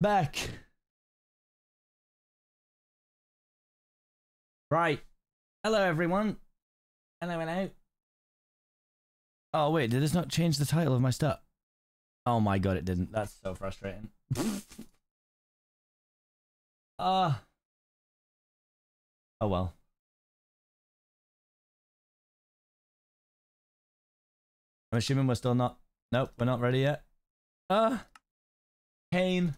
Back. Right. Hello, everyone. Hello, hello. Oh, wait, did this not change the title of my stuff? Oh my god, it didn't. That's so frustrating. Ah. uh, oh well. I'm assuming we're still not. Nope, we're not ready yet. Ah. Uh, pain.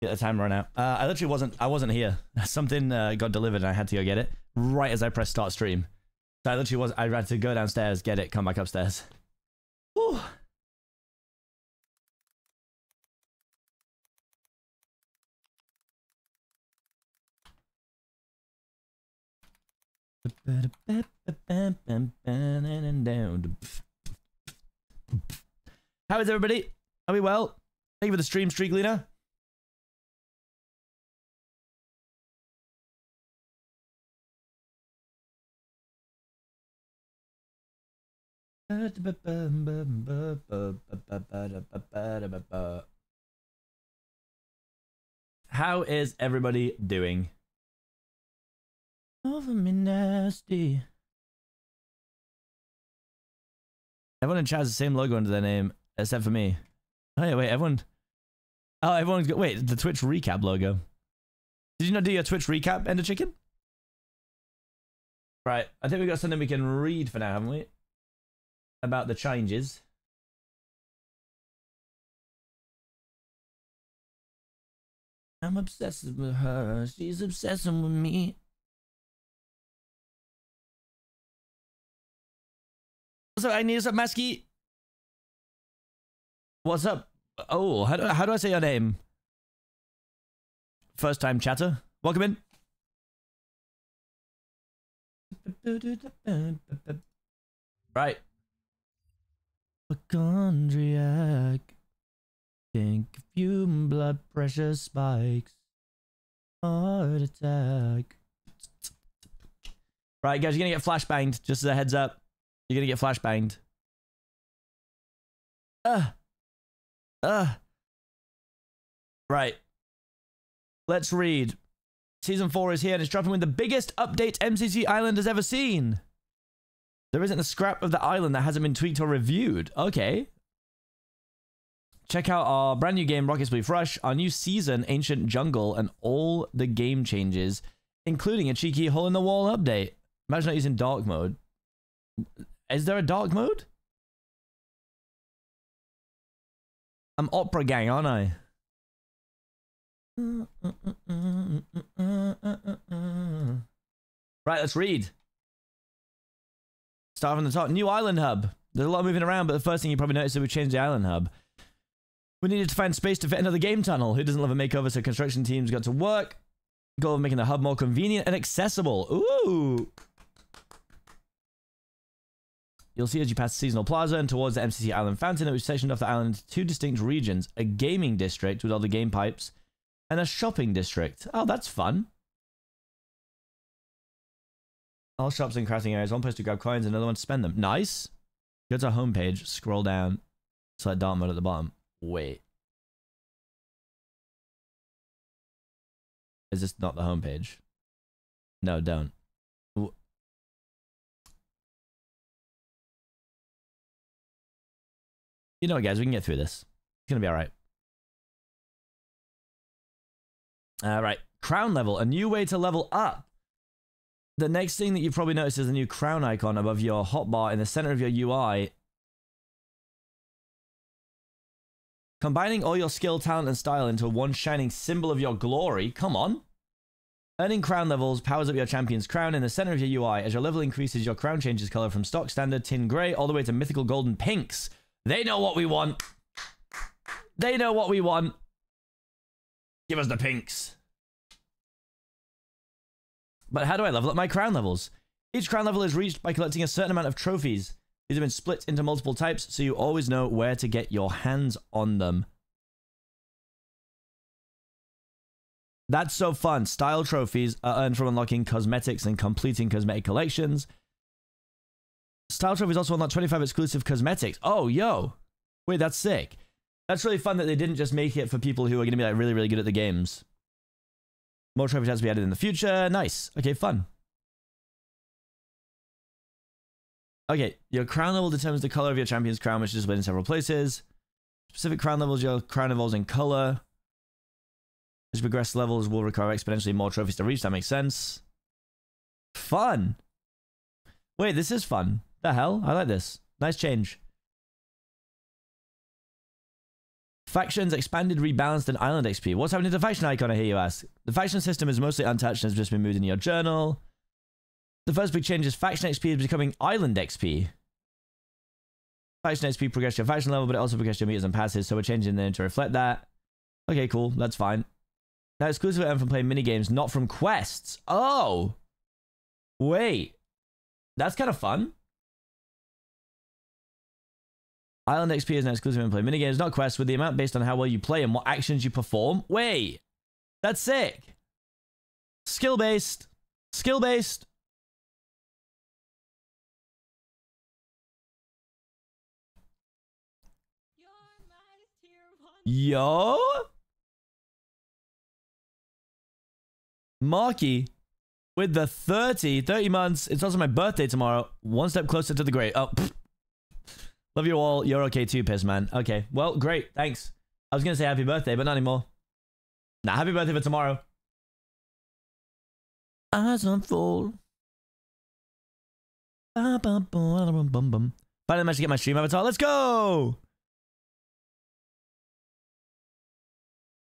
Get the time run out. Uh, I literally wasn't. I wasn't here. Something uh, got delivered, and I had to go get it right as I pressed start stream. So I literally was. I had to go downstairs, get it, come back upstairs. How is everybody? Are we well? Thank you for the stream, Streak Leader. How is everybody doing? Over me nasty. Everyone in chat has the same logo under their name, except for me. Oh yeah, wait, everyone. Oh, everyone's got. Wait, the Twitch recap logo. Did you not do your Twitch recap, Ender Chicken? Right, I think we've got something we can read for now, haven't we? About the changes. I'm obsessed with her. She's obsessing with me. What's up, Agnes? What's up, Masky? What's up? Oh, how do, how do I say your name? First time chatter. Welcome in. Right. Hypochondriac. Think of you, blood pressure spikes. Heart attack. Right, guys, you're gonna get flashbanged. Just as a heads up. You're gonna get flashbanged. Uh. Uh. Right. Let's read. Season 4 is here and it's dropping with the biggest update MCC Island has ever seen. There isn't a scrap of the island that hasn't been tweaked or reviewed. Okay. Check out our brand new game, Rocket Spleef Rush, our new season, Ancient Jungle, and all the game changes, including a cheeky hole-in-the-wall update. Imagine not using dark mode. Is there a dark mode? I'm opera gang, aren't I? Right, let's read. Start from the top. New island hub. There's a lot moving around, but the first thing you probably noticed is we changed the island hub. We needed to find space to fit another game tunnel. Who doesn't love a makeover? So construction teams got to work. Goal of making the hub more convenient and accessible. Ooh. You'll see as you pass the seasonal plaza and towards the MCC Island Fountain, which sectioned off the island into two distinct regions, a gaming district with all the game pipes, and a shopping district. Oh, that's fun. All shops and crafting areas. One place to grab coins, another one to spend them. Nice. Go to our homepage, scroll down, select dark mode at the bottom. Wait. Is this not the homepage? No, don't. You know what, guys? We can get through this. It's going to be all right. All right. Crown level. A new way to level up the next thing that you probably noticed is the new crown icon above your hotbar in the center of your UI. Combining all your skill, talent, and style into one shining symbol of your glory. Come on. Earning crown levels powers up your champion's crown in the center of your UI. As your level increases, your crown changes color from stock standard tin gray all the way to mythical golden pinks. They know what we want. They know what we want. Give us the pinks. But how do I level up my crown levels? Each crown level is reached by collecting a certain amount of trophies. These have been split into multiple types, so you always know where to get your hands on them. That's so fun. Style trophies are earned from unlocking cosmetics and completing cosmetic collections. Style trophies also unlock 25 exclusive cosmetics. Oh, yo. Wait, that's sick. That's really fun that they didn't just make it for people who are going to be like really, really good at the games. More trophies has to be added in the future. Nice. Okay, fun. Okay, your crown level determines the color of your champion's crown, which is displayed in several places. Specific crown levels, your crown evolves in color. As you progress levels will require exponentially more trophies to reach. That makes sense. Fun. Wait, this is fun. The hell? I like this. Nice change. Factions expanded, rebalanced, and island XP. What's happening to the faction icon, I hear you ask? The faction system is mostly untouched and has just been moved in your journal. The first big change is faction XP is becoming island XP. Faction XP progresses your faction level, but it also progresses your meters and passes, so we're changing them to reflect that. Okay, cool. That's fine. Now, exclusively earned from playing minigames, not from quests. Oh! Wait. That's kind of fun. Island XP is now exclusive in play minigames, not quests, with the amount based on how well you play and what actions you perform. Wait, that's sick. Skill based. Skill based. Yo? Marky with the 30, 30 months. It's also my birthday tomorrow. One step closer to the great. Oh, pfft. Love you all. You're okay too, piss man. Okay. Well, great. Thanks. I was gonna say happy birthday, but not anymore. Nah, happy birthday for tomorrow. Eyes unfold. Finally managed to get my stream avatar. Let's go!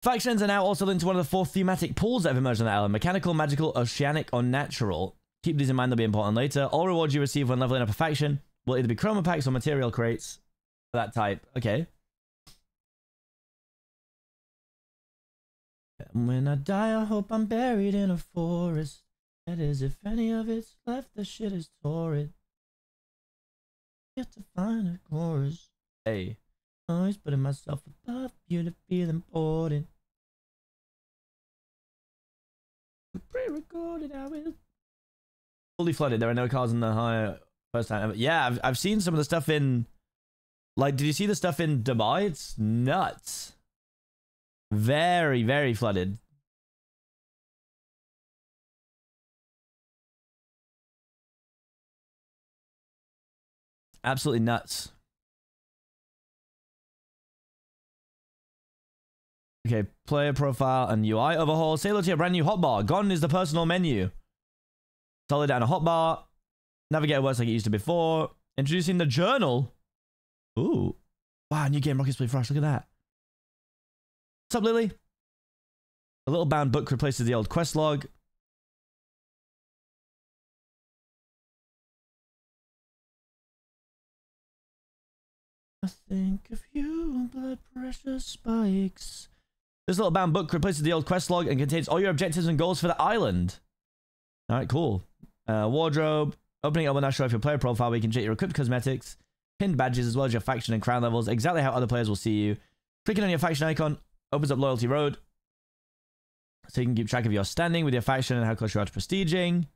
Factions are now also linked to one of the four thematic pools that have emerged on the island. Mechanical, magical, oceanic, or natural. Keep these in mind, they'll be important later. All rewards you receive when leveling up a faction will either be chroma packs or material crates that type. Okay. When I die, I hope I'm buried in a forest. That is, if any of it's left, the shit is torrid. Get to find a chorus. Hey. Always putting myself above you to feel important. Pre-recorded, I will. Fully flooded. There are no cars in the higher First time. Yeah, I've, I've seen some of the stuff in... Like, did you see the stuff in Dubai? It's nuts. Very, very flooded. Absolutely nuts. Okay, player profile and UI overhaul. Say hello to a brand new hotbar. Gone is the personal menu. Solid down a hotbar. Navigator works like it used to before. Introducing the journal. Ooh. Wow, new game Rocket Spleef Rush. Look at that. What's up, Lily? A little bound book replaces the old quest log. I think of you, blood pressure spikes. This little bound book replaces the old quest log and contains all your objectives and goals for the island. All right, cool. Uh, wardrobe, Opening up now show off your player profile you can check your equipped cosmetics, pinned badges, as well as your faction and crown levels, exactly how other players will see you. Clicking on your faction icon opens up Loyalty Road, so you can keep track of your standing with your faction and how close you are to prestiging.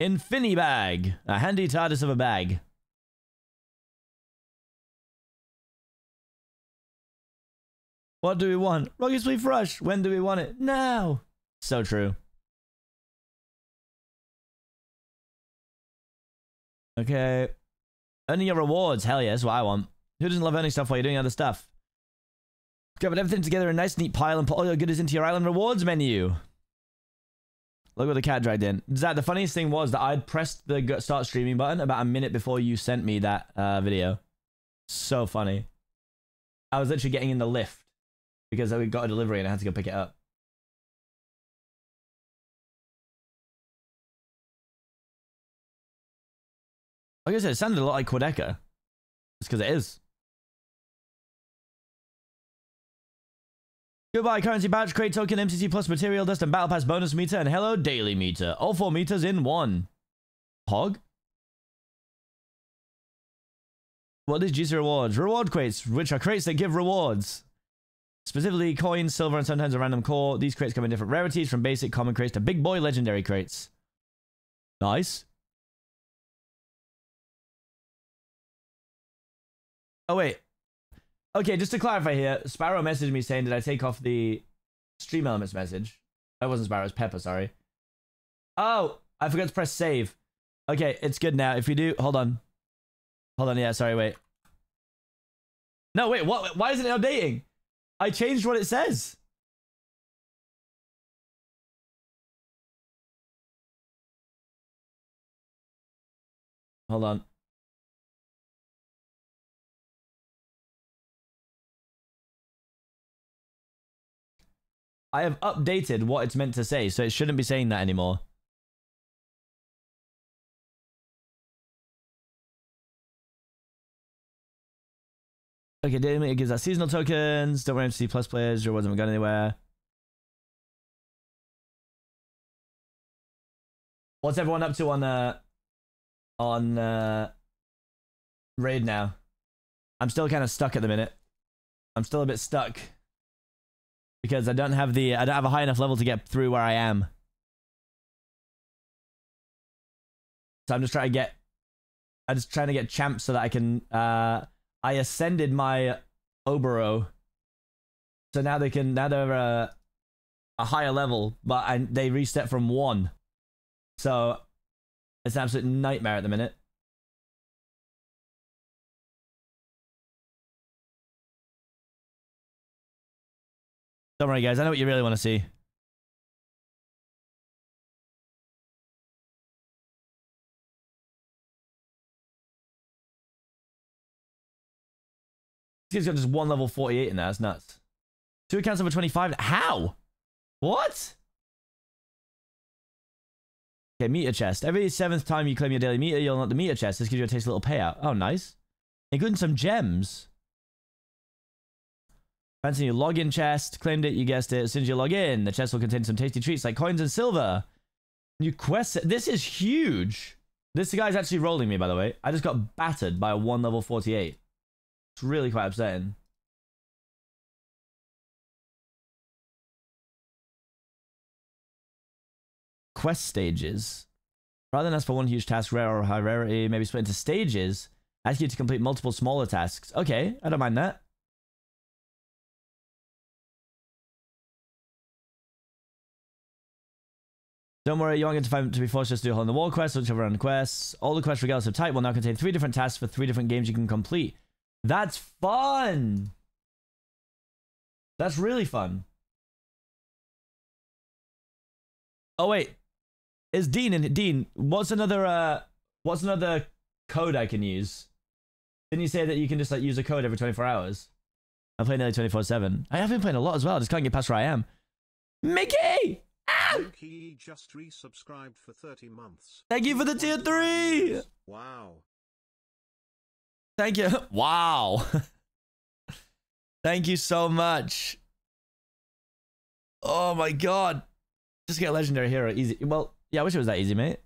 Infini Bag, a handy TARDIS of a bag. What do we want? Rocket Spleef Rush. When do we want it? Now. So true. Okay. Earning your rewards. Hell yeah, that's what I want. Who doesn't love earning stuff while you're doing other stuff? Grab everything together in a nice neat pile and put all your goodies into your island rewards menu. Look what the cat dragged in. Zach, the funniest thing was that I'd pressed the start streaming button about a minute before you sent me that uh, video. So funny. I was literally getting in the lift because we got a delivery and I had to go pick it up. Like I said, it sounded a lot like Quadeca. It's because it is. Goodbye, currency badge, crate token, MCC plus material dust, and battle pass bonus meter, and hello, daily meter. All four meters in one. Hog? What is juicy rewards? Reward crates, which are crates that give rewards. Specifically, coins, silver, and sometimes a random core. These crates come in different rarities, from basic common crates to big boy legendary crates. Nice. Oh, wait. Okay, just to clarify here, Sparrow messaged me saying, did I take off the Stream Elements message? That wasn't Sparrow, it was Pepper, sorry. Oh, I forgot to press save. Okay, it's good now. If you do, hold on. Hold on, yeah, sorry, wait. No, wait, what? Why isn't it updating? I changed what it says. Hold on. I have updated what it's meant to say, so it shouldn't be saying that anymore. Okay, damn it gives us seasonal tokens. Don't worry, MC plus players. Your wasn't going anywhere. What's everyone up to on uh on uh raid now? I'm still kind of stuck at the minute. I'm still a bit stuck because I don't have the I don't have a high enough level to get through where I am. So I'm just trying to get I'm just trying to get champs so that I can uh I ascended my Oboro. So now they can now they're uh, a higher level, but I, they reset from one. So it's an absolute nightmare at the minute. Don't worry, guys. I know what you really want to see. He's got just one level 48 in there. That's nuts. Two accounts over 25. How? What? Okay, meter chest. Every seventh time you claim your daily meter, you'll unlock the meter chest. This gives you a tasty little payout. Oh, nice. Including some gems. Fancy your login chest. Claimed it, you guessed it. As soon as you log in, the chest will contain some tasty treats like coins and silver. New quest. This is huge. This guy's actually rolling me, by the way. I just got battered by a one level 48. It's really quite upsetting. Quest stages. Rather than ask for one huge task, rare or high rarity, maybe split into stages. Ask you to complete multiple smaller tasks. Okay, I don't mind that. Don't worry, you aren't going to find to be forced just to do a hole in the wall quest or whichever run quests. All the quests, regardless of type, will now contain three different tasks for three different games you can complete. That's fun. That's really fun. Oh wait, is Dean and Dean? What's another uh? What's another code I can use? Didn't you say that you can just like use a code every 24 hours? I'm playing nearly 24 seven. I have been playing a lot as well. I just can't get past where I am. Mickey. Mickey just resubscribed for 30 months. Thank you for the tier three. Wow. Thank you. Wow. Thank you so much. Oh my god. Just get a legendary hero easy. Well, yeah, I wish it was that easy, mate.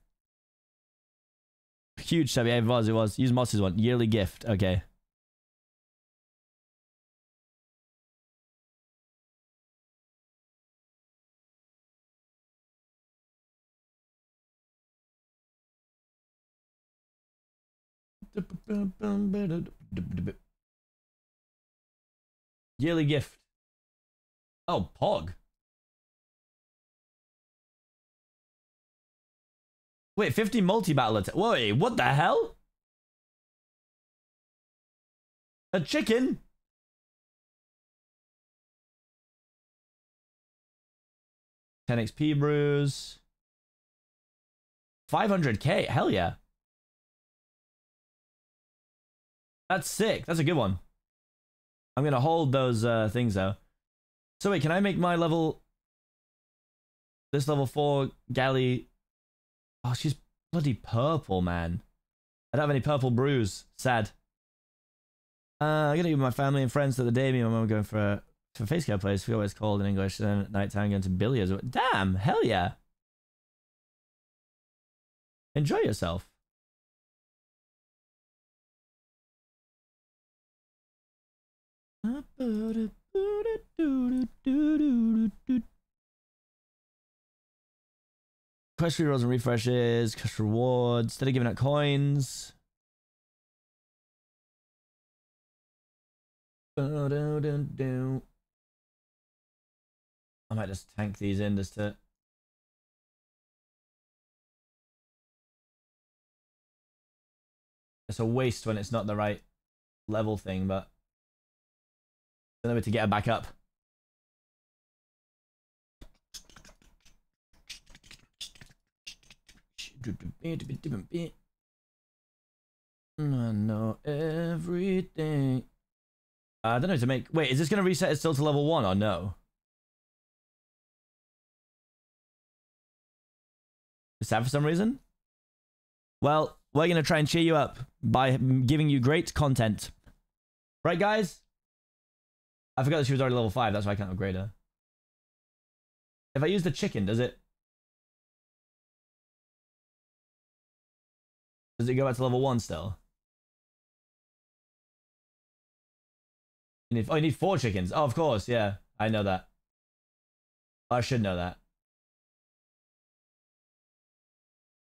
Huge. Yeah, it was. It was. Use Moss's one. Yearly gift. Okay. Yearly gift. Oh, Pog. Wait, 50 multi-battle attack. Wait, what the hell? A chicken? Ten XP brews. 500k. Hell yeah. That's sick. That's a good one. I'm gonna hold those uh, things though. So wait, can I make my level this level four galley? Oh, she's bloody purple, man. I don't have any purple brews. Sad. Uh, I'm gonna give my family and friends to the day. Me and my mom going for a for face care place. We always called in English. And then at night time going to billiards. Damn, hell yeah. Enjoy yourself. Quest rerolls and refreshes, quest rewards, instead of giving out coins. I might just tank these in just to. It's a waste when it's not the right level thing, but another way to get her back up. I know everything. I don't know to make. Wait, is this going to reset it still to level one or no? Is that for some reason? Well, we're going to try and cheer you up by giving you great content. Right, guys? I forgot that she was already level 5. That's why I can't upgrade her. If I use the chicken, does it... Does it go back to level 1 still? You need, oh, you need four chickens. Oh, of course, yeah. I know that. I should know that.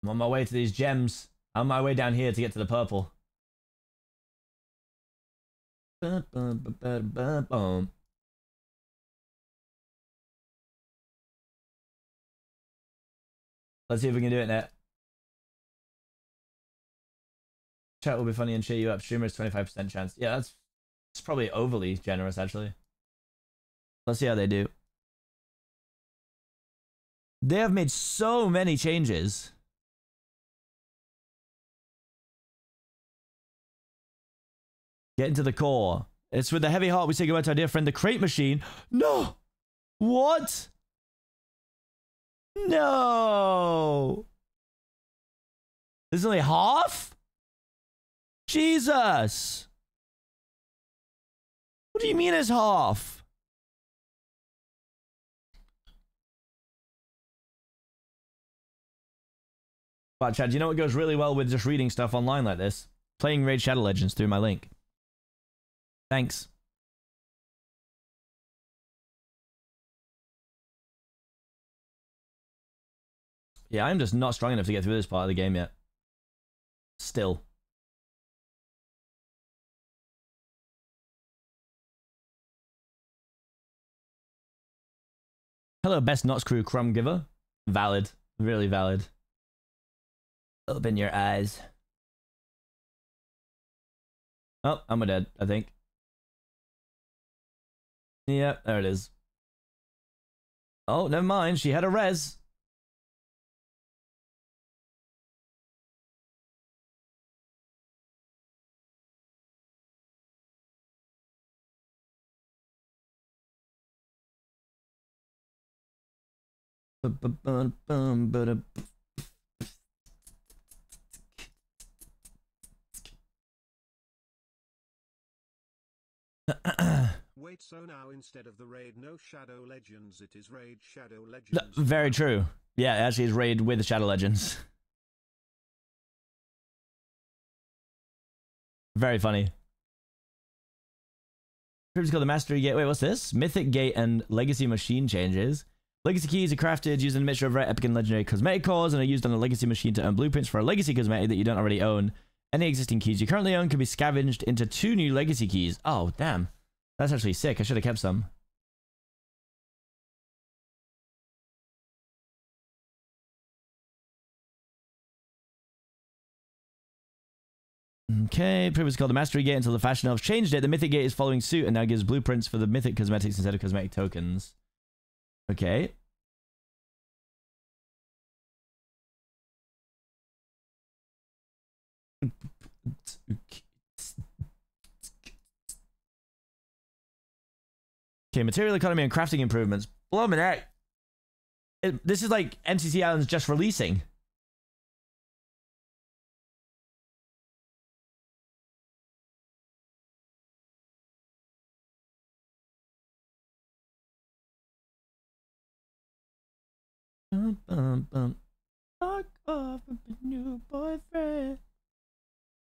I'm on my way to these gems. I'm on my way down here to get to the purple. Let's see if we can do it now. Chat will be funny and cheer you up. Streamers 25% chance. Yeah, that's it's probably overly generous actually. Let's see how they do. They have made so many changes. Get into the core. It's with a heavy heart we say goodbye to our dear friend, the crate machine. No! What? No! This is only half? Jesus! What do you mean it's half? But Chad, you know what goes really well with just reading stuff online like this? Playing Raid Shadow Legends through my link. Thanks. Yeah, I'm just not strong enough to get through this part of the game yet. Still. Hello, best Knots crew crumb giver. Valid. Really valid. Open your eyes. Oh, I'm a dead, I think. Yep, there it is. Oh, never mind. She had a res. Wait, so now instead of the raid no Shadow Legends, it is raid Shadow Legends. Very true. Yeah, actually, it's raid with Shadow Legends. Very funny. Crypt's called the Mastery Gate. Wait, what's this? Mythic Gate and Legacy Machine changes. Legacy keys are crafted using a mixture of rare, epic, and legendary cosmetic cores and are used on a legacy machine to earn blueprints for a legacy cosmetic that you don't already own. Any existing keys you currently own can be scavenged into two new legacy keys. Oh, damn. That's actually sick. I should have kept some. Okay, previously called the Mastery Gate until the Fashion Elves changed it. The Mythic Gate is following suit and now gives blueprints for the Mythic cosmetics instead of cosmetic tokens. Okay. Okay, material economy and crafting improvements. Blow me neck. It, this is like MCC Islands just releasing.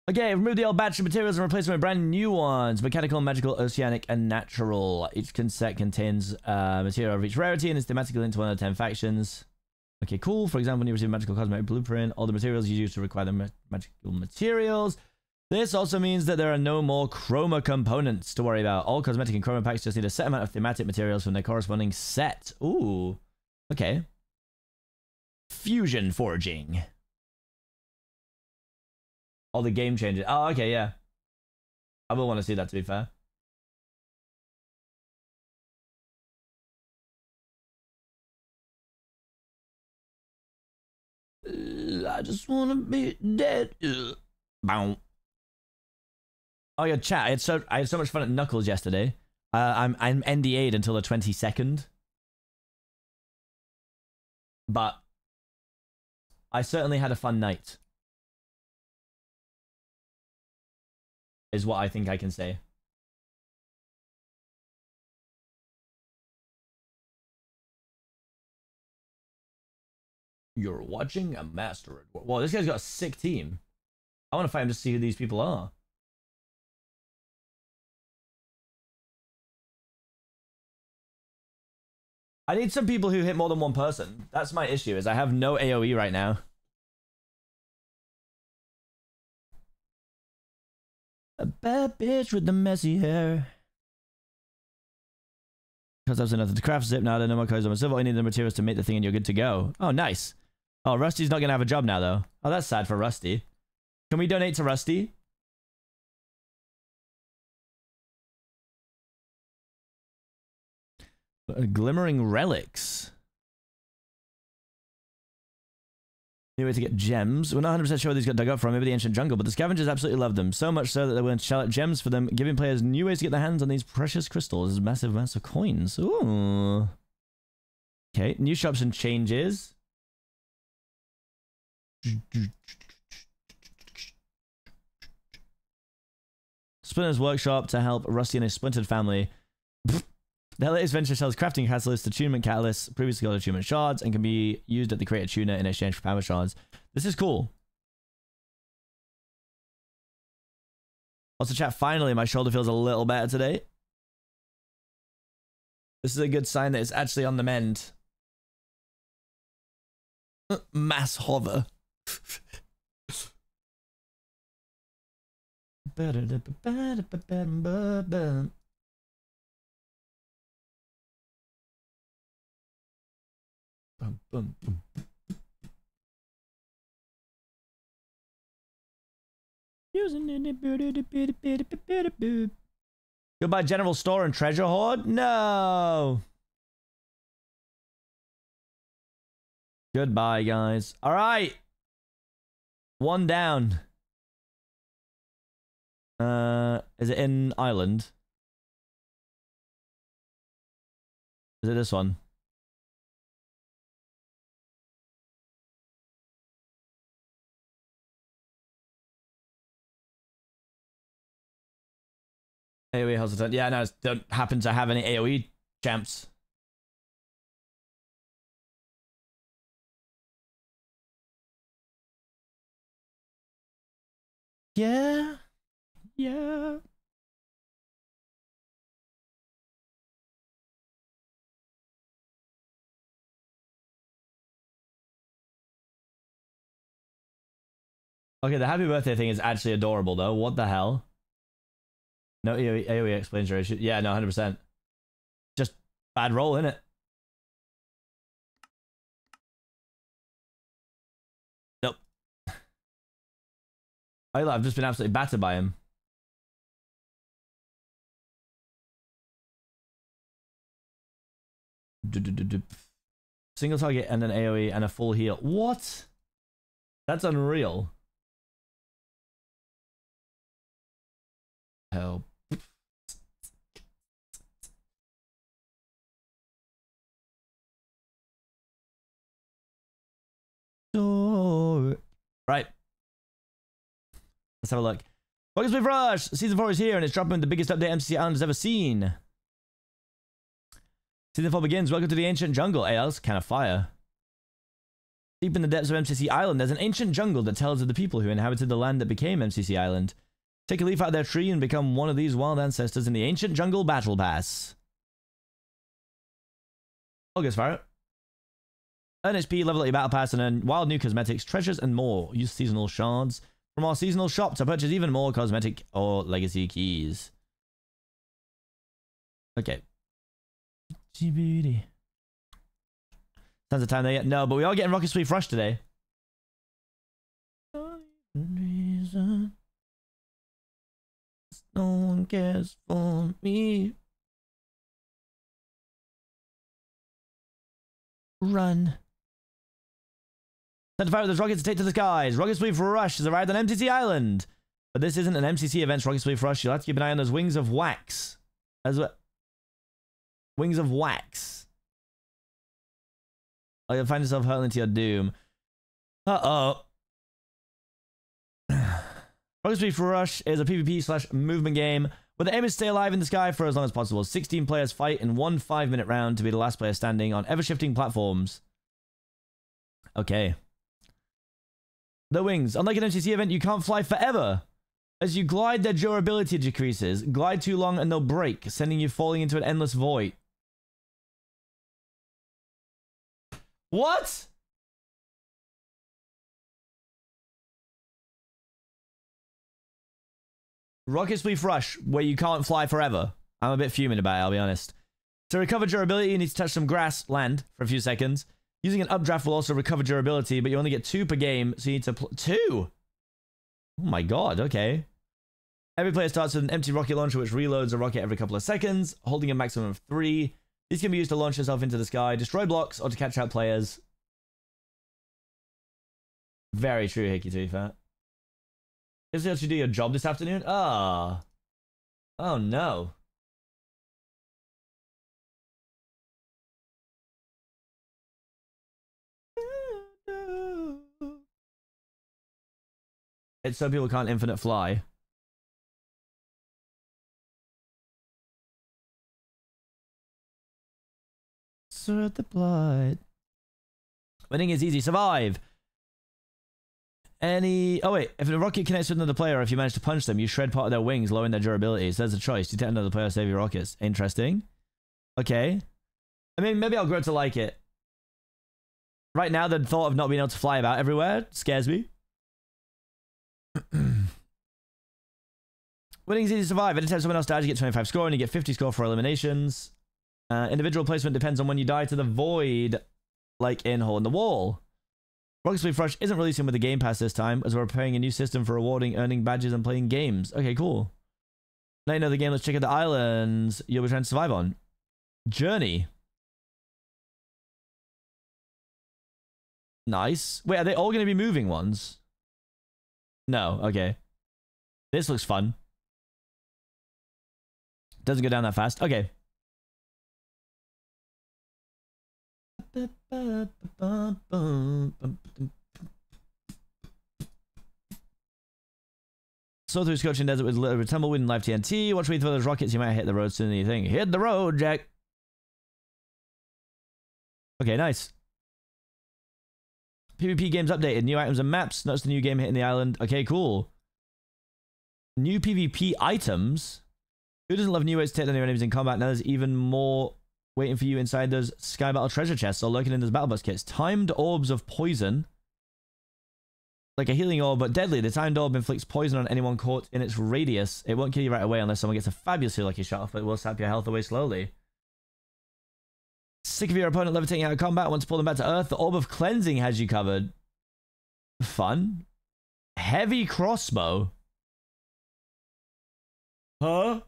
Okay, remove the old batch of materials and replace them with brand new ones. Mechanical, magical, oceanic, and natural. Each set contains uh, material of each rarity and is thematically linked to one of the ten factions. Okay, cool. For example, when you receive a magical cosmetic blueprint, all the materials you use to require the ma magical materials. This also means that there are no more chroma components to worry about. All cosmetic and chroma packs just need a set amount of thematic materials from their corresponding set. Ooh. Okay. Fusion forging. All the game changes. Oh, okay, yeah. I will want to see that, to be fair. I just want to be dead. Bow. Oh yeah, chat. I had so I had so much fun at Knuckles yesterday. Uh, I'm I'm NDA'd until the 22nd, but I certainly had a fun night. Is what I think I can say. You're watching a master. Well, this guy's got a sick team. I want to fight him to see who these people are. I need some people who hit more than one person. That's my issue, is I have no AoE right now. A bad bitch with the messy hair. Because I was another to craft zip now, I don't know what kinds of myself. I need the materials to make the thing and you're good to go. Oh, nice. Oh, Rusty's not going to have a job now, though. Oh, that's sad for Rusty. Can we donate to Rusty? Glimmering relics. New way to get gems. We're not 100% sure where these got dug up from, maybe the ancient jungle, but the scavengers absolutely love them. So much so that they're willing to shell out gems for them, giving players new ways to get their hands on these precious crystals. Massive amounts of coins. Ooh. Okay, new shops and changes. Splinter's workshop to help Rusty and his splintered family. The latest venture sells crafting catalysts, attunement catalysts, previously called attunement shards, and can be used at the creator tuner in exchange for power shards. This is cool. Also, chat, finally, my shoulder feels a little better today. This is a good sign that it's actually on the mend. Mass hover. Bum, bum, bum. Goodbye, General Store and Treasure Hoard? No. Goodbye, guys. All right. One down. Uh, is it in Ireland? Is it this one? AoE Hustle Yeah, no, don't happen to have any AoE champs. Yeah. Yeah. Okay, the happy birthday thing is actually adorable though. What the hell? No AoE, AoE explains your issue. Yeah, no, 100%. Just bad roll, in it? Nope. I've just been absolutely battered by him. Single target and an AoE and a full heal. What? That's unreal. Help. Right. Let's have a look. Focus with Rush! Season 4 is here and it's dropping the biggest update MCC Island has ever seen. Season 4 begins. Welcome to the ancient jungle. Hey, that was kind of fire. Deep in the depths of MCC Island, there's an ancient jungle that tells of the people who inhabited the land that became MCC Island. Take a leaf out of their tree and become one of these wild ancestors in the ancient jungle battle pass. August Farrett. Earn HP, level up your battle pass, and earn wild new cosmetics, treasures, and more. Use seasonal shards from our seasonal shop to purchase even more cosmetic or legacy keys. Okay. GBD. Tons of time there yet? No, but we are getting Rocket Spleef Rush today. No one cares for me. Run. Time to fire those rockets to take to the skies. Rocket Spleef Rush has arrived on MCC Island. But this isn't an MCC event, Rocket Spleef Rush. You'll have to keep an eye on those wings of wax. As well. Wings of wax. Oh, you'll find yourself hurtling to your doom. Uh-oh. Rocket Spleef Rush is a PvP slash movement game where the aim is to stay alive in the sky for as long as possible. 16 players fight in one 5-minute round to be the last player standing on ever-shifting platforms. Okay. The wings. Unlike an MCC event, you can't fly forever. As you glide, their durability decreases. Glide too long and they'll break, sending you falling into an endless void. What? Rocket Spleef Rush, where you can't fly forever. I'm a bit fuming about it, I'll be honest. To recover durability, you need to touch some grass, land, for a few seconds. Using an updraft will also recover durability, but you only get two per game, so you need to... two? Oh my god, okay. Every player starts with an empty rocket launcher which reloads a rocket every couple of seconds, holding a maximum of three. These can be used to launch yourself into the sky, destroy blocks, or to catch out players. Very true, Hickey, to be fair. Is it to do your job this afternoon? Ah. Oh. oh no. It's so people can't infinite fly. Sort the blood. Winning is easy. Survive. Any... Oh, wait. If a rocket connects with another player, if you manage to punch them, you shred part of their wings, lowering their durability. So there's a choice. You take another player, save your rockets. Interesting. Okay. I mean, maybe I'll grow to like it. Right now, the thought of not being able to fly about everywhere scares me. Winning is easy to survive. Anytime someone else dies, you get 25 score and you get 50 score for eliminations. Uh, individual placement depends on when you die to the void, like in Hole in the Wall. Rocket Spleef Rush isn't releasing with the Game Pass this time, as we're preparing a new system for rewarding, earning badges, and playing games. Okay, cool. Now you know the game, let's check out the islands you'll be trying to survive on. Journey. Nice. Wait, are they all going to be moving ones? No, okay. This looks fun. Doesn't go down that fast. Okay. So through Scorching Desert with little tumbleweed and live TNT. Watch me throw those rockets, you might hit the road sooner than you think. Hit the road, Jack. Okay, nice. PvP games updated. New items and maps. Notice the new game hitting the island. Okay, cool. New PvP items. Who doesn't love new ways to take down your enemies in combat? Now there's even more waiting for you inside those Sky Battle treasure chests or lurking in those Battle Box kits. Timed orbs of poison. Like a healing orb, but deadly. The timed orb inflicts poison on anyone caught in its radius. It won't kill you right away unless someone gets a fabulously lucky shot off, but it will sap your health away slowly. Sick of your opponent levitating out of combat, want to pull them back to Earth? The Orb of Cleansing has you covered. Fun. Heavy crossbow. Huh?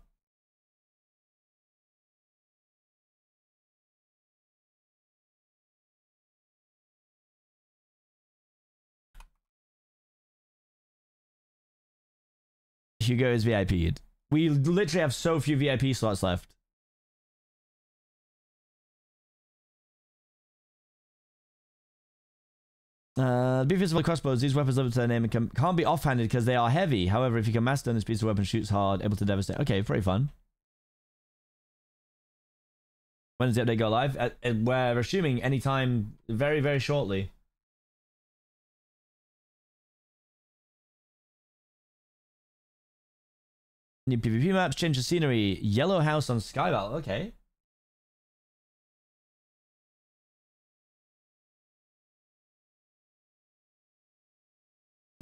Hugo is VIP'd. We literally have so few VIP slots left. Uh, be fearful crossbows. These weapons limited to their name and can, can't be offhanded because they are heavy. However, if you can master this piece of weapon, shoots hard, able to devastate. Okay, pretty fun. When does the update go live? Uh, we're assuming anytime very, very shortly. New PvP maps, change the scenery. Yellow house on Skybound. Okay.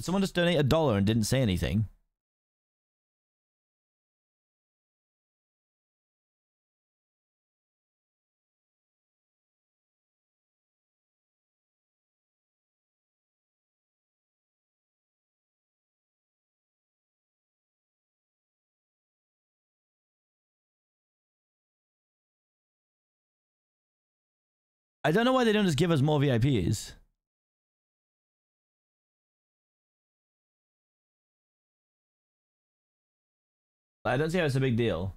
Someone just donated a dollar and didn't say anything. I don't know why they don't just give us more VIPs. I don't see how it's a big deal.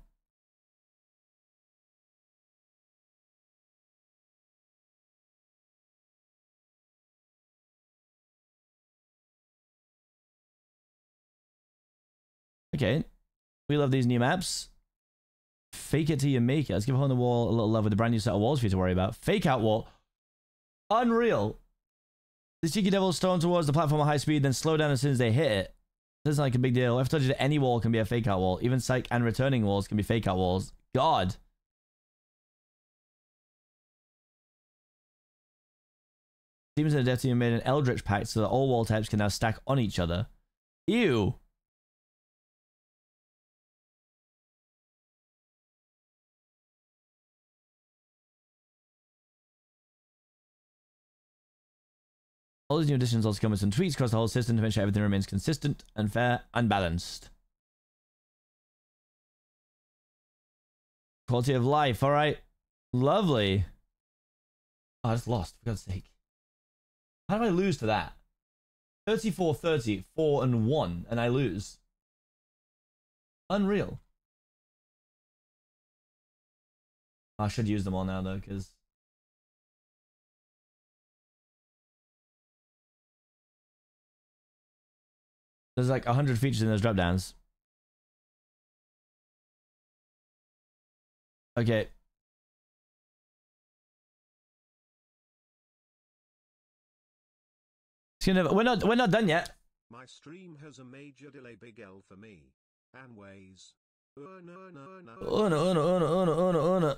Okay. We love these new maps. Fake it till you make it. Let's give Hole in the Wall a little love with a brand new set of walls for you to worry about. Fake out wall. Unreal. The cheeky devils storm towards the platform at high speed, then slow down as soon as they hit it. This isn't like a big deal. I've told you that any wall can be a fake out wall. Even psych and returning walls can be fake out walls. God. Demons and Team made an Eldritch Pact so that all wall types can now stack on each other. Ew. All these new additions also come with some tweaks across the whole system to make sure everything remains consistent and fair and balanced. Quality of life, alright. Lovely. Oh, I just lost, for God's sake. How do I lose to that? 34 30, 4 and 1, and I lose. Unreal. I should use them all now, though, because There's like 100 features in those drop downs. Okay. We're not we're not done yet. My stream has a major delay big L for me. And ways. Oh no no no. Oh no oh no oh no oh no oh no oh no.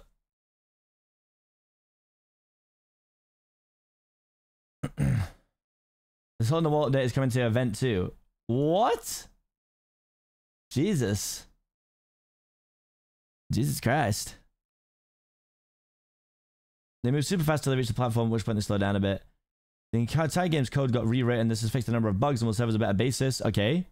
this whole the wall update is coming to event too. What? Jesus. Jesus Christ. They move super fast till they reach the platform, which point they slow down a bit. The entire game's code got rewritten. This has fixed a number of bugs and will serve as a better basis. Okay.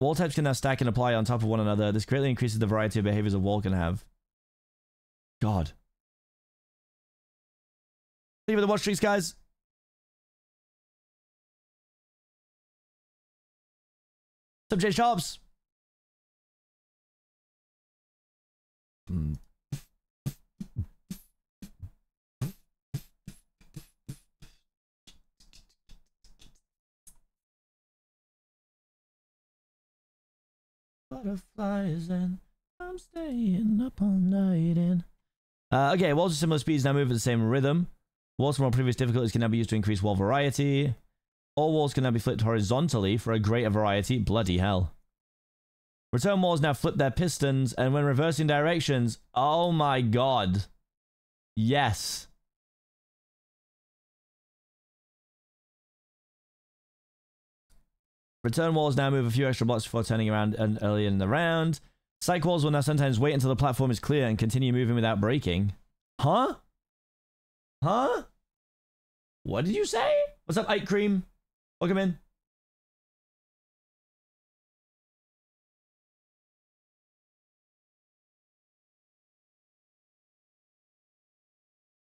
Wall types can now stack and apply on top of one another. This greatly increases the variety of behaviors a wall can have. God. Thank you for the watch streaks, guys. Up, Jay Shops? Butterflies and I'm staying up all night and uh, okay, walls of similar speeds now move at the same rhythm. Walls from all previous difficulties can now be used to increase wall variety. All walls can now be flipped horizontally for a greater variety. Bloody hell. Return walls now flip their pistons, and when reversing directions, oh my god. Yes. Return walls now move a few extra blocks before turning around and early in the round. Psych walls will now sometimes wait until the platform is clear and continue moving without breaking. Huh? Huh? What did you say? What's up, Ike Cream? Welcome in.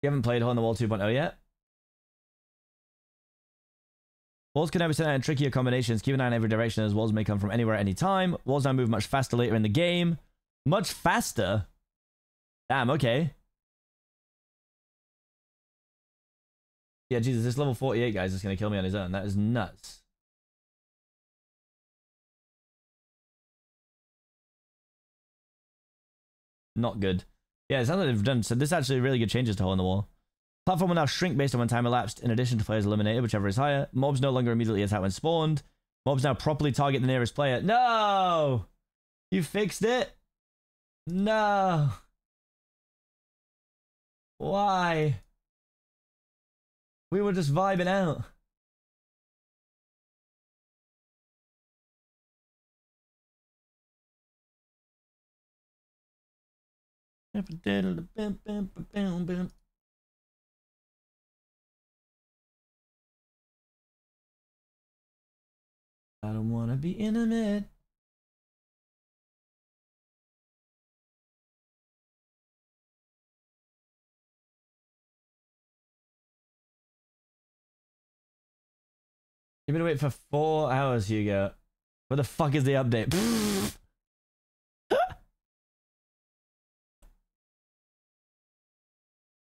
You haven't played Hole in the Wall 2.0 yet? Walls can now be sent out in trickier combinations. Keep an eye in every direction as walls may come from anywhere at any time. Walls now move much faster later in the game. Much faster? Damn, okay. Yeah, Jesus, this level 48 guy is just going to kill me on his own. That is nuts. Not good. Yeah, it sounds like they've done... So this actually really good changes to Hole in the Wall. Platform will now shrink based on when time elapsed, in addition to players eliminated, whichever is higher. Mobs no longer immediately attack when spawned. Mobs now properly target the nearest player. No! You fixed it? No. Why? We were just vibing out. I don't want to be intimate. You've been waiting for four hours, Hugo. What the fuck is the update?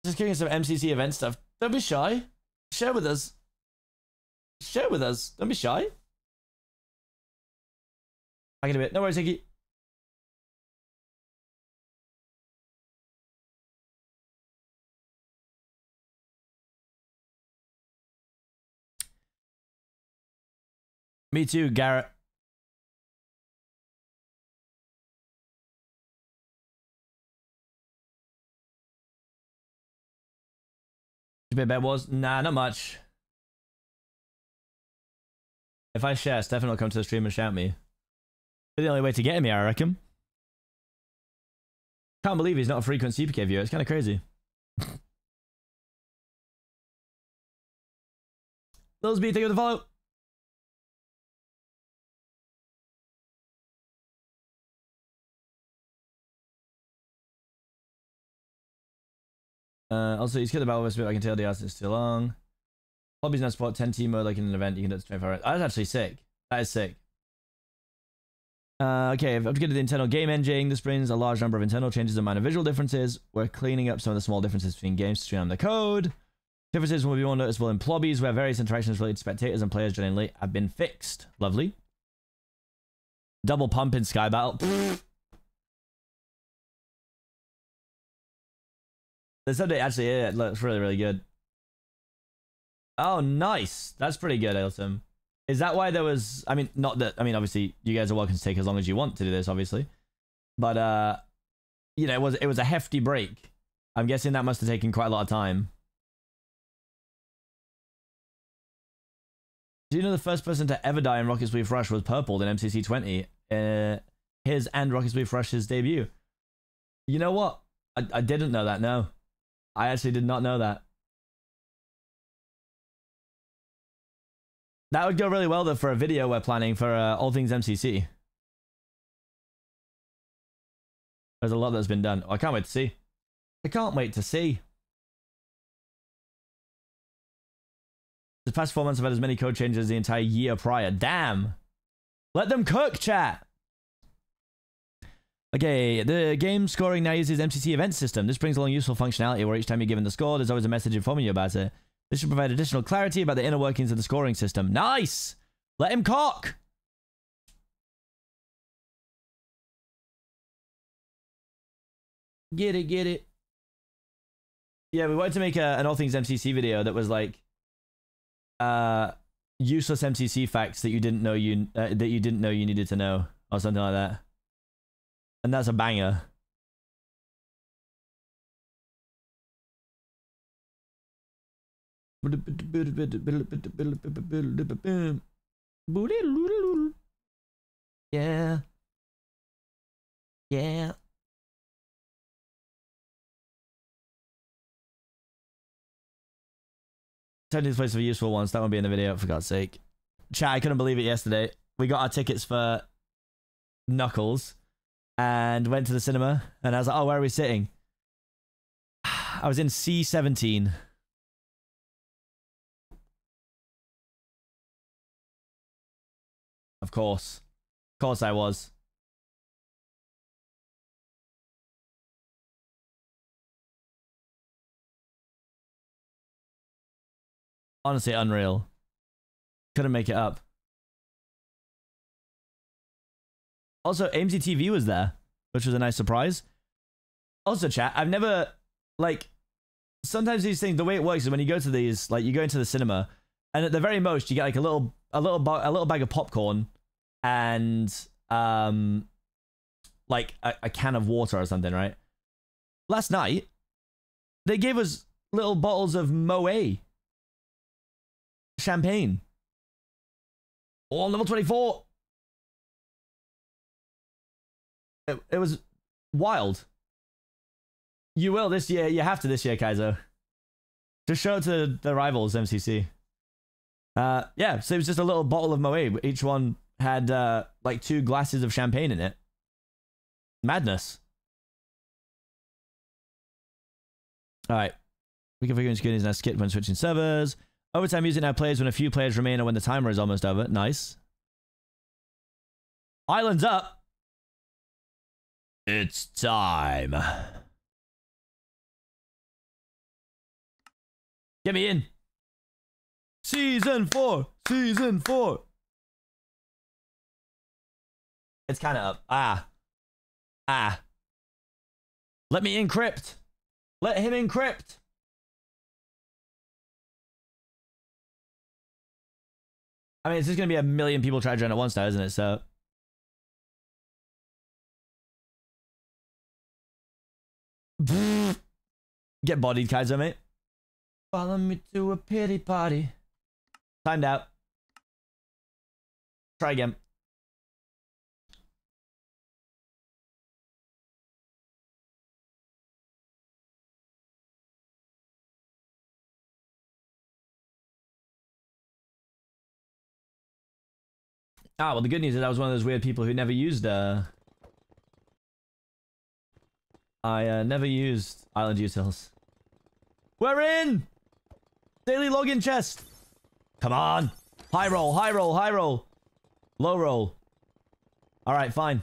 Just giving some MCC event stuff. Don't be shy. Share with us. Share with us. Don't be shy. I can do it. No worries, Hickey. Me too, Garrett. bit bet was? Nah, not much. If I share, Stefan will come to the stream and shout me. the only way to get me, I reckon. Can't believe he's not a frequent CPK viewer. It's kind of crazy. Those be thank you for the follow. Uh, also, he's got the battle whisper. I can tell the ass is too long. Hobbies not support 10 team mode like in an event. You can do it 24 hours. That's actually sick. That is sick. Uh, okay, I've upgraded the internal game engine. This brings a large number of internal changes and minor visual differences. We're cleaning up some of the small differences between games to streamline the code. Differences will be more noticeable in plobbies, where various interactions related to spectators and players late have been fixed. Lovely. Double pump in Sky Battle. This update actually it looks really, really good. Oh, nice. That's pretty good, Ailton. Is that why there was... I mean, not that... I mean, obviously, you guys are welcome to take as long as you want to do this, obviously. But, uh... You know, it was, it was a hefty break. I'm guessing that must have taken quite a lot of time. Do you know the first person to ever die in Rocket Spleef Rush was Purple in MCC 20? Uh, his and Rocket Spleef Rush's debut. You know what? I, I didn't know that, no. I actually did not know that. That would go really well though for a video we're planning for uh, All Things MCC. There's a lot that's been done. Oh, I can't wait to see. I can't wait to see. The past four months have had as many code changes as the entire year prior. Damn. Let them cook, chat. Okay, the game scoring now uses MCC event system. This brings along useful functionality where each time you're given the score, there's always a message informing you about it. This should provide additional clarity about the inner workings of the scoring system. Nice! Let him cock! Get it, get it. Yeah, we wanted to make a, an All Things MCC video that was like uh useless MCC facts that you didn't know you uh, that you didn't know you needed to know or something like that. And that's a banger. Yeah. Yeah. Turn this place for useful ones. That won't be in the video, for God's sake. Chat, I couldn't believe it yesterday. We got our tickets for Knuckles and went to the cinema. And I was like, oh, where are we sitting? I was in C17. Of course. Of course I was. Honestly, unreal. Couldn't make it up. Also, AMC TV was there, which was a nice surprise. Also, chat, I've never, like, sometimes these things, the way it works is when you go to these, like, you go into the cinema, and at the very most, you get like a little a little a little bag of popcorn and um like a, a can of water or something, right? Last night, they gave us little bottles of Moet champagne. All level 24. It, it was wild. You will this year. You have to this year, Kaizo. Just show to the rivals, MCC. Uh, yeah, so it was just a little bottle of Moet. Each one had uh, like two glasses of champagne in it. Madness. All right. We can figure is now skip when switching servers. Overtime music now plays when a few players remain or when the timer is almost over. Nice. Islands up. It's time. Get me in. Season 4. Season 4. It's kind of up. Ah. Ah. Let me encrypt. Let him encrypt. I mean, it's just going to be a million people try to join at once now, isn't it? So. Get bodied, Kaiser, mate. Follow me to a pity party. Timed out. Try again. Ah, well, the good news is I was one of those weird people who never used, uh... I, uh, never used Island Utils. We're in! Daily login chest! Come on! High roll, high roll, high roll! Low roll. Alright, fine.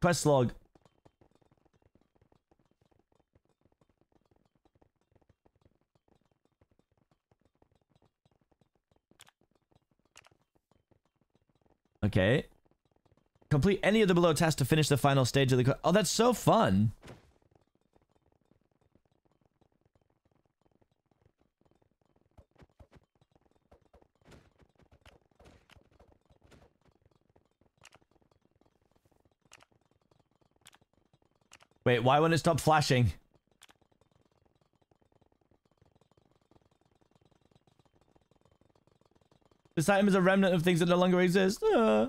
Quest log. Okay. Complete any of the below tasks to finish the final stage of the... Oh, that's so fun. Wait, why won't it stop flashing? This item is a remnant of things that no longer exist. Uh.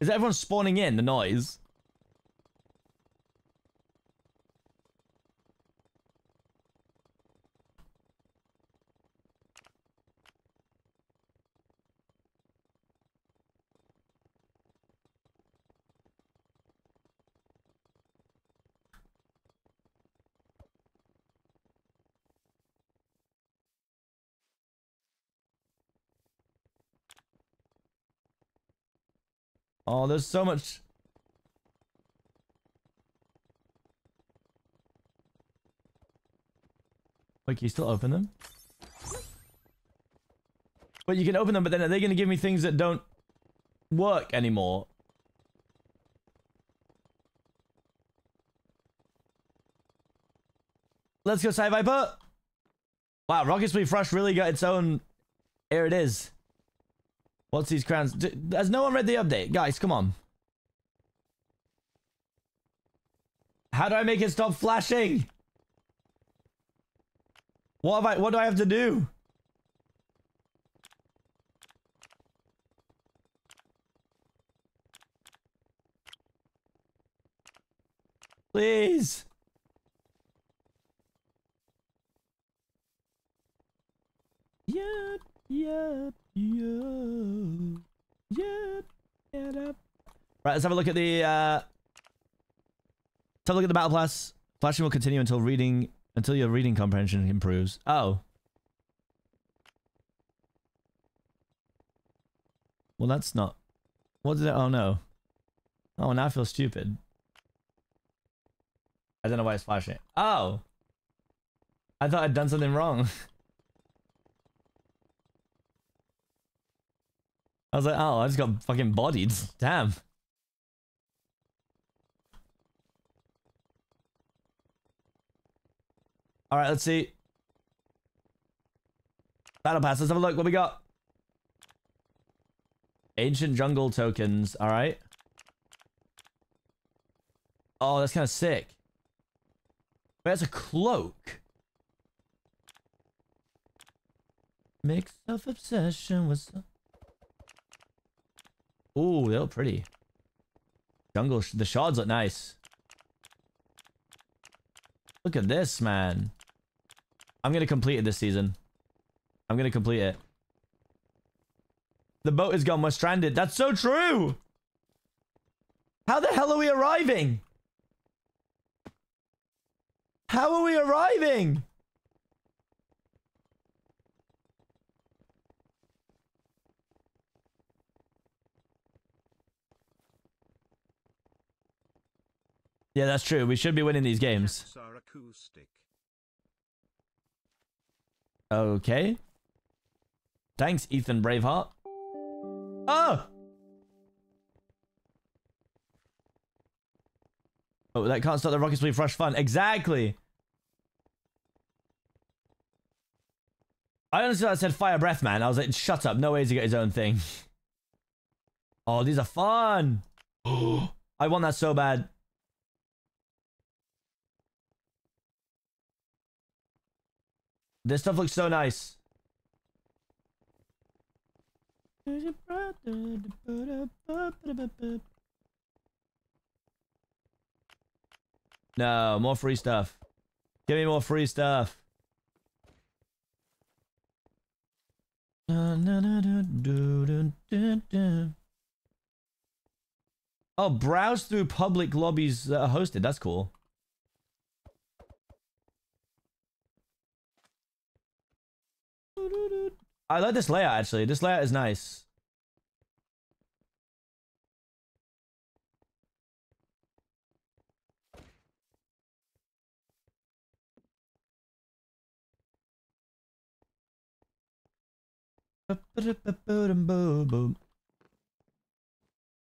Is everyone spawning in the noise? Oh, there's so much. Wait, can you still open them? But you can open them, but then are they going to give me things that don't work anymore? Let's go, Sci Viper. Wow, Rocket Spleef Rush really got its own. Here it is. What's these crowns? Has no one read the update? Guys, come on. How do I make it stop flashing? What have I what do I have to do? Please. Yep, yep. Yeah. Yeah. Yeah. Right, let's have a look at the uh let's have a look at the battle pass. Flashing will continue until reading until your reading comprehension improves. Oh. Well that's not what did it oh no. Oh now I feel stupid. I don't know why it's flashing. Oh. I thought I'd done something wrong. I was like, oh, I just got fucking bodied. Damn. All right, let's see. Battle pass. Let's have a look. What we got? Ancient jungle tokens. All right. Oh, that's kind of sick. That's a cloak. Mix of obsession with. Ooh, they look pretty. Jungle. The shards look nice. Look at this, man. I'm gonna complete it this season. I'm gonna complete it. The boat is gone. We're stranded. That's so true. How the hell are we arriving? How are we arriving? Yeah, that's true. We should be winning these games. Okay. Thanks, Ethan Braveheart. Oh! Oh, that can't stop the Rocket League fresh fun. Exactly. I honestly I said fire breath, man. I was like, shut up. No way to get his own thing. Oh, these are fun. I want that so bad. This stuff looks so nice. No, more free stuff. Give me more free stuff. Oh, browse through public lobbies that are hosted. That's cool. I like this layout actually. This layout is nice.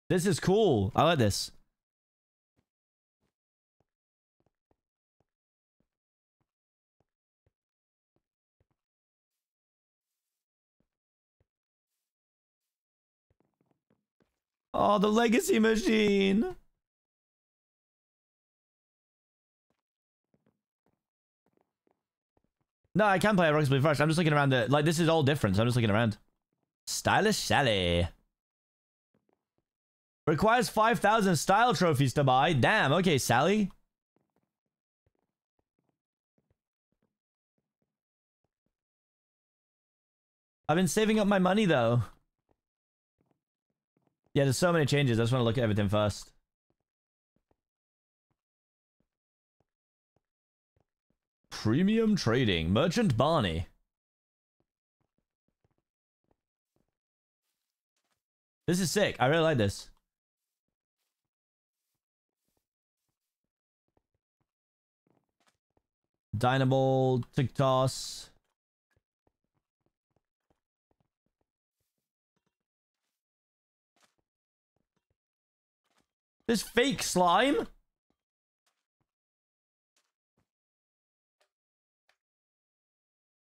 This is cool. I like this. Oh, the legacy machine. No, I can play League Rush. I'm just looking around the like this is all different, so I'm just looking around. Stylish Sally. Requires 5,000 style trophies to buy. Damn, okay, Sally. I've been saving up my money though. Yeah, there's so many changes. I just want to look at everything first. Premium trading. Merchant Barney. This is sick. I really like this. Dynamo, Tick Toss. This fake slime?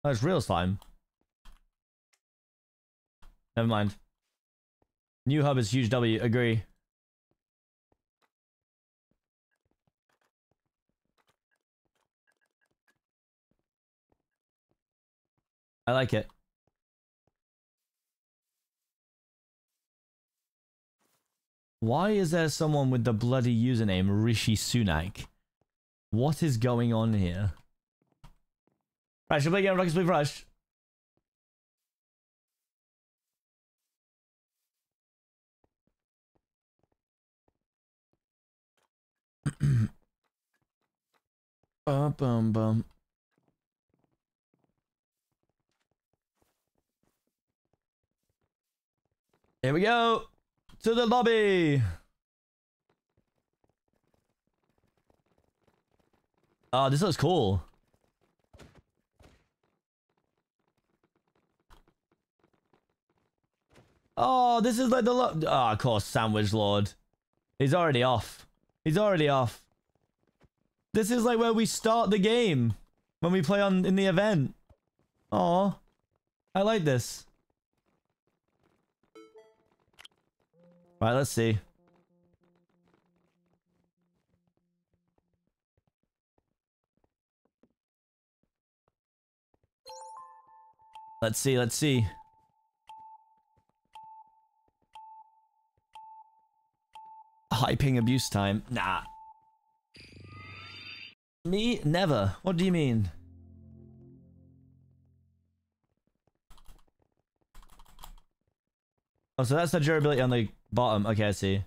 That's real slime. Never mind. New hub is huge W. Agree. I like it. Why is there someone with the bloody username Rishi Sunak? What is going on here? Right, should we play again Rocket Spleef Rush? bum bum bum. Here we go to the lobby. Oh, this looks cool. Oh, this is like the lo- Oh, of course, Sandwich Lord. He's already off. He's already off. This is like where we start the game. when we play on in the event. Oh, I like this. Right, let's see. Let's see, let's see. High ping abuse time. Nah. Me? Never. What do you mean? Oh, so that's the durability on the bottom. Okay, I see.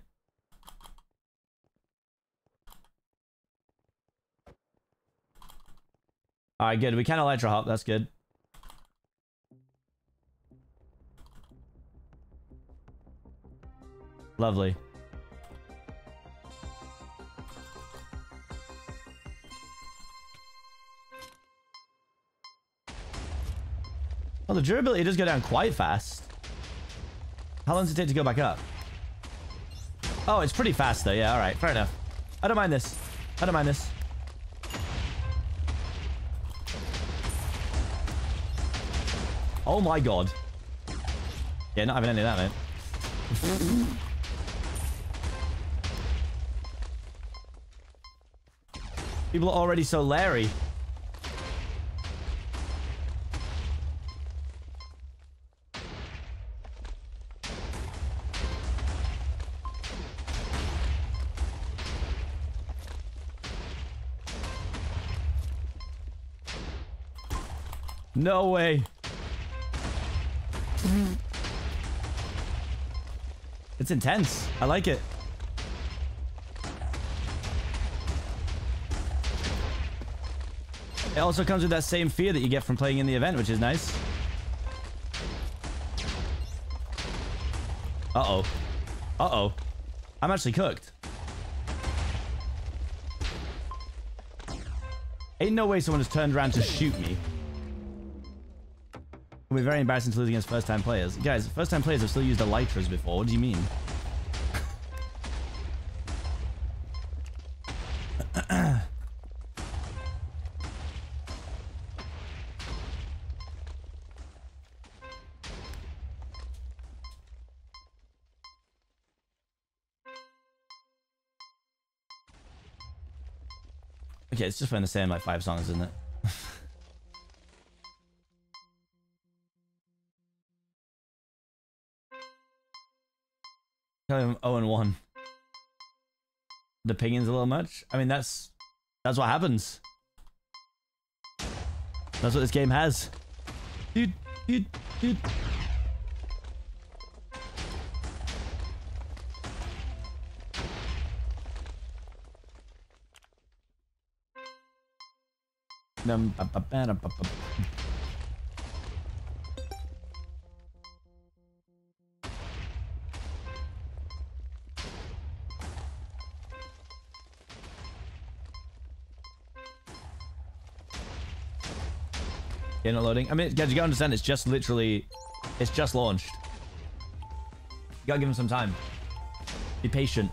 Alright, good. We can Elytra hop. That's good. Lovely. Oh, the durability does go down quite fast. How long does it take to go back up? Oh, it's pretty fast though. Yeah, all right. Fair enough. I don't mind this. I don't mind this. Oh my god. Yeah, not having any of that, mate. People are already so Larry. No way. It's intense. I like it. It also comes with that same fear that you get from playing in the event, which is nice. Uh-oh. Uh-oh. I'm actually cooked. Ain't no way someone has turned around to shoot me. It'll be very embarrassing to lose against first-time players. Guys, first-time players have still used elytras before. What do you mean? okay, it's just playing the same like five songs, isn't it? Tell him 0 and 1. The pinging's a little much. I mean, that's that's what happens. That's what this game has. Dude, dude, dude. Ba, ba, ba, Not loading. I mean, guys, you gotta understand, it's just literally, it's just launched. You gotta give him some time. Be patient.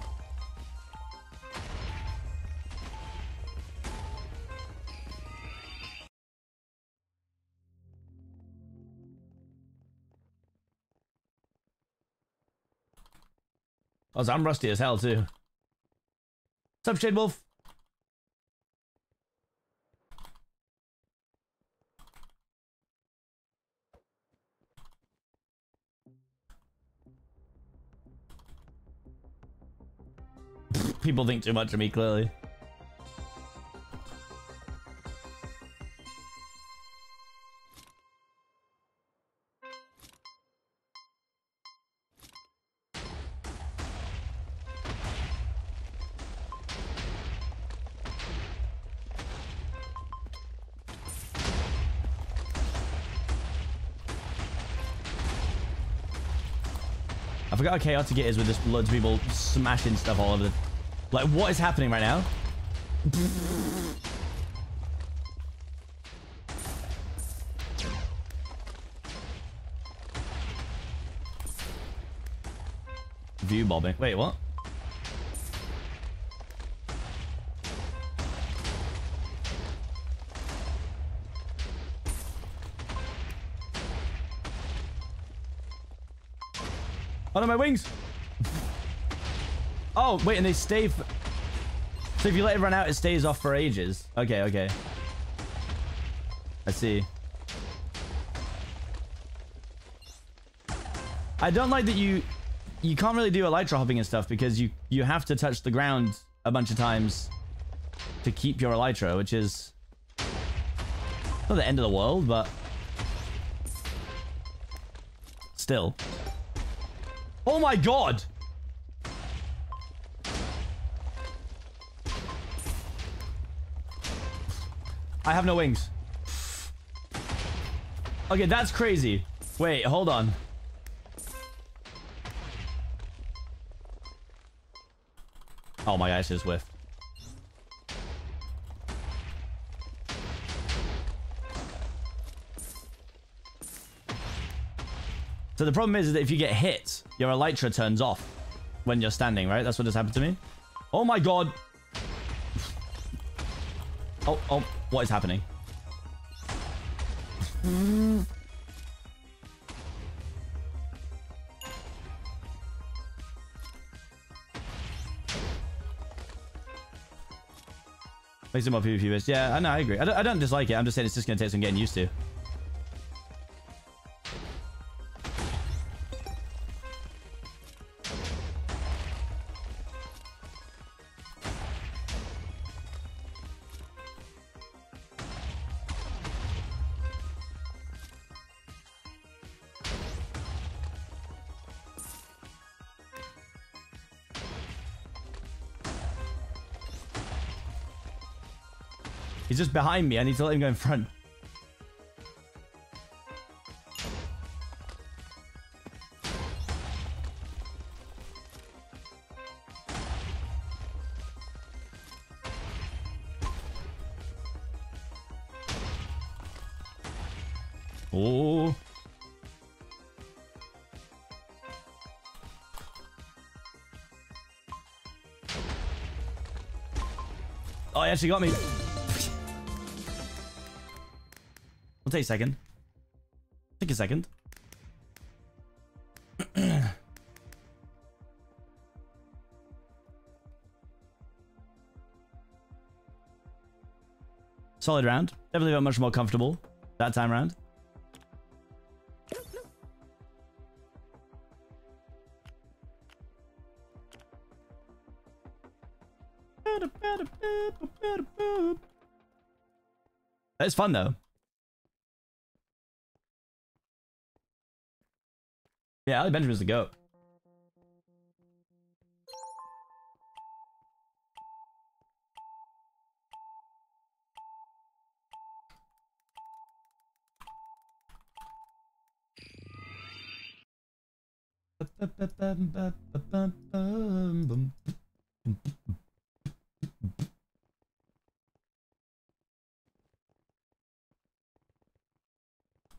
Oh, I'm rusty as hell too. What's up, Shade Wolf? People think too much of me, clearly. I forgot how chaotic it is with just loads of people smashing stuff all over the... Like, what is happening right now? View bobbing. Wait, what? Oh no, my wings! Oh, wait, and they stay... So if you let it run out, it stays off for ages. Okay, okay. I see. I don't like that you... You can't really do elytra hopping and stuff because you, you have to touch the ground a bunch of times to keep your elytra, which is... Not the end of the world, but... Still. Oh my god! I have no wings. Okay, that's crazy. Wait, hold on. Oh my gosh, just whiff. So the problem is that if you get hit, your elytra turns off when you're standing, right? That's what just happened to me. Oh my god. Oh, oh, what is happening? Makes it more PvP based. Yeah, I know, I agree. I don't, I don't dislike it. I'm just saying it's just going to take some getting used to. He's just behind me. I need to let him go in front. Oh. Oh, he actually got me. We'll take a second. Take a second. Solid round. Definitely got much more comfortable that time round. That's fun though. Yeah, Ali Benjamin's the goat.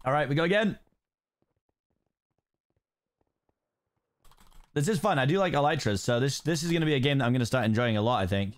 All right, we go again. This is fun. I do like Elytras, so this this is going to be a game that I'm going to start enjoying a lot, I think.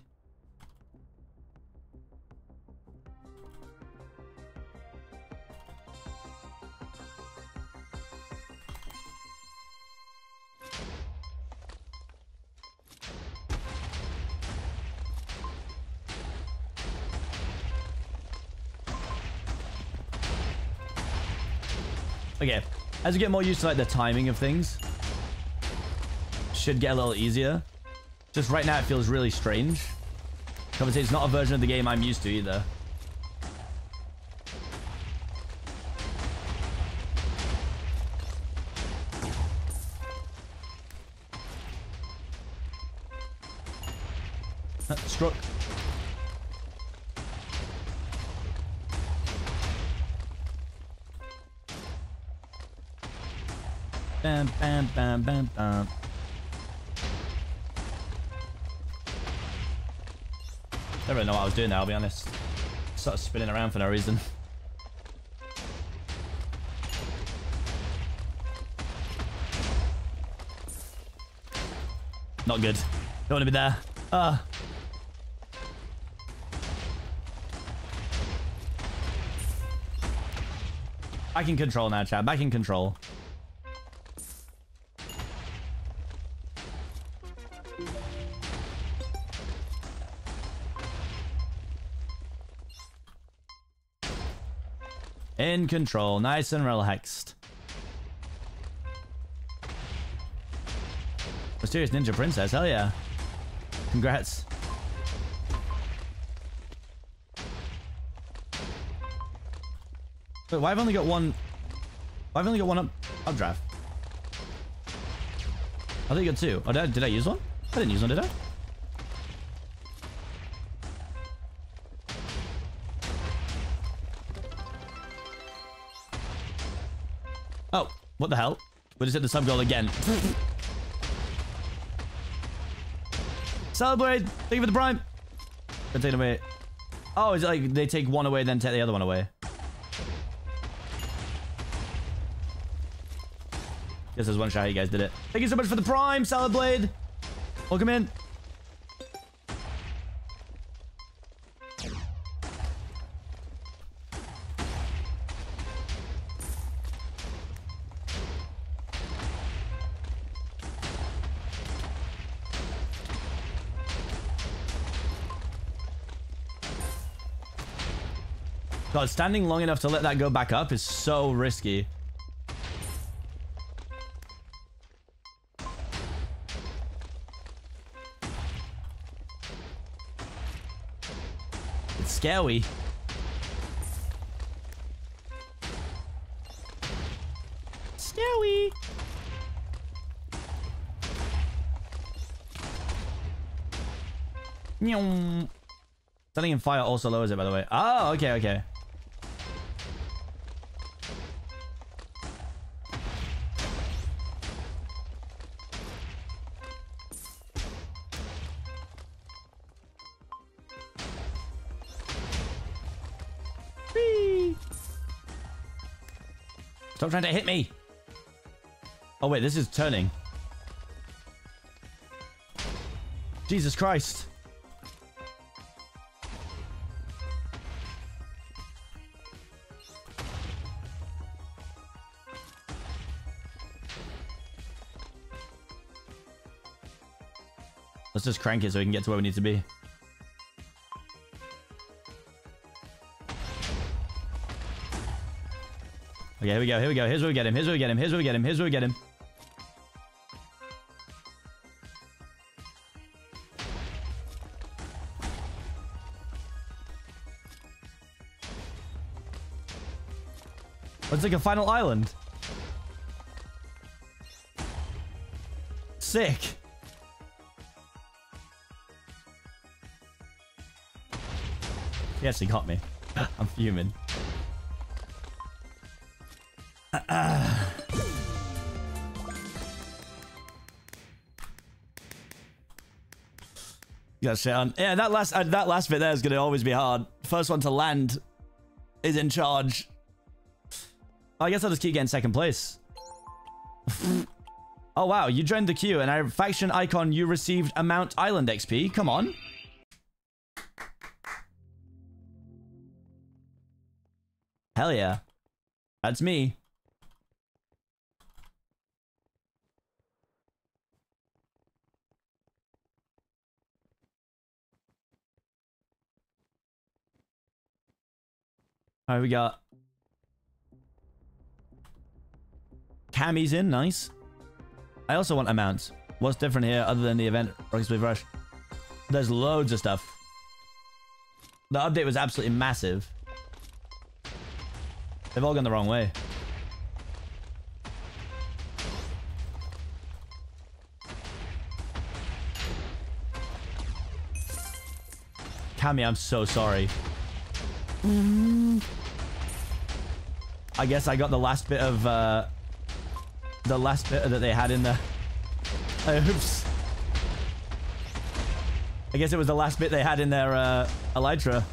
Okay, as you get more used to like the timing of things, should get a little easier. Just right now it feels really strange. Obviously it's not a version of the game I'm used to either. Struck. Bam, bam, bam, bam, bam. Really know what I was doing there, I'll be honest. Sort of spinning around for no reason. Not good. Don't want to be there. Ah. Back in control now, Chad. Back in control. In control. Nice and relaxed. Mysterious Ninja Princess. Hell yeah. Congrats. Wait, why have I only got one... Why have I only got one up, updraft? I think you got two. Oh, did I, did I use one? I didn't use one, did I? What the hell? We just hit the sub goal again. Celebrate! Thank you for the prime! Gonna take it away. Oh, is it like they take one away, then take the other one away? Guess there's one shot you guys did it. Thank you so much for the prime, Salad Blade! Welcome in. God, standing long enough to let that go back up is so risky. It's scary. Scary. Nyong. Standing in fire also lowers it, by the way. Oh, okay, okay. Stop trying to hit me. Oh, wait, this is turning. Jesus Christ. Let's just crank it so we can get to where we need to be. Okay, here we go, here we go. Here's where we get him, here's where we get him, here's where we get him, here's where we get him. Oh, it's like a final island. Sick. Yes, he actually got me. I'm fuming. On. Yeah, that last uh, that last bit there is gonna always be hard. First one to land is in charge. I guess I'll just keep getting second place. oh wow, you joined the queue and our faction icon you received a Mount Island XP. Come on. Hell yeah. That's me. Alright, we got... Cammy's in, nice. I also want a mount. What's different here other than the event Rocket Spleef Rush? There's loads of stuff. The update was absolutely massive. They've all gone the wrong way. Cammy, I'm so sorry. I guess I got the last bit of, uh, the last bit that they had in there. Oops. I guess it was the last bit they had in their, uh, Elytra.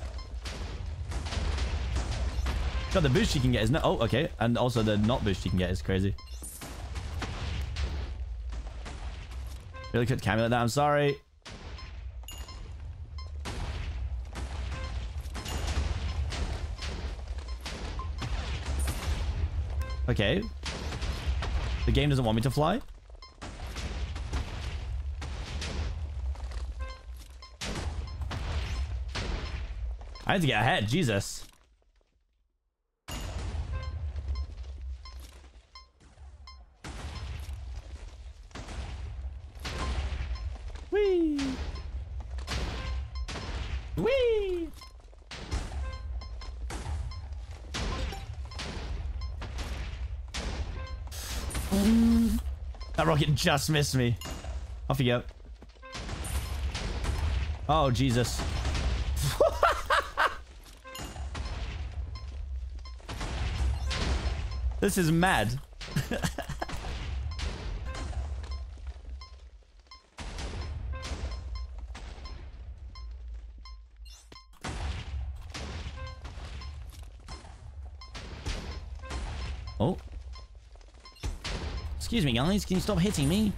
God, the boost you can get is no. Oh, okay. And also the not boost you can get is crazy. Really could cameo that. I'm sorry. Okay. The game doesn't want me to fly. I need to get ahead. Jesus. Just missed me. Off you go. Oh, Jesus. this is mad. Excuse me, guys. Can you stop hitting me?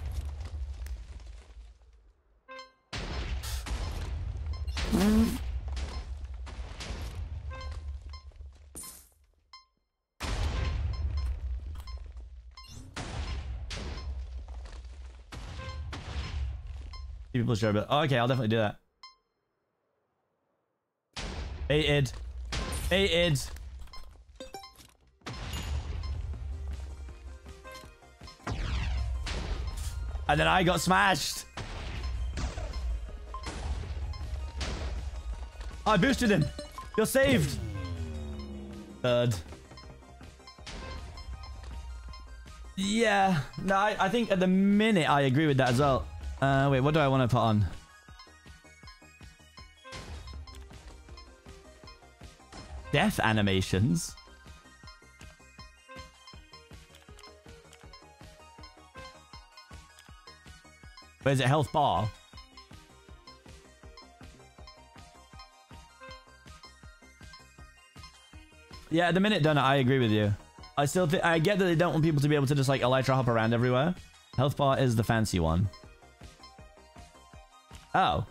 People sure, but okay, I'll definitely do that. Baited. Baited. And then I got smashed. I boosted him. You're saved. Third. Yeah. No, I, I think at the minute I agree with that as well. Uh, wait, what do I want to put on? Death animations? Where's it health bar? Yeah, at the minute done, I agree with you. I still think I get that they don't want people to be able to just like elytra hop around everywhere. Health bar is the fancy one. Oh.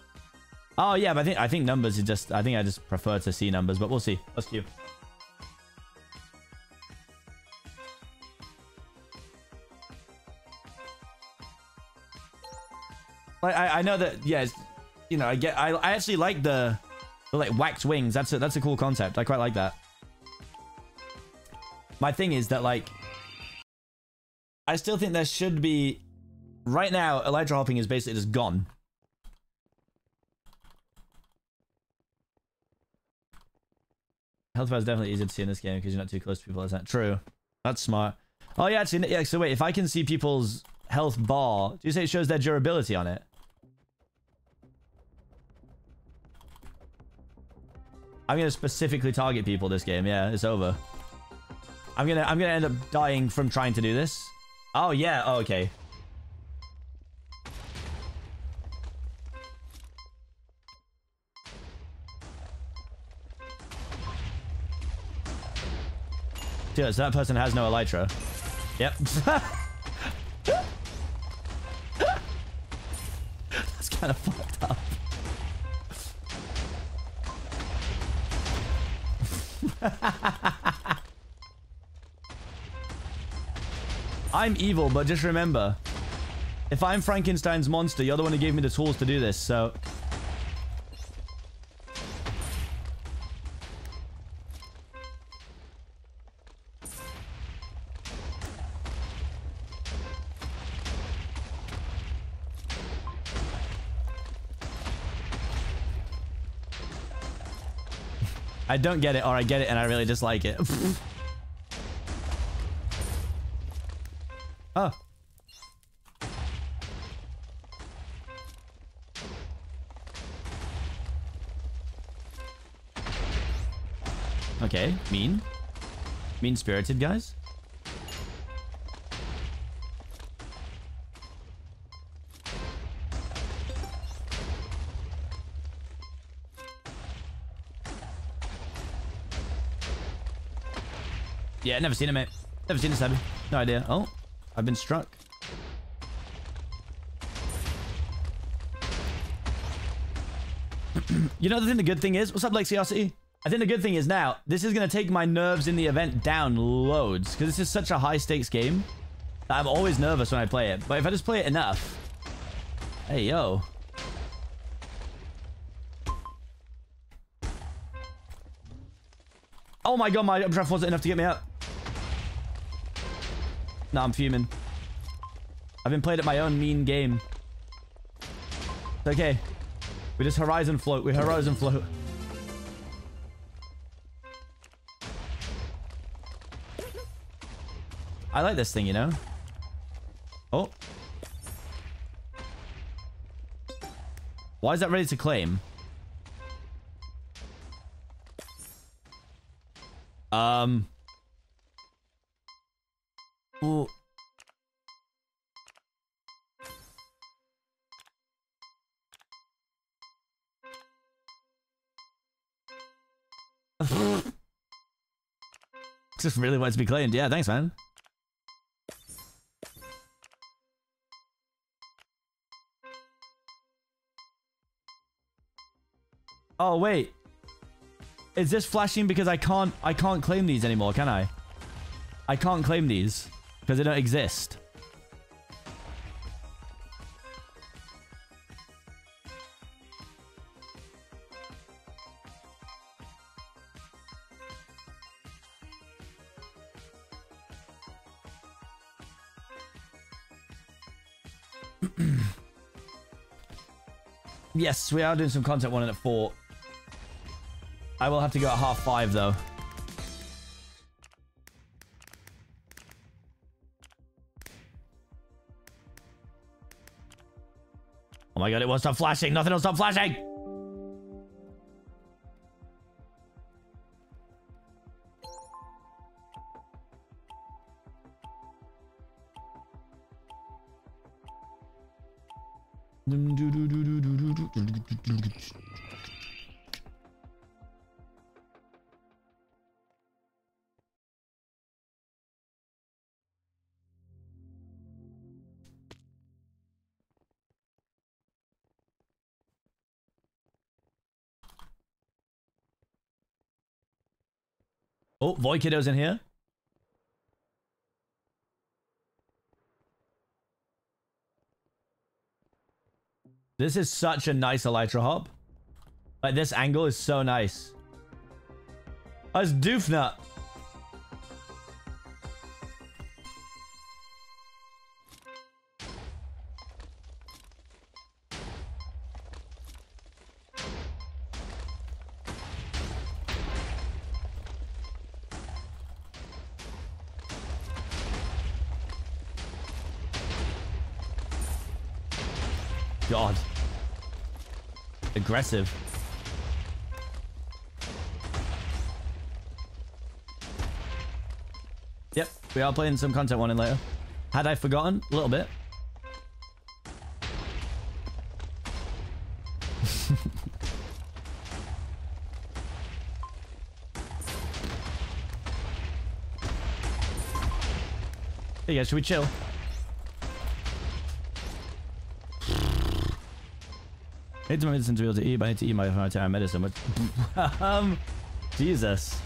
Oh yeah, but I think I think numbers is just I think I just prefer to see numbers, but we'll see. Let's queue. Like I, I know that yes, you know I get I I actually like the, the like waxed wings. That's a that's a cool concept. I quite like that. My thing is that like I still think there should be right now elytra hopping is basically just gone. Health bar is definitely easier to see in this game because you're not too close to people. Is that true? That's smart. Oh yeah, actually, yeah. So wait, if I can see people's health bar, do you say it shows their durability on it? I'm gonna specifically target people this game. Yeah, it's over. I'm gonna I'm gonna end up dying from trying to do this. Oh yeah. Oh, okay. Yeah, so that person has no elytra. Yep. That's kind of fucked I'm evil, but just remember, if I'm Frankenstein's monster, you're the one who gave me the tools to do this, so... I don't get it, or I get it and I really dislike it. oh. Okay, mean. Mean-spirited, guys. Yeah, never seen it, mate. Never seen this, Abby. No idea. Oh, I've been struck. you know the thing, the good thing is? What's up, Lexiosity? I think the good thing is now, this is going to take my nerves in the event down loads. Because this is such a high-stakes game. I'm always nervous when I play it. But if I just play it enough... Hey, yo. Oh my god, my updraft wasn't enough to get me up. I'm fuming. I've been playing at my own mean game. It's okay. We just horizon float. We horizon float. I like this thing, you know? Oh. Why is that ready to claim? Um. Ooh. Just really wants to be claimed. Yeah, thanks, man. Oh, wait. Is this flashing because I can't I can't claim these anymore, can I? I can't claim these because they don't exist. yes, we are doing some content one and at four. I will have to go at half five though. My god, it won't stop flashing. Nothing will stop flashing. Oh, Void Kiddo's in here. This is such a nice Elytra hop. Like, this angle is so nice. Oh, it's Doofnut. Aggressive. Yep, we are playing some content one in later. Had I forgotten? A little bit. hey guys, should we chill? Need my medicine to be able to eat, but I need to eat my humanitarian medicine. But um, Jesus,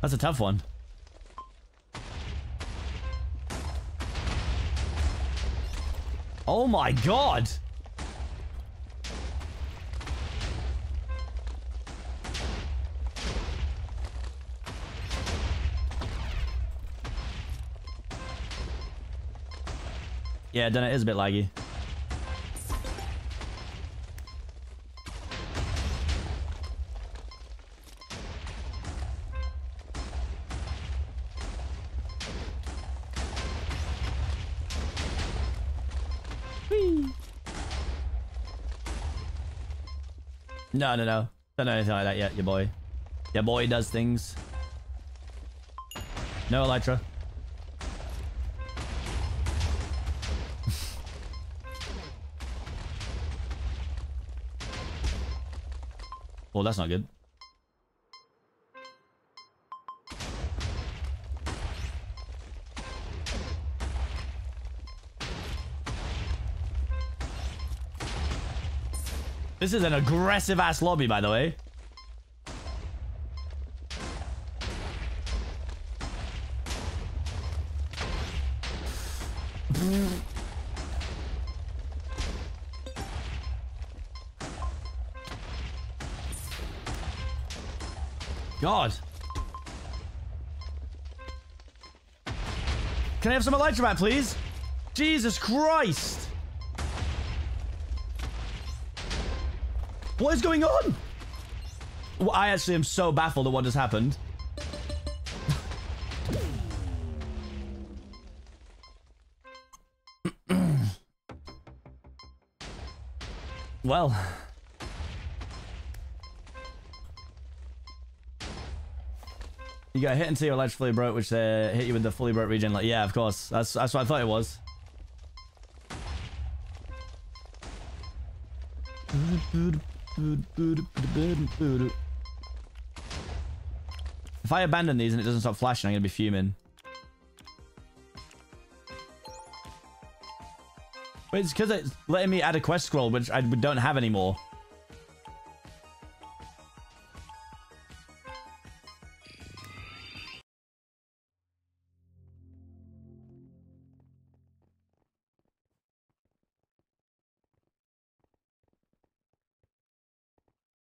that's a tough one. Oh my god! Yeah, then it is a bit laggy. No, no, no. Don't know anything like that yet, your boy. Your boy does things. No Elytra. well, that's not good. This is an aggressive ass lobby, by the way. God. Can I have some Elytra please? Jesus Christ. What is going on? Well, I actually am so baffled at what just happened. well. You got hit until your ledge fully broke, which uh, hit you with the fully broke regen. Like, yeah, of course. That's that's what I thought it was. If I abandon these and it doesn't stop flashing, I'm gonna be fuming. But it's because it's letting me add a quest scroll, which I don't have anymore.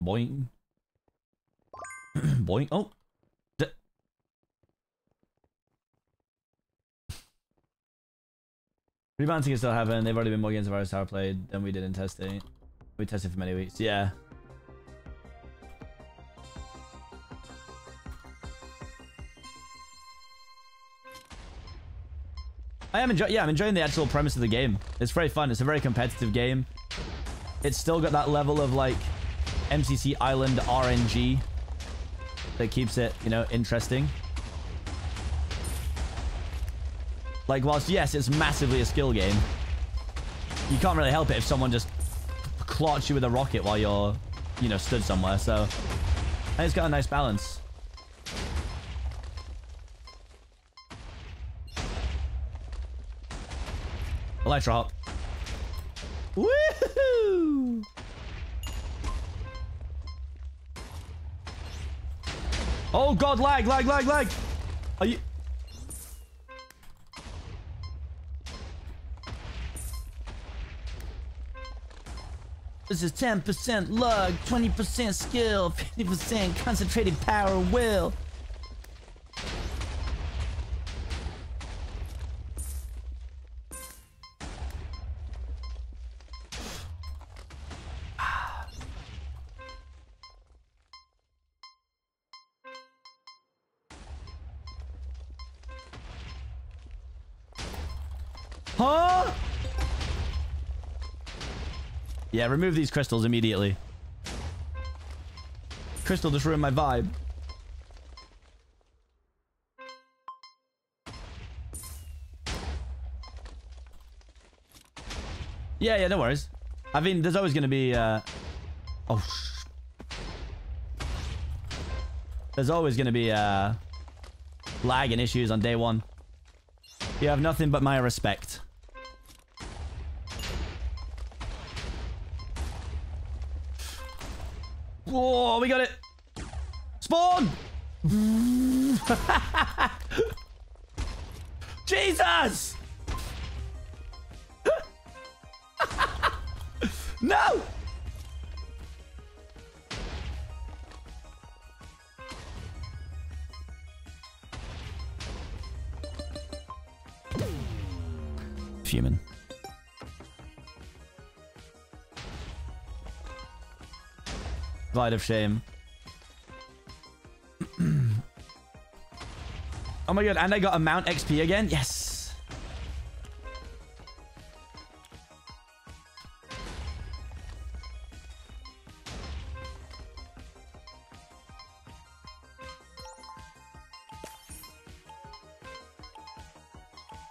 Boing. Boing. Oh. D Rebalancing is still happening. They've already been more games of ours tower played than we did in testing. We tested for many weeks. Yeah. I am enjoying. Yeah, I'm enjoying the actual premise of the game. It's very fun. It's a very competitive game. It's still got that level of like MCC Island RNG that keeps it, you know, interesting. Like, whilst, yes, it's massively a skill game, you can't really help it if someone just clots you with a rocket while you're, you know, stood somewhere. So, it's got a nice balance. Elytra. Woohoo! Oh god, lag, lag, lag, lag. Are you... This is 10% luck, 20% skill, 50% concentrated power will. Yeah, remove these crystals immediately. Crystal just ruined my vibe. Yeah, yeah, no worries. I mean, there's always going to be... Uh... Oh, There's always going to be uh... lag and issues on day one. You have nothing but my respect. Whoa, we got it. Spawn! Jesus! no! Light of shame. oh my god, and I got a Mount XP again? Yes!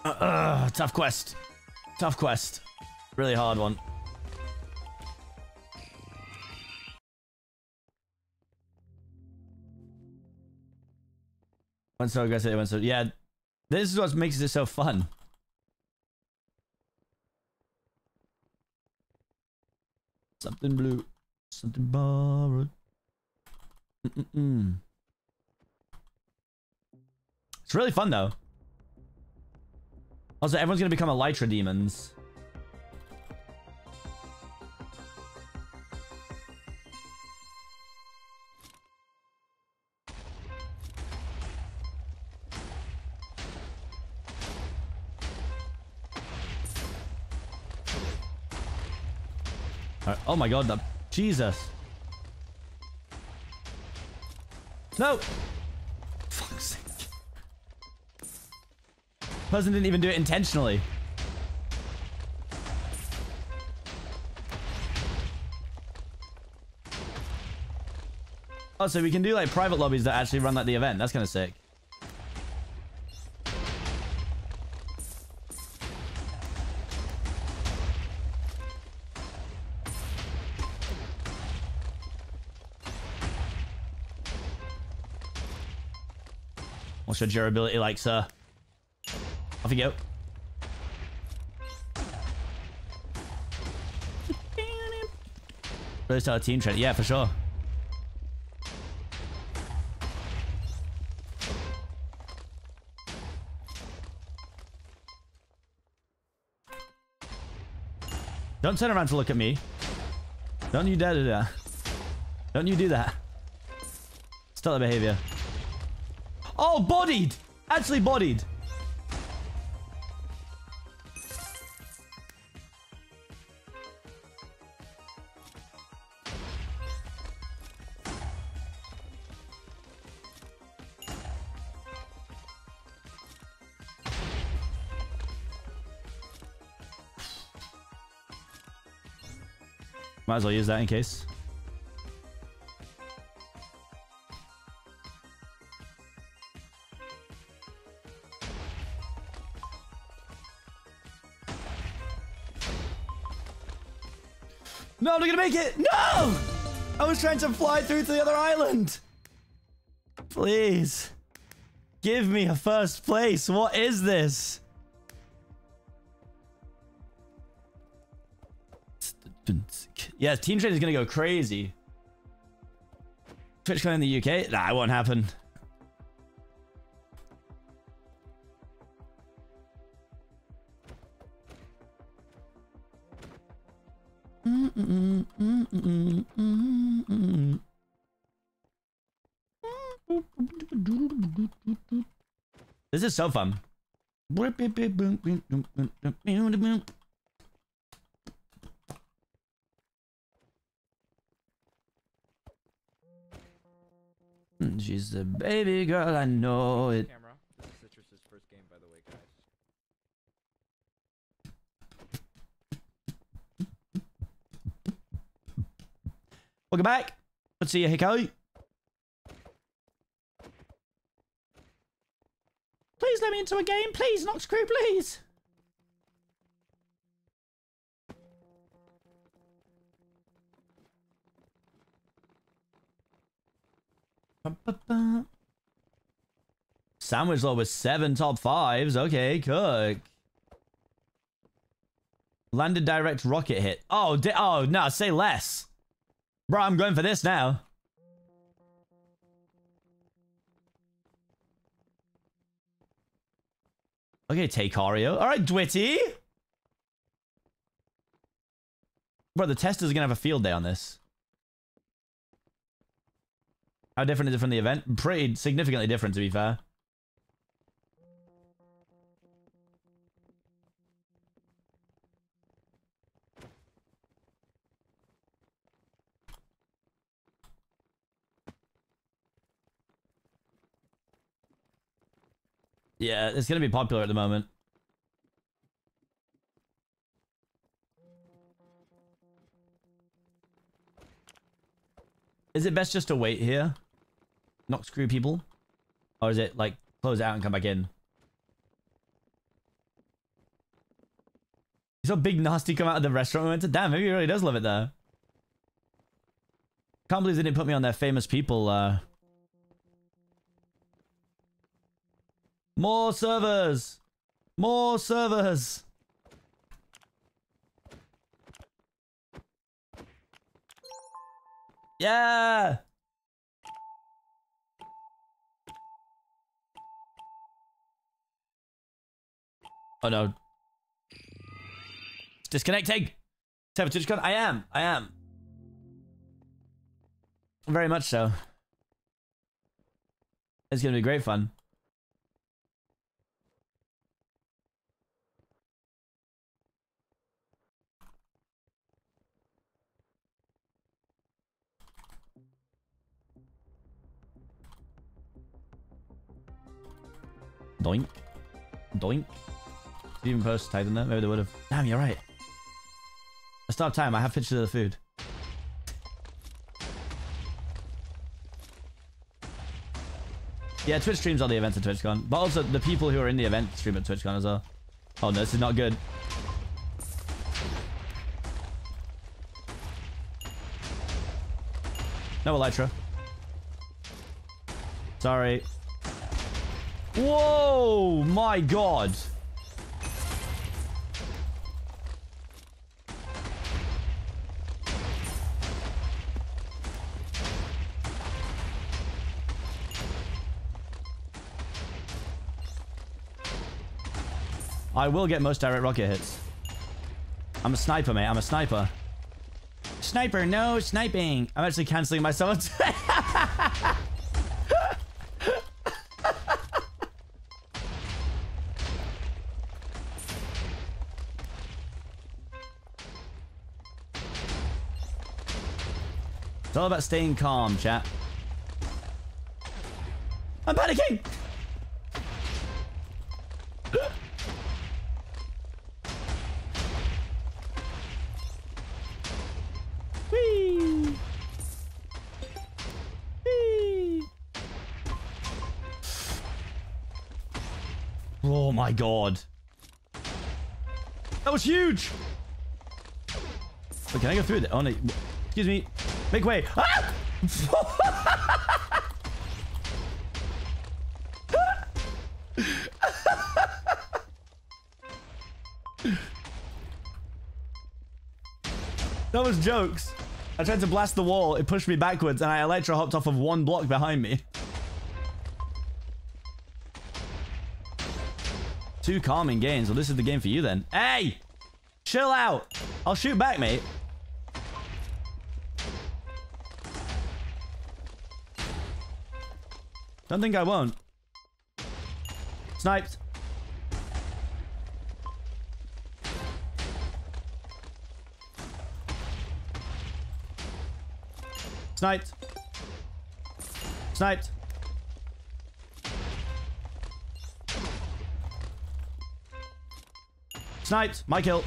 Uh, uh, tough quest. Tough quest. Really hard one. Went so aggressive, went so... Yeah, this is what makes it so fun. Something blue. Something borrowed. Mm -mm -mm. It's really fun, though. Also, everyone's gonna become Elytra demons. my god, the Jesus. No! Fuck's sake. Person didn't even do it intentionally. Oh, so we can do like private lobbies that actually run like the event. That's kind of sick. Your durability like, sir? Off you go. A team trend. Yeah, for sure. Don't turn around to look at me. Don't you dare do that. Don't you do that. Stop that behavior. Oh, bodied! Actually bodied. Might as well use that in case. Not gonna make it! No! I was trying to fly through to the other island! Please. Give me a first place. What is this? Yeah, Team Trade is gonna go crazy. TwitchCon in the UK? It won't happen. This is so fun. She's the baby girl, I know it. Camera. This is Citrus's first game, by the way, guys. Welcome back. Let's see you, Hiko. Please let me into a game. Please, Noxcrew, please. Ba-ba-ba. Sandwich Law with seven top fives. Okay, cook. Landed direct rocket hit. Oh, oh no, say less. Bro, I'm going for this now. Okay, take Ario. All right, Dwitty. Bro, the testers are going to have a field day on this. How different is it from the event? Pretty significantly different, to be fair. Yeah, it's to be popular at the moment. Is it best just to wait here? Not screw people? Or is it like close out and come back in? You saw Big Nasty come out of the restaurant and went to damn, maybe he really does love it there. Can't believe they didn't put me on their famous people uh More servers! More servers! Yeah! Oh no. It's disconnecting! TwitchCon? I am. I am. Very much so. It's gonna be great fun. Doink. Doink. Did even post Titan there? Maybe they would have. Damn, you're right. I have time. I have pictures of the food. Yeah, Twitch streams all the events at TwitchCon. But also, the people who are in the event stream at TwitchCon as well. Oh no, this is not good. No Elytra. Sorry. Whoa! My god! I will get most direct rocket hits. I'm a sniper, mate. I'm a sniper. Sniper, no sniping. I'm actually canceling myself. all about staying calm, chat. I'm panicking! Whee! Oh my god. That was huge! Wait, can I go through it? Oh no. Excuse me. Make way. Ah! that was jokes. I tried to blast the wall, it pushed me backwards, and I elytra hopped off of one block behind me. Two calming games. Well, this is the game for you then. Hey! Chill out. I'll shoot back, mate. Don't think I won't. Sniped. Sniped. Sniped. Sniped. My kill.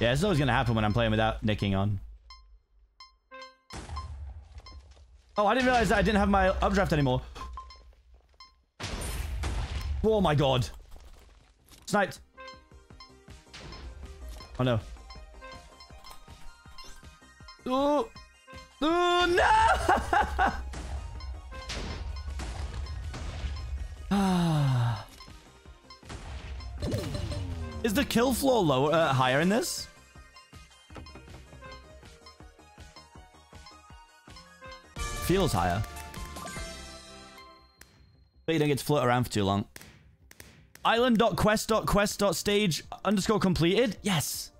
Yeah, it's always going to happen when I'm playing without nicking on. Oh, I didn't realize that I didn't have my updraft anymore. Oh my god. Sniped. Oh no. Oh. Oh no! Is the kill floor lower, uh, higher in this? Feels higher. But you don't get to float around for too long. Island.quest.quest.stage underscore completed? Yes.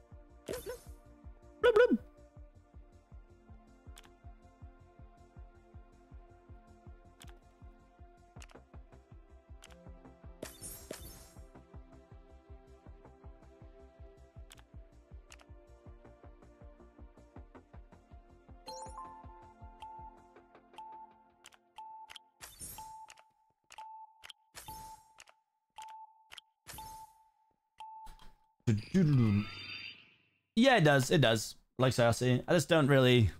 Yeah, it does. It does. Like Cersei. I just don't really...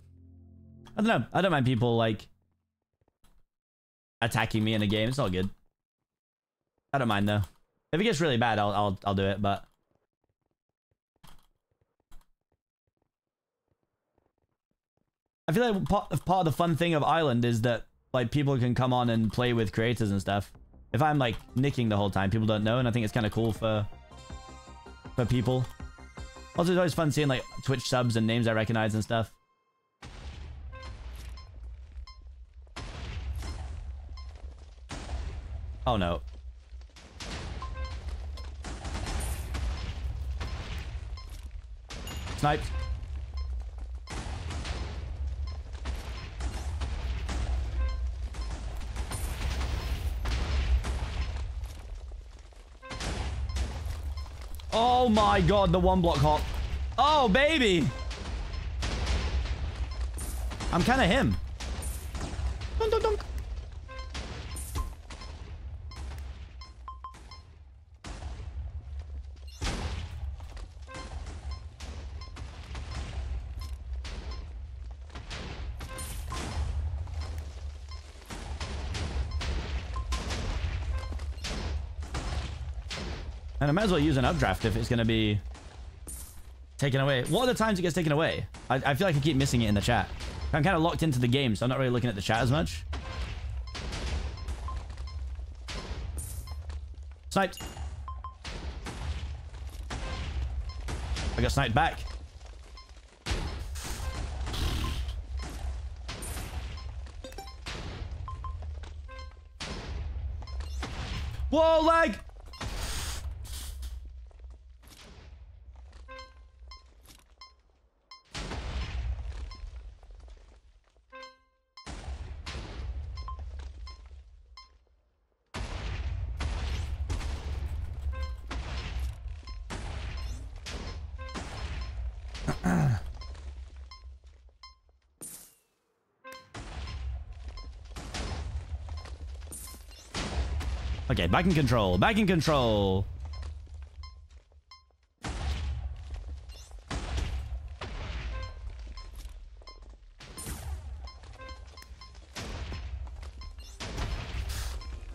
I don't know. I don't mind people, like, attacking me in a game. It's all good. I don't mind, though. If it gets really bad, I'll, I'll, I'll do it, but... I feel like part, part of the fun thing of Island is that, like, people can come on and play with creators and stuff. If I'm, like, nicking the whole time, people don't know, and I think it's kind of cool for for people. Also, it's always fun seeing like Twitch subs and names I recognize and stuff. Oh no. Sniped. Oh my god, the one block hop. Oh, baby. I'm kind of him. Dun, dun, dun. And I might as well use an updraft if it's going to be taken away. What are the times it gets taken away? I, I feel like I keep missing it in the chat. I'm kind of locked into the game, so I'm not really looking at the chat as much. Sniped. I got sniped back. Whoa, lag! Okay, back in control. Back in control.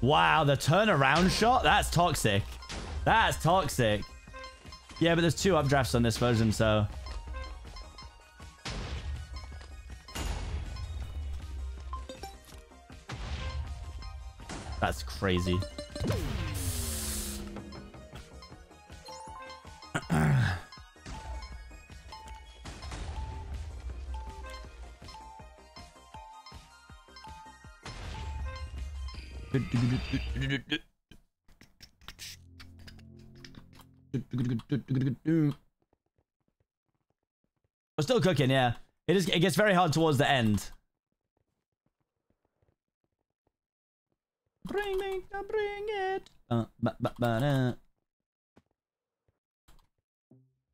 Wow, the turnaround shot? That's toxic. That's toxic. Yeah, but there's two updrafts on this version, so... That's crazy. We're still cooking, yeah. It is. It gets very hard towards the end. Bring me, bring it. Uh, ba, ba, ba,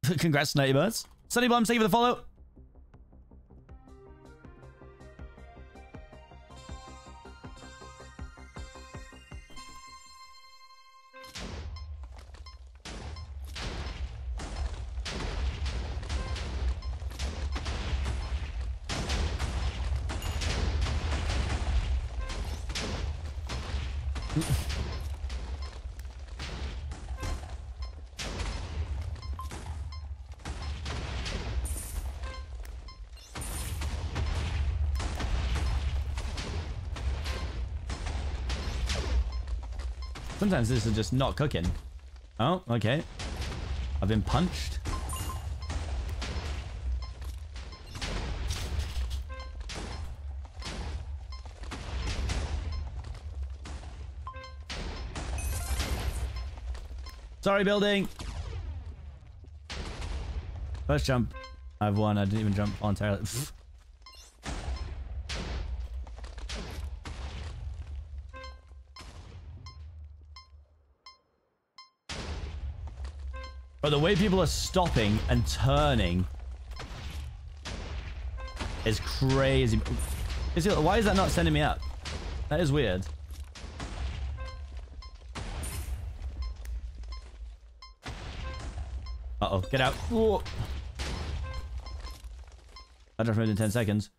Congrats, Nighty Birds. Sunny Bombs, thank you for the follow. Sometimes this is just not cooking. Oh, okay. I've been punched. Sorry, building. First jump. I've won. I didn't even jump voluntarily. But the way people are stopping and turning is crazy. Is it, why is that not sending me up? That is weird. Uh-oh, get out. Whoa. I just moved in 10 seconds.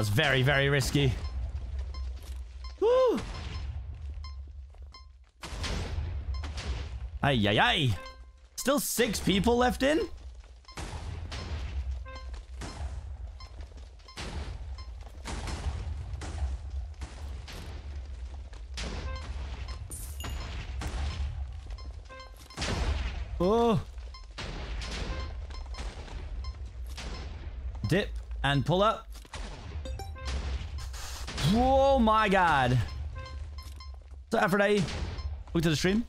Was very, very risky. Woo! Ay, ay, ay. Still six people left in? Oh. Dip and pull up. Oh my god. So Aphrodite, welcome to the stream.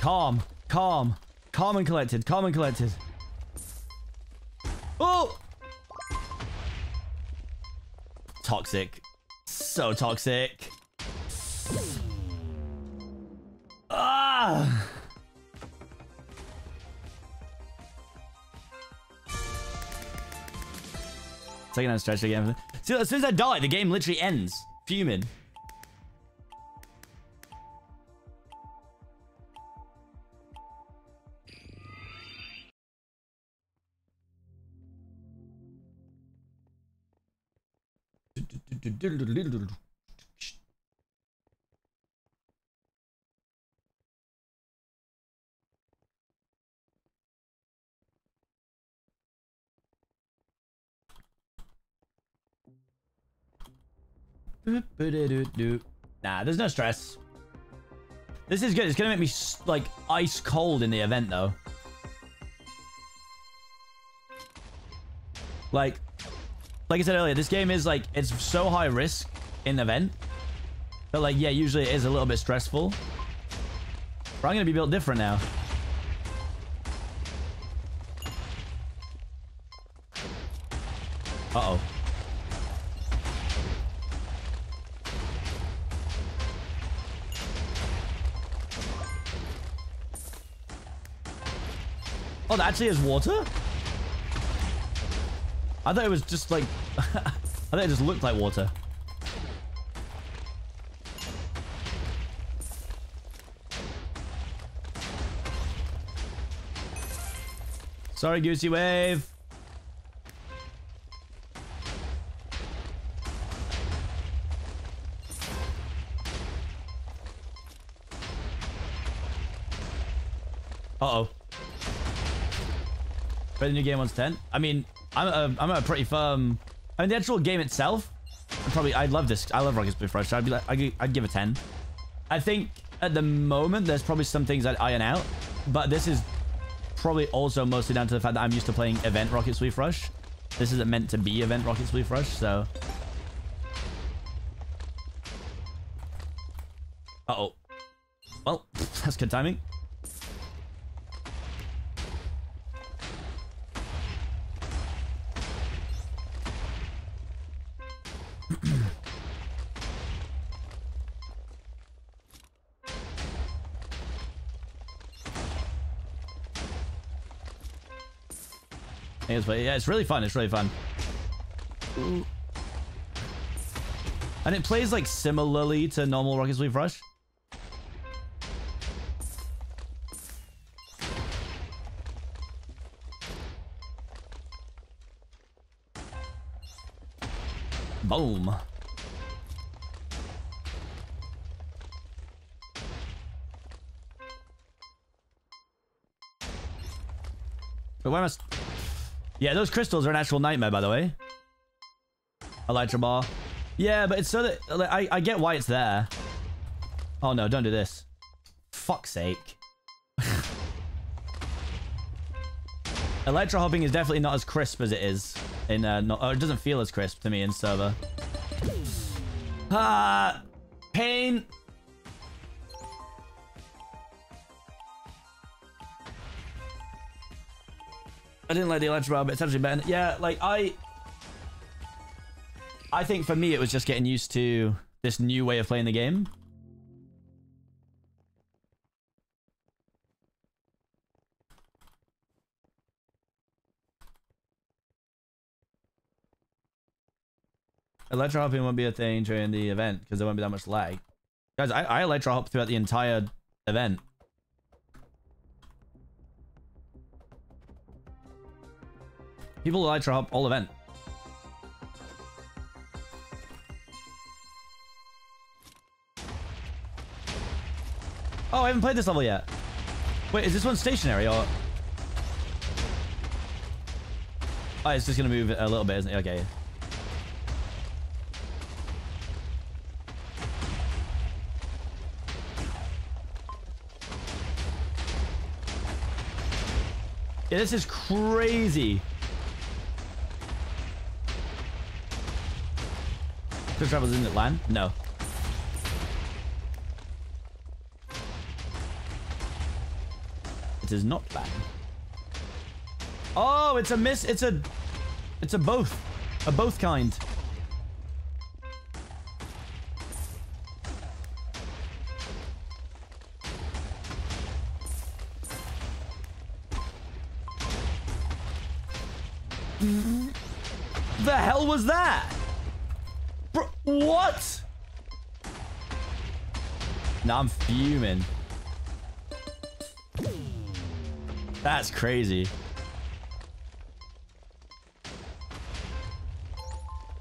Calm, calm, calm and collected, calm and collected. Oh! Toxic. So toxic. Ah! Second hand stretch again. See, as soon as I die, the game literally ends. Fuming. Nah, there's no stress. This is good. It's gonna make me like ice cold in the event though. Like, like I said earlier, this game is like it's so high risk in event. But like, yeah, usually it is a little bit stressful. But I'm gonna be built different now. Uh actually is water? I thought it was just like... I thought it just looked like water. Sorry, Goosey Wave. Better new game 10. I mean, I'm a, I'm a pretty firm. I mean, the actual game itself, I'd probably I love this. I love Rocket Spleef Rush. I'd be like, I'd, I'd give a 10. I think at the moment there's probably some things that iron out, but this is probably also mostly down to the fact that I'm used to playing event Rocket Spleef Rush. This isn't meant to be event Rocket Spleef Rush, so. Uh oh. Well, that's good timing. Yes, but yeah, it's really fun. It's really fun. And it plays like similarly to normal Rocket Spleef Rush. Boom. But why must... Yeah, those crystals are an actual nightmare, by the way. Elytra Ball. Yeah, but it's so that... I, I get why it's there. Oh, no, don't do this. Fuck's sake. Elytra hopping is definitely not as crisp as it is in... Uh, not, or it doesn't feel as crisp to me in server. Ah! Pain! I didn't like the Elytra but it's actually better. Yeah, like I... I think for me it was just getting used to this new way of playing the game. Elytra hopping won't be a thing during the event because there won't be that much lag. Guys, I, I elytra hop throughout the entire event. People that to help all event. Oh, I haven't played this level yet. Wait, is this one stationary or... Oh, it's just gonna move a little bit, isn't it? Okay. Yeah, this is crazy. Quick travel isn't it land? No. It is not land. Oh, it's a miss. It's a, it's a both, a both kind. What? Now I'm fuming. That's crazy.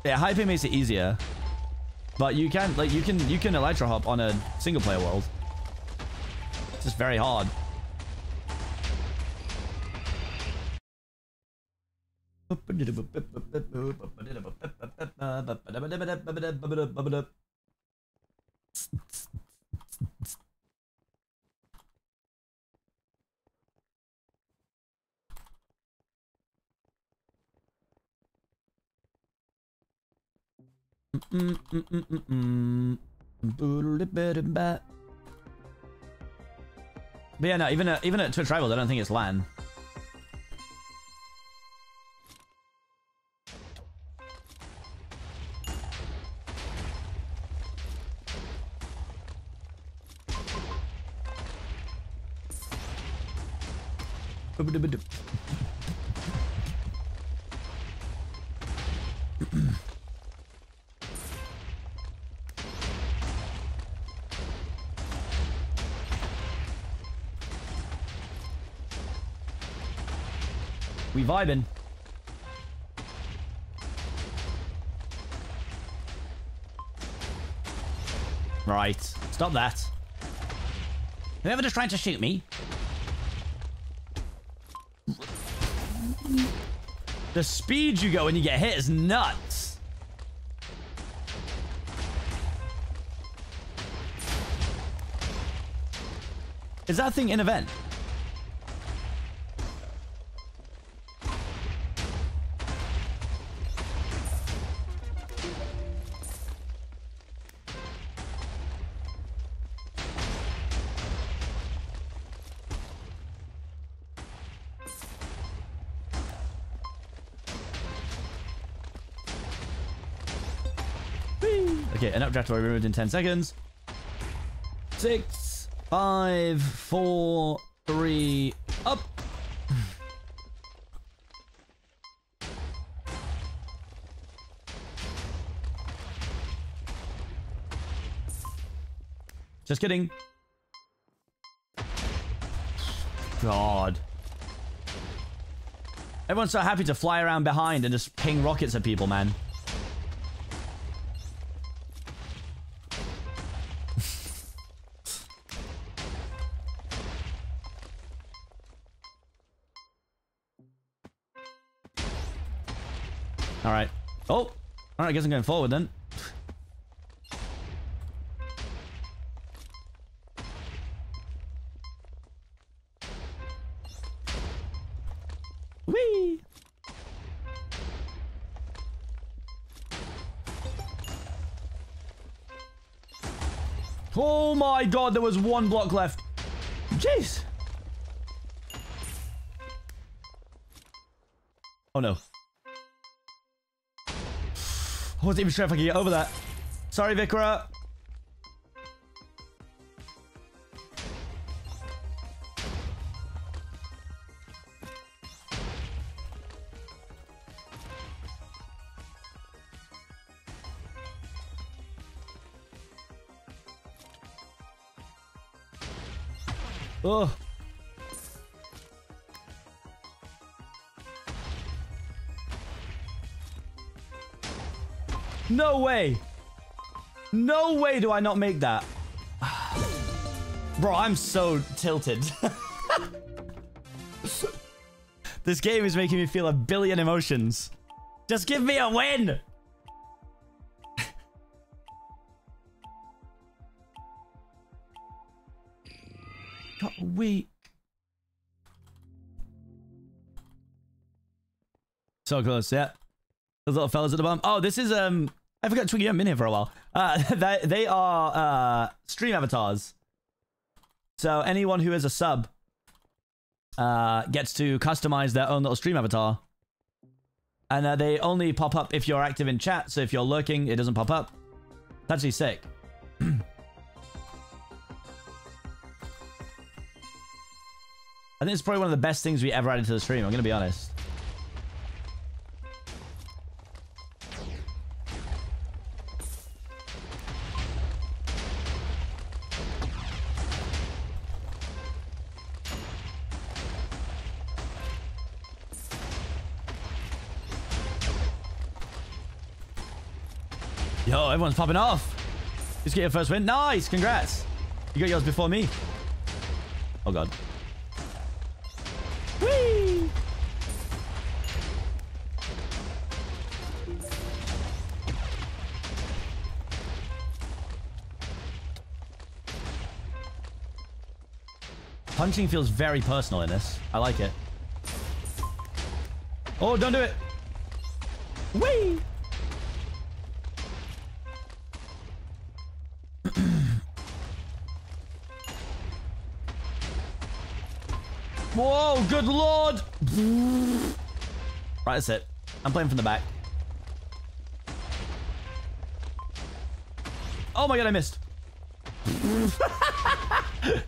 Yeah, hyping makes it easier. But you can like you can you can elytra hop on a single player world. It's just very hard. But yeah, no, even at, even at Twitch Rivals, I don't think it's LAN. We vibing. Right. Stop that. Whoever just trying to shoot me. The speed you go when you get hit is nuts. Is that thing in event? An updraft will be removed in 10 seconds. Six, five, four, three, up. Just kidding. God. Everyone's so happy to fly around behind and just ping rockets at people, man. Oh, all right. I guess I'm going forward then. Whee! Oh my god, there was one block left. Jeez. Oh no. I wasn't even sure if I could get over that. Sorry, Vikra. Oh. No way. No way do I not make that. Bro, I'm so tilted. this game is making me feel a billion emotions. Just give me a win. A week. So close, yeah. Those little fellas at the bottom. Oh, this is um. I forgot Twiggy. I've been here for a while. Uh, they they are uh stream avatars. So anyone who is a sub uh gets to customize their own little stream avatar, and uh, they only pop up if you're active in chat. So if you're lurking, it doesn't pop up. It's actually sick. I think it's probably one of the best things we ever added to the stream. I'm gonna be honest. Everyone's popping off. Just get your first win. Nice, congrats. You got yours before me. Oh god. Whee! Punching feels very personal in this. I like it. Oh, don't do it. Whee! Whoa, good lord! Right, that's it. I'm playing from the back. Oh my god, I missed.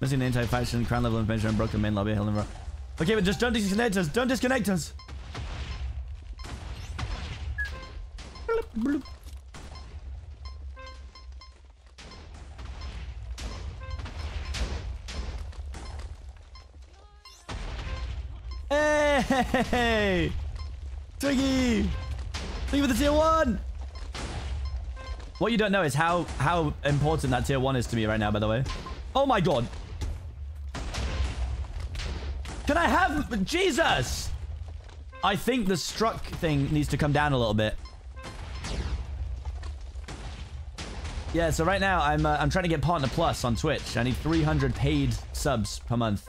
Missing the anti-faction, crown level information, and broken main lobby, Row. Okay, but just don't disconnect us. Don't disconnect us. Hey! Twiggy! Twiggy with the tier one! What you don't know is how, how important that tier one is to me right now, by the way. Oh my god. Can I have... Jesus! I think the struck thing needs to come down a little bit. Yeah, so right now I'm uh, I'm trying to get Partner Plus on Twitch. I need 300 paid subs per month.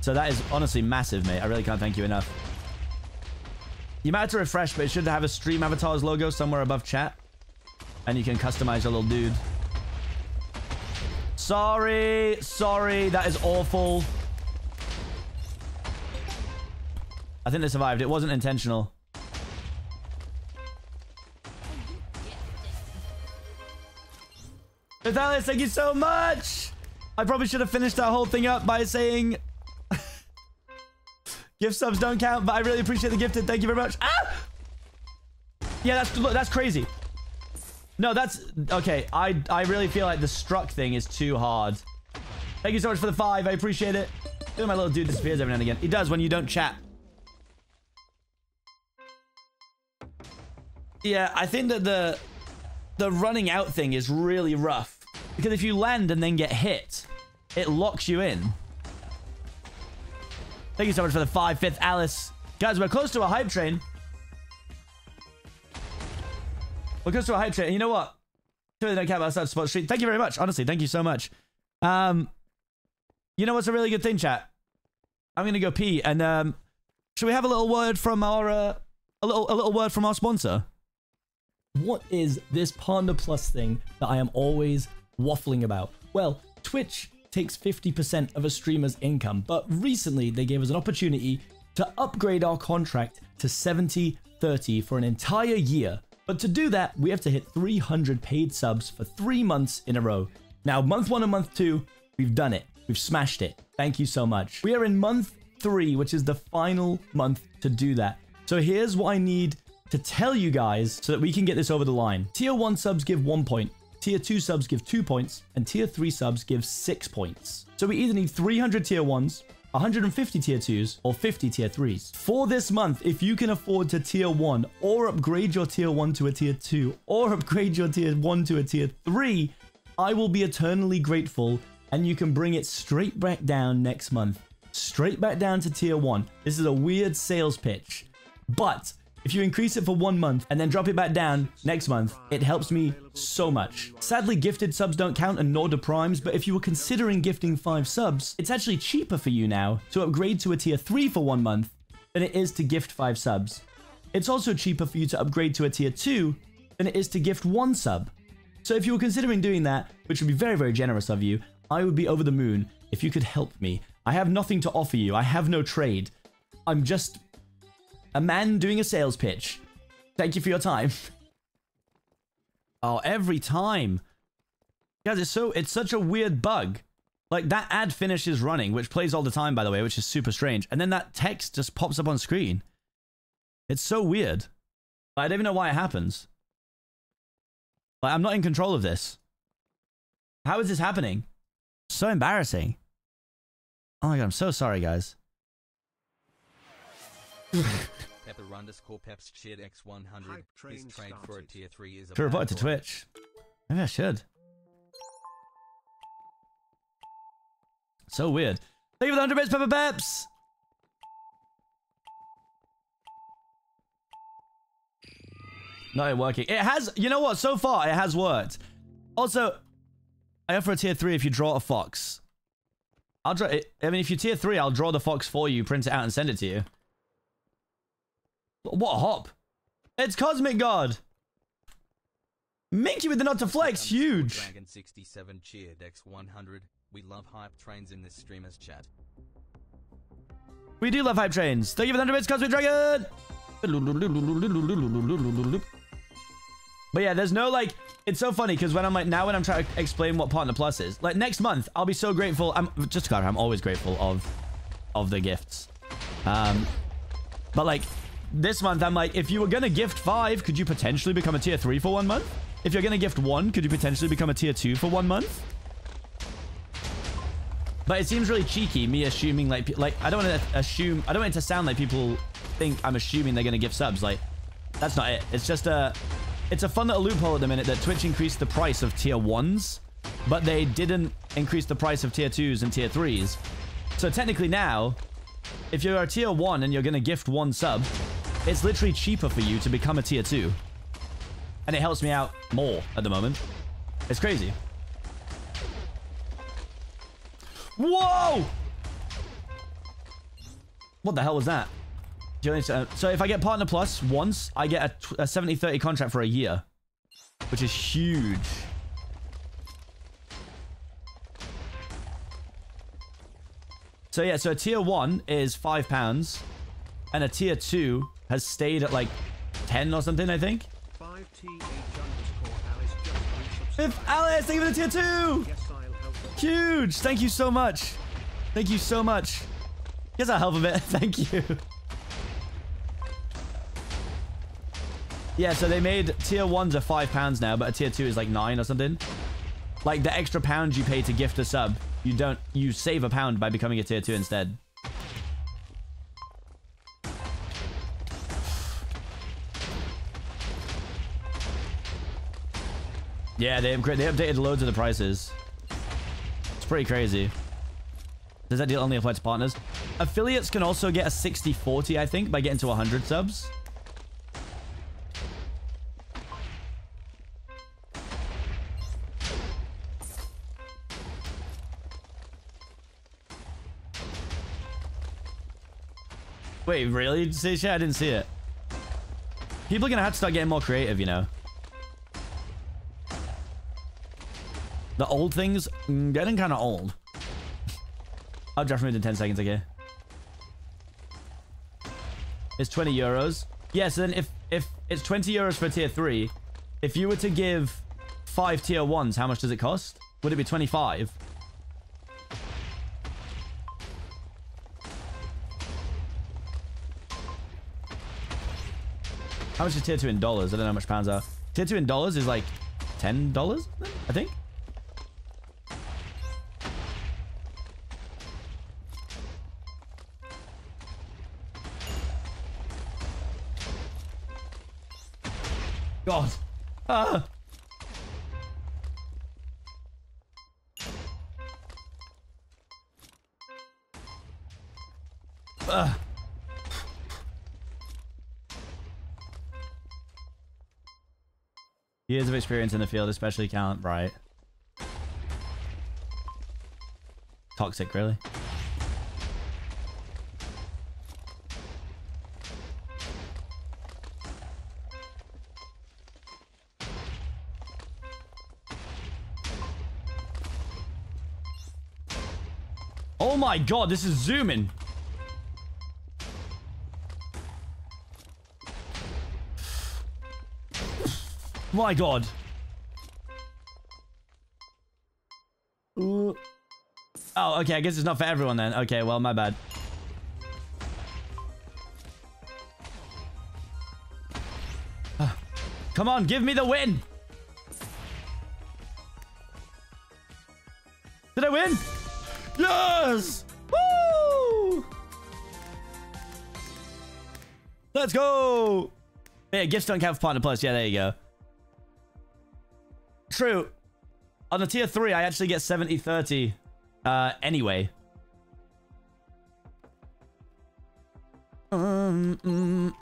So that is honestly massive, mate. I really can't thank you enough. You might have to refresh, but it should have a stream avatar's logo somewhere above chat. And you can customize your little dude. Sorry. Sorry. That is awful. I think they survived. It wasn't intentional. Vitalis, thank you so much. I probably should have finished that whole thing up by saying gift subs don't count, but I really appreciate the gifted. Thank you very much. Ah! Yeah, that's that's crazy. No, that's okay. I I really feel like the struck thing is too hard. Thank you so much for the five. I appreciate it. Look, my little dude disappears every now and again. He does when you don't chat. Yeah, I think that the the running out thing is really rough. Because if you land and then get hit, it locks you in. Thank you so much for the five fifth Alice. Guys, we're close to a hype train. We're close to a hype train. You know what? Really don't care about that spot street. Thank you very much. Honestly, thank you so much. Um, you know what's a really good thing, chat? I'm gonna go pee, and um, should we have a little word from our uh, a little a little word from our sponsor? What is this Partner Plus thing that I am always waffling about? Well, Twitch takes 50% of a streamer's income, but recently they gave us an opportunity to upgrade our contract to 70 30 for an entire year. But to do that, we have to hit 300 paid subs for three months in a row. Now, month one and month two, we've done it. We've smashed it. Thank you so much. We are in month three, which is the final month to do that. So here's what I need to tell you guys so that we can get this over the line. Tier 1 subs give 1 point, Tier 2 subs give 2 points, and Tier 3 subs give 6 points. So we either need 300 Tier 1s, 150 Tier 2s, or 50 Tier 3s. For this month, if you can afford to Tier 1, or upgrade your Tier 1 to a Tier 2, or upgrade your Tier 1 to a Tier 3, I will be eternally grateful, and you can bring it straight back down next month. Straight back down to Tier 1. This is a weird sales pitch, but If you increase it for one month and then drop it back down next month, it helps me so much. Sadly, gifted subs don't count and nor do primes, but if you were considering gifting five subs, it's actually cheaper for you now to upgrade to a tier three for one month than it is to gift five subs. It's also cheaper for you to upgrade to a tier two than it is to gift one sub. So if you were considering doing that, which would be very, very generous of you, I would be over the moon if you could help me. I have nothing to offer you. I have no trade. I'm just a man doing a sales pitch. Thank you for your time. Oh, every time. Guys, it's so it's such a weird bug. Like that ad finishes running, which plays all the time, by the way, which is super strange. And then that text just pops up on screen. It's so weird. I don't even know why it happens. Like, I'm not in control of this. How is this happening? So embarrassing. Oh my god, I'm so sorry, guys. Pepper underscore Peps shared X100. Hype train This trade for a tier 3 is a Should report to. Twitch. Maybe I should. So weird. Thank you for the 100 bits, Pepper Peps! Not working. It has, you know what? So far, it has worked. Also, I offer a tier 3 if you draw a fox. I'll draw it. I mean, if you tier 3, I'll draw the fox for you, print it out, and send it to you. What a hop. It's Cosmic God. Minky with the not to flex, huge. Dragon 67 cheered X100. We love hype trains in this streamer's chat. We do love hype trains. Thank you for the 100 bits, Cosmic Dragon. But yeah, there's no like, it's so funny because when I'm like, now when I'm trying to explain what Partner Plus is, like next month, I'll be so grateful. I'm just clarify, I'm always grateful of, of the gifts. Um, but like this month, I'm like, if you were going to gift five, could you potentially become a tier three for one month? If you're going to gift one, could you potentially become a tier two for one month? But it seems really cheeky, me assuming like, like I don't want to assume, I don't want it to sound like people think I'm assuming they're going to give subs. Like, that's not it. It's just a, it's a fun little loophole at the minute that Twitch increased the price of tier ones, but they didn't increase the price of tier twos and tier threes. So technically now, if you're a tier one and you're going to gift one sub, it's literally cheaper for you to become a tier two. And it helps me out more at the moment. It's crazy. Whoa! What the hell was that? To- uh, So if I get Partner Plus once, I get a tw- a 70-30 contract for a year. Which is huge. So yeah, so tier 1 is 5 pounds. And a tier 2 has stayed at like 10 or something, I think. 5th Alice thank you for the tier 2! Yes, Huge! Thank you so much. Thank you so much. Guess I'll help a bit. Thank you. Yeah, so they made tier ones are five pounds now, but a tier two is like nine or something. Like the extra pound you pay to gift a sub, you don't you save a pound by becoming a tier two instead. Yeah, they they updated loads of the prices. It's pretty crazy. Does that deal only apply to partners? Affiliates can also get a 60-40, I think, by getting to 100 subs. Wait, really? Shit? I didn't see it. People are gonna have to start getting more creative, you know. The old things, mm, getting kind of old. I'll draft from it in 10 seconds, okay? It's 20 euros. Yeah, so then if, if it's 20 euros for tier 3, if you were to give 5 tier 1s, how much does it cost? Would it be 25? How much is tier 2 in dollars? I don't know how much pounds are. Tier 2 in dollars is like $10, I think? God. Ah. Ah. Years of experience in the field especially count, right? Toxic, really? My god, this is zooming. My god. Oh, okay, I guess it's not for everyone then. Okay, well, my bad. Come on, give me the win! Did I win? Woo! Let's go! Yeah, gifts don't count for partner plus. Yeah, there you go. True. On the tier 3, I actually get 70-30 uh, anyway. Um, mm.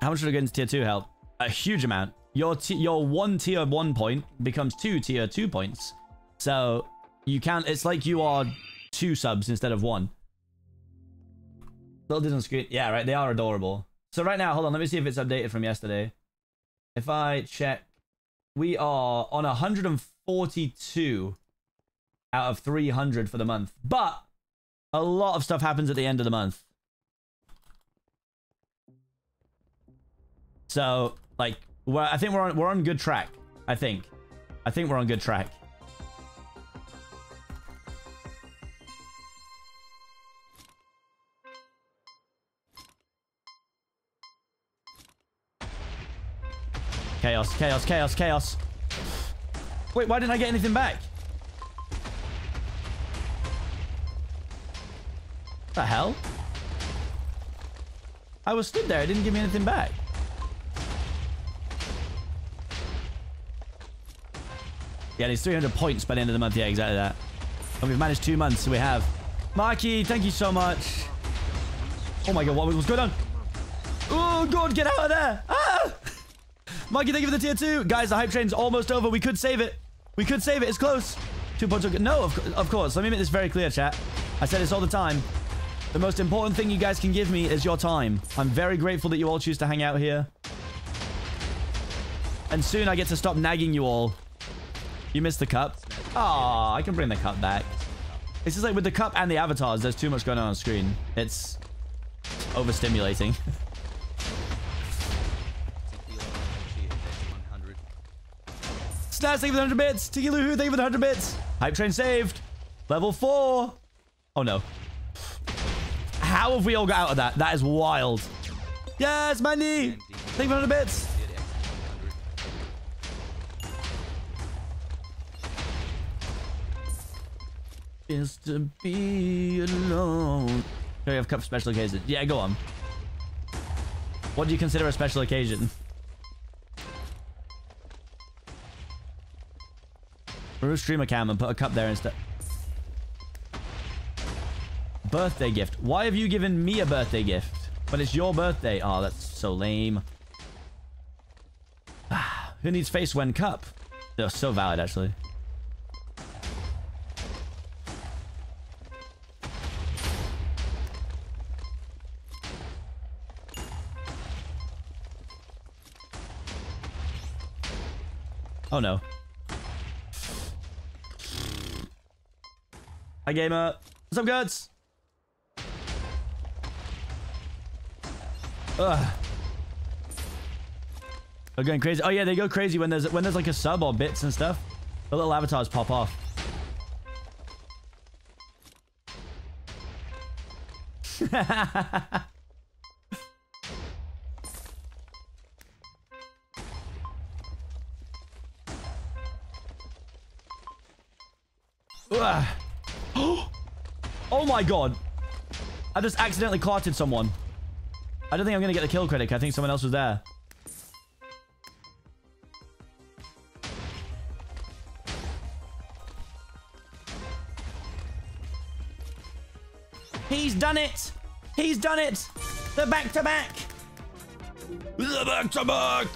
How much should I get into tier 2 help? A huge amount. Your, your one tier 1 point becomes two tier 2 points. So, you can't... It's like you are two subs instead of one. Little Disney screen. Yeah, right. They are adorable. So right now, hold on. Let me see if it's updated from yesterday. If I check, we are on 142 out of 300 for the month. But a lot of stuff happens at the end of the month. So, like, we're, I think we're on we're on good track. I think. I think we're on good track. Chaos, chaos, chaos, chaos. Wait, why didn't I get anything back? The hell? I was stood there. It didn't give me anything back. Yeah, there's 300 points by the end of the month. Yeah, exactly that. And we've managed two months, so we have. Marky, thank you so much. Oh my god, what was going on? Oh god, get out of there! Ah! Mikey, thank you for the tier two. Guys, the hype train's almost over. We could save it. We could save it. It's close. Two points. No, of, of course. Let me make this very clear, chat. I said this all the time. The most important thing you guys can give me is your time. I'm very grateful that you all choose to hang out here. And soon I get to stop nagging you all. You missed the cup. Ah, I can bring the cup back. It's just like with the cup and the avatars, there's too much going on on screen. It's overstimulating. Snaz, thank you for the 100 bits. Tiki Luhu, thank you for the 100 bits. Hype train saved. Level 4. Oh, no. How have we all got out of that? That is wild. Yes, Mandy. Thank you for 100 bits. Is to be alone. Do we have cup special occasion? Yeah, go on. What do you consider a special occasion? Remove streamer cam and put a cup there instead. Birthday gift. Why have you given me a birthday gift? But it's your birthday. Oh, that's so lame. Who needs face when cup? They're so valid, actually. Oh no. Hi gamer. What's up guys? Ugh. They're going crazy. Oh yeah, they go crazy when there's when there's like a sub or bits and stuff. The little avatars pop off. Ugh. Oh my god. I just accidentally clotted someone. I don't think I'm going to get the kill credit. I think someone else was there. He's done it! He's done it! The back to back! The back to back!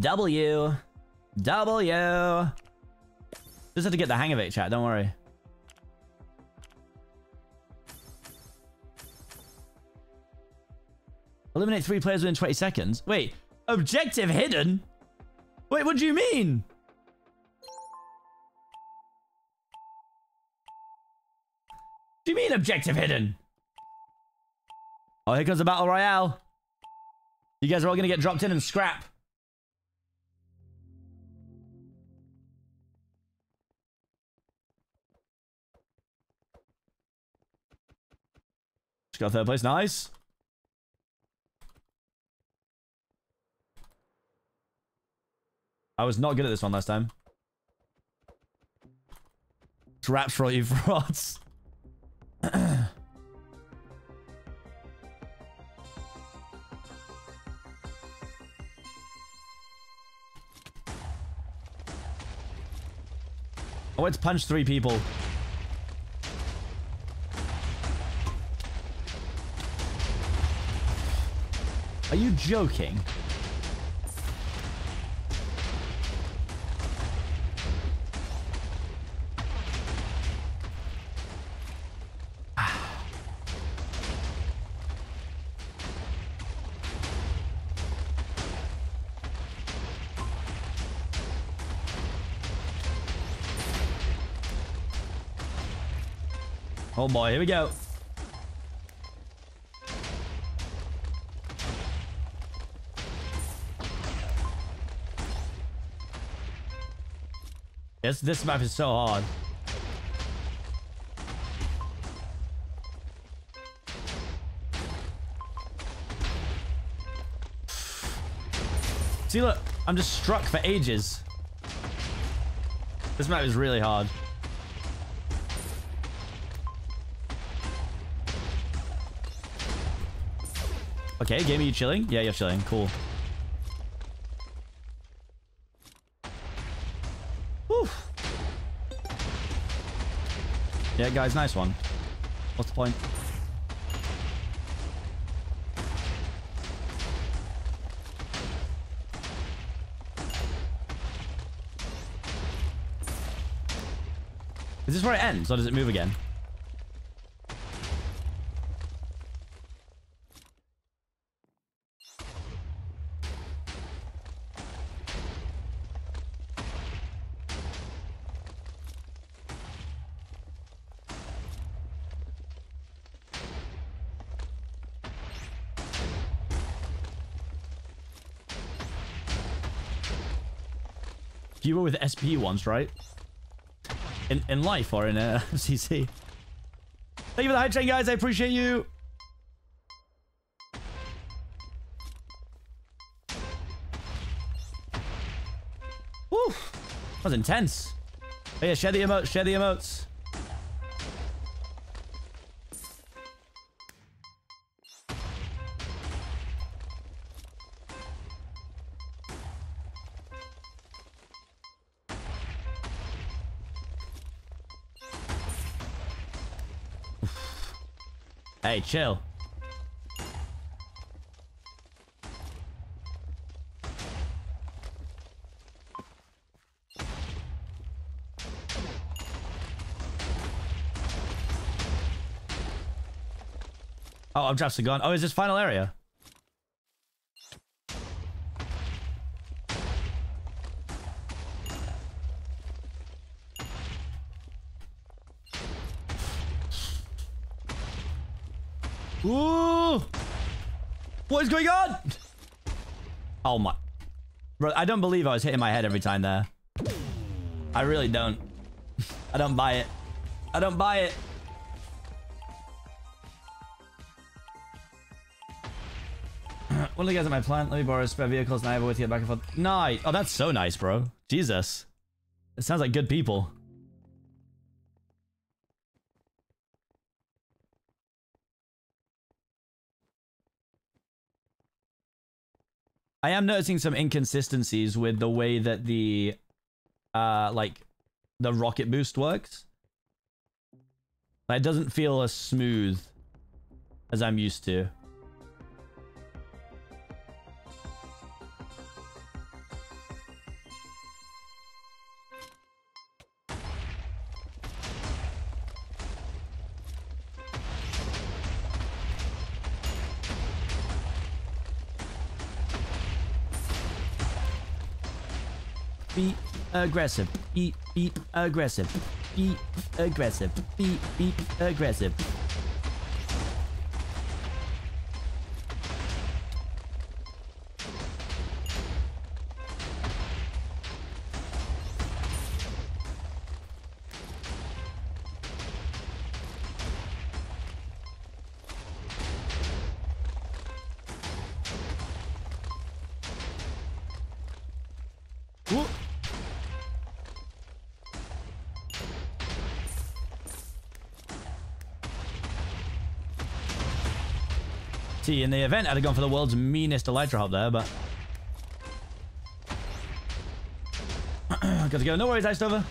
W. W. Just have to get the hang of it, chat. Don't worry. Eliminate three players within 20 seconds. Wait, objective hidden? Wait, what do you mean? do you mean objective hidden? Oh, here comes the battle royale. You guys are all gonna get dropped in and scrap. Got third place. Nice. I was not good at this one last time. Traps for you frauds. I went to punch three people. Are you joking? Ah. Oh boy, here we go. This this map is so hard. See, look, I'm just struck for ages. This map is really hard. Okay, game, are you chilling? Yeah, you're chilling. Cool. Whew. Yeah, guys, nice one. What's the point? Is this where it ends, or does it move again? You were with SP once, right? In in life or in uh, CC? Thank you for the high chain, guys. I appreciate you. Woo! That was intense. Oh yeah, share the emotes, share the emotes. Hey, chill. Oh, I'm just gone. Oh, is this final area? Ooh! What is going on? Oh my. Bro, I don't believe I was hitting my head every time there. I really don't. I don't buy it. I don't buy it. One of the guys at my plant, let me borrow spare vehicles and I have a way to get back and forth. Nice. Oh, that's so nice, bro. Jesus. It sounds like good people. I am noticing some inconsistencies with the way that the uh like the rocket boost works. It doesn't feel as smooth as I'm used to. Aggressive. Beep, beep, aggressive. Beep, aggressive. Beep, beep, aggressive. In the event, I'd have gone for the world's meanest Elytra hop there, but... Got to go. No worries, Ice Over.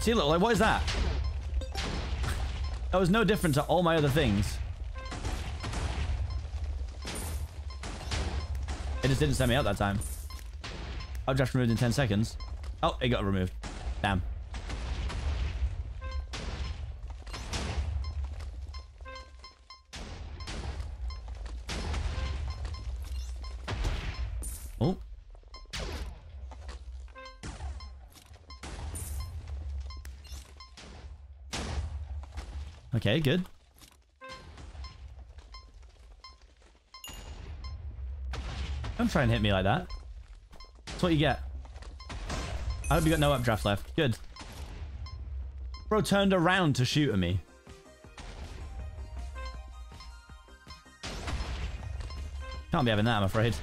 See, look, like, what is that? That was no different to all my other things. It just didn't send me out that time. i just removed in 10 seconds. Oh, it got removed. Damn. Oh. Okay, good. Don't try and hit me like that. That's what you get. I hope you got no updraft left. Good. Bro turned around to shoot at me. Can't be having that, I'm afraid.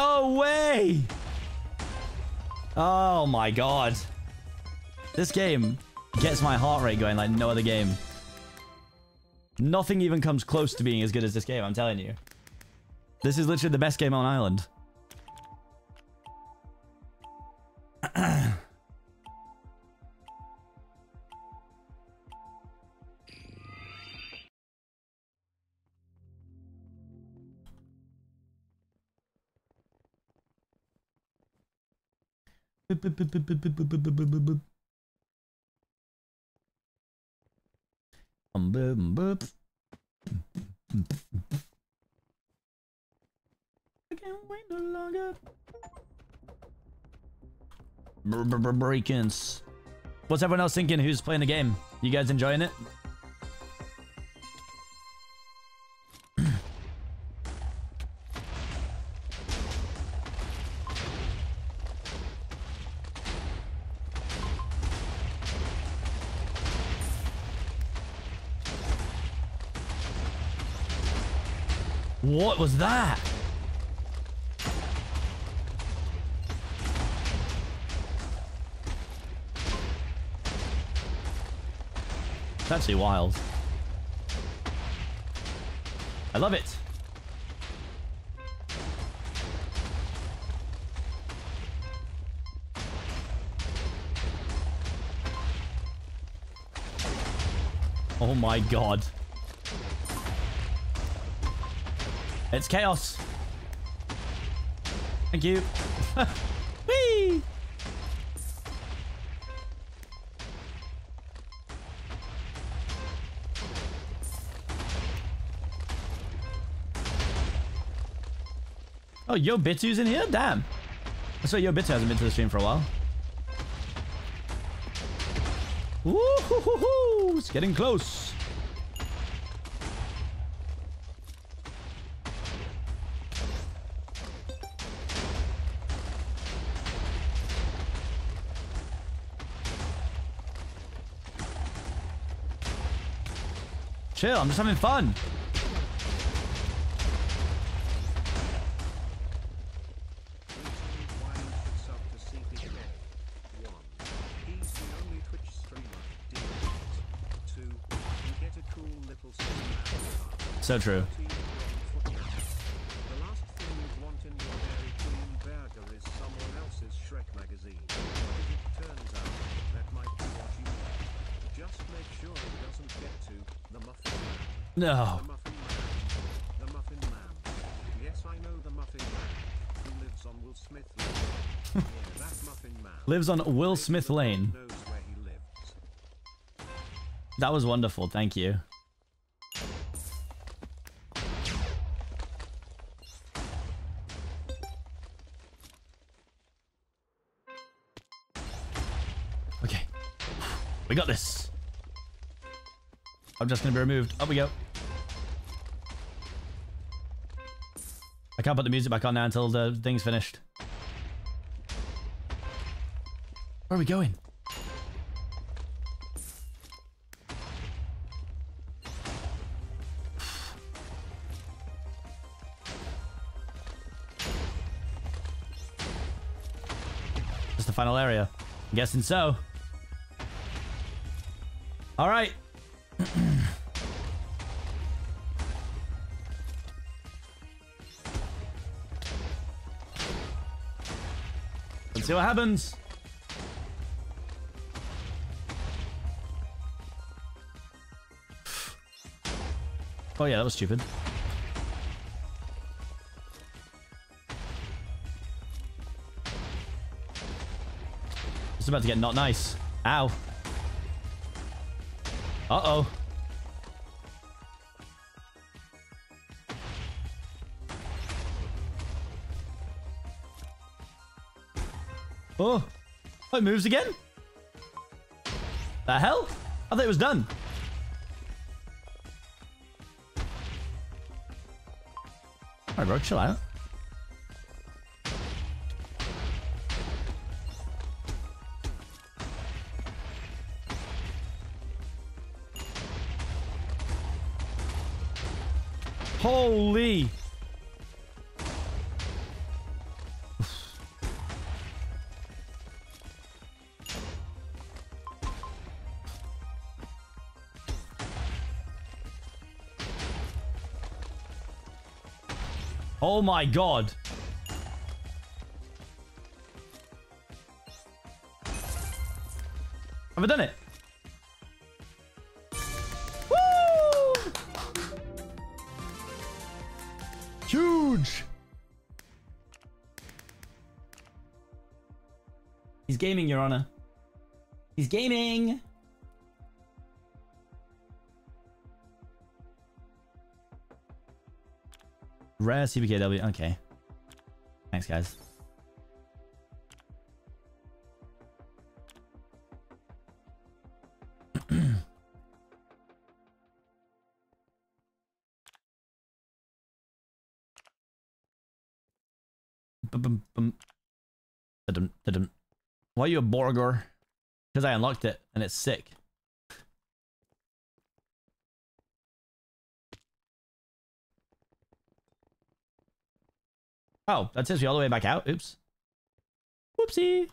No way! Oh my god. This game gets my heart rate going like no other game. Nothing even comes close to being as good as this game, I'm telling you. This is literally the best game on Island. I can't wait no longer. Br- br- br- Break-ins. What's everyone else thinking? Who's playing the game? You guys enjoying it? What was that? It's actually wild. I love it. Oh my god. It's chaos. Thank you. Whee! Oh, Yo Bitsu's in here? Damn. I saw Yo Bitsu hasn't been to the stream for a while. Woo-hoo-hoo-hoo! It's getting close. Chill, I'm just having fun. So you Who lives on Will Smith Lane. that Muffin Man. Lives on Will Smith Lane. Knows where he lives. That was wonderful. Thank you. Okay. We got this. I'm just going to be removed. Up we go. I can't put the music back on now until the thing's finished. Where are we going? Just the final area. I'm guessing so. All right. See what happens. Oh yeah, that was stupid. It's about to get not nice. Ow. Uh-oh. Oh. Oh, it moves again? The hell? I thought it was done. Alright, bro, chill out. Oh my god. Have I done it? Huge. He's gaming, Your Honor. He's gaming. Rare CBKW. Okay. Thanks, guys. Why are you a Borgor? Because I unlocked it and it's sick. Oh, that takes me all the way back out. Oops. Whoopsie.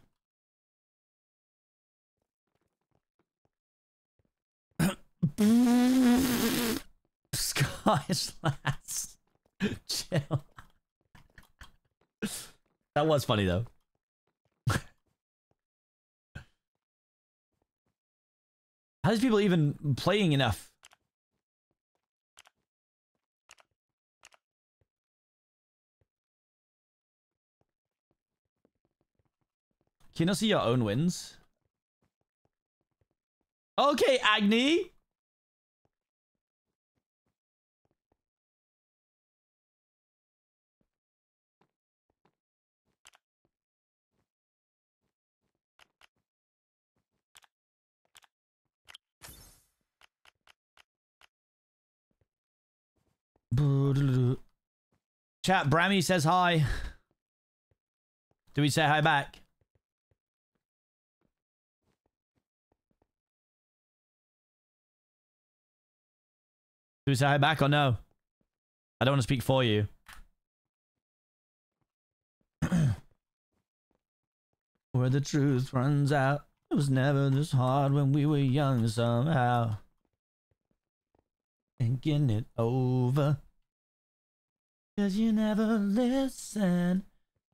Sky's last. Chill. That was funny though. How is people even playing enough? Can you see your own wins? Okay, Agni. Chat, Brammy says hi. Do we say hi back? Say hi back or no? I don't want to speak for you. Where the truth runs out. It was never this hard when we were young somehow. Thinking it over. Cause you never listen.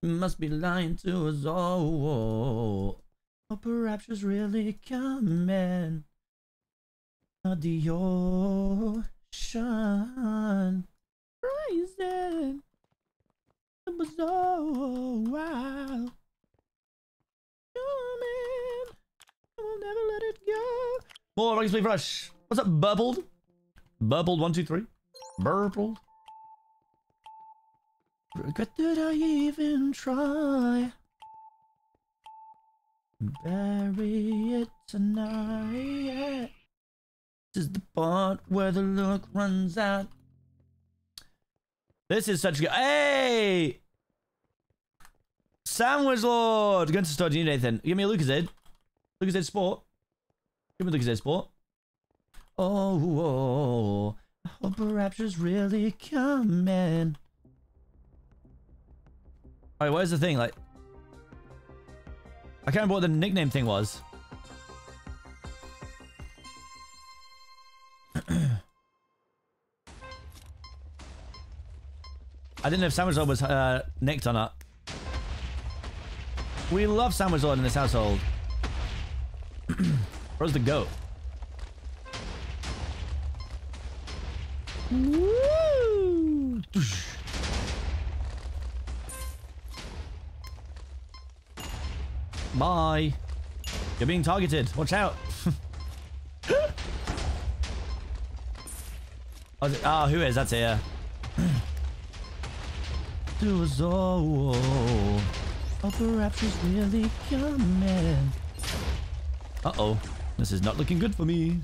You must be lying to us all. Or perhaps just really coming. Of ocean. Rising. It was all wow. Coming. I will never let it go. More League Rush. What's up, Bubbled? Bubbled, one, two, three. Burbled. Regret that I even try. Bury it tonight. This is the part where the look runs out. This is such good. Hey! Sandwich Lord! Going to. Do you need anything? Give me a Lucozade. Lucozade Sport. Give me a Lucozade Sport. Oh, oh, I hope Rapture's really coming. Alright, what is the thing? Like, I can't remember what the nickname thing was. I didn't know if Lord was uh, nicked or not. We love Lord in this household. Where's the goat? Woo! Bye. You're being targeted. Watch out. oh, oh, who is? That's here. To us all. Oh, perhaps she's really coming. Uh-oh. This is not looking good for me.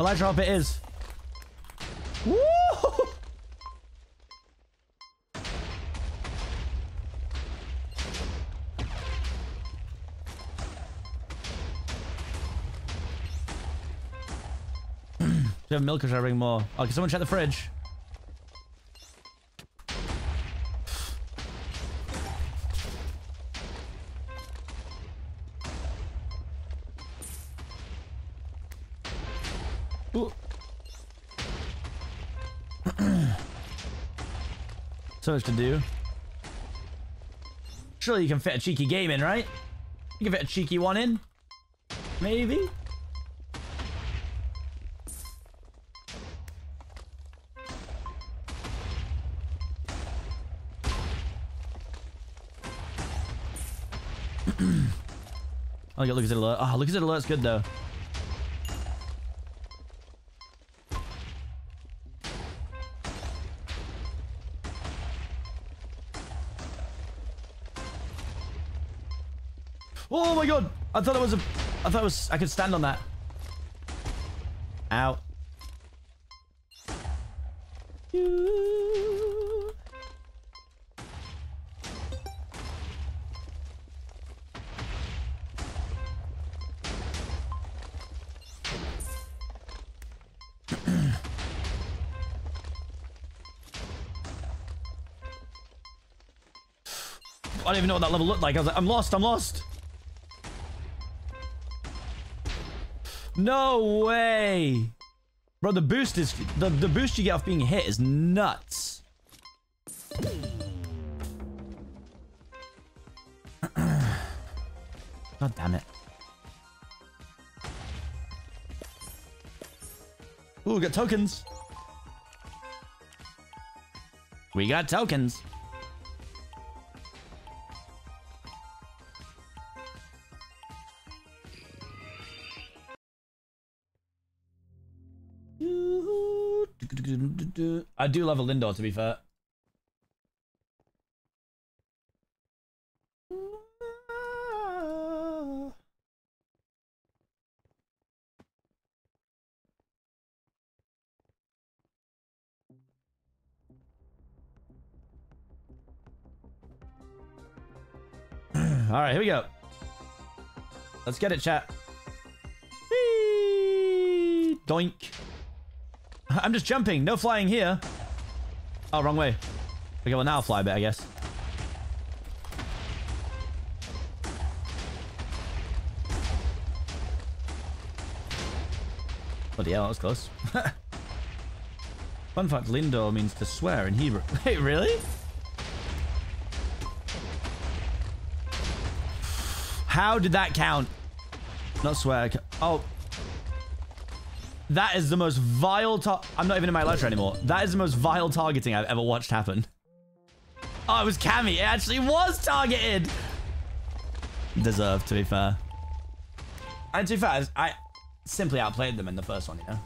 Elytra Hop it is. Woo! Do have milk or should I bring more? Oh, can someone check the fridge? So much to do. Surely you can fit a cheeky game in, right? You can fit a cheeky one in. Maybe? Look at it alert. Oh, look at it alert's good though. Oh my god! I thought it was a. I thought it was. I could stand on that. Ow. Know what that level looked like. I was like, I'm lost, I'm lost. No way. Bro, the boost is the, the boost you get off being hit is nuts. God damn it. Ooh, we got tokens. We got tokens. I do love a Lindor, to be fair. All right, here we go. Let's get it, chat. Whee! Doink. I'm just jumping. No flying here. Oh, wrong way. Okay, well, now I'll fly bit, I guess. Bloody hell, that was close. Fun fact, Lindor means to swear in Hebrew. Wait, really? How did that count? Not swear. Oh. That is the most vile I'm not even in my lecture anymore. That is the most vile targeting I've ever watched happen. Oh, it was Cammy. It actually was targeted. Deserved, to be fair. And to be fair, I simply outplayed them in the first one, you know?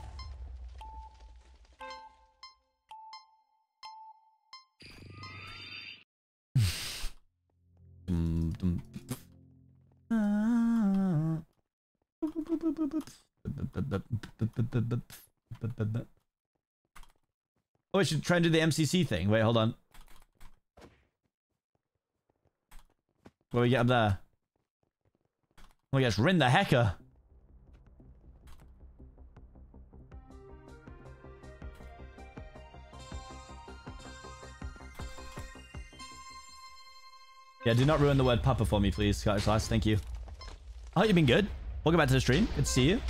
Oh, I should try and do the MCC thing. Wait, hold on. Do we get up there? Oh my gosh, Rin the Hacker. Yeah, do not ruin the word papa for me, please, Scottish Lass. Thank you. I hope you've been good. Welcome back to the stream. Good to see you.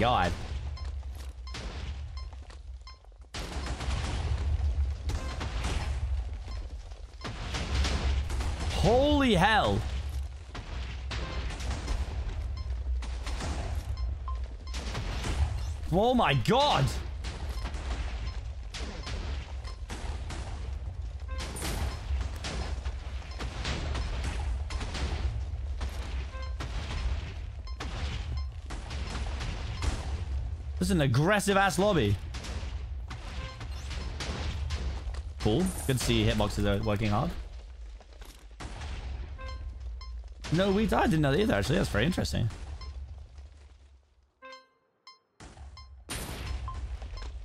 God. Holy hell. Oh my god. An aggressive ass lobby. Cool. Good to see hitboxes are working hard. No, we I didn't know that either, actually. That's very interesting.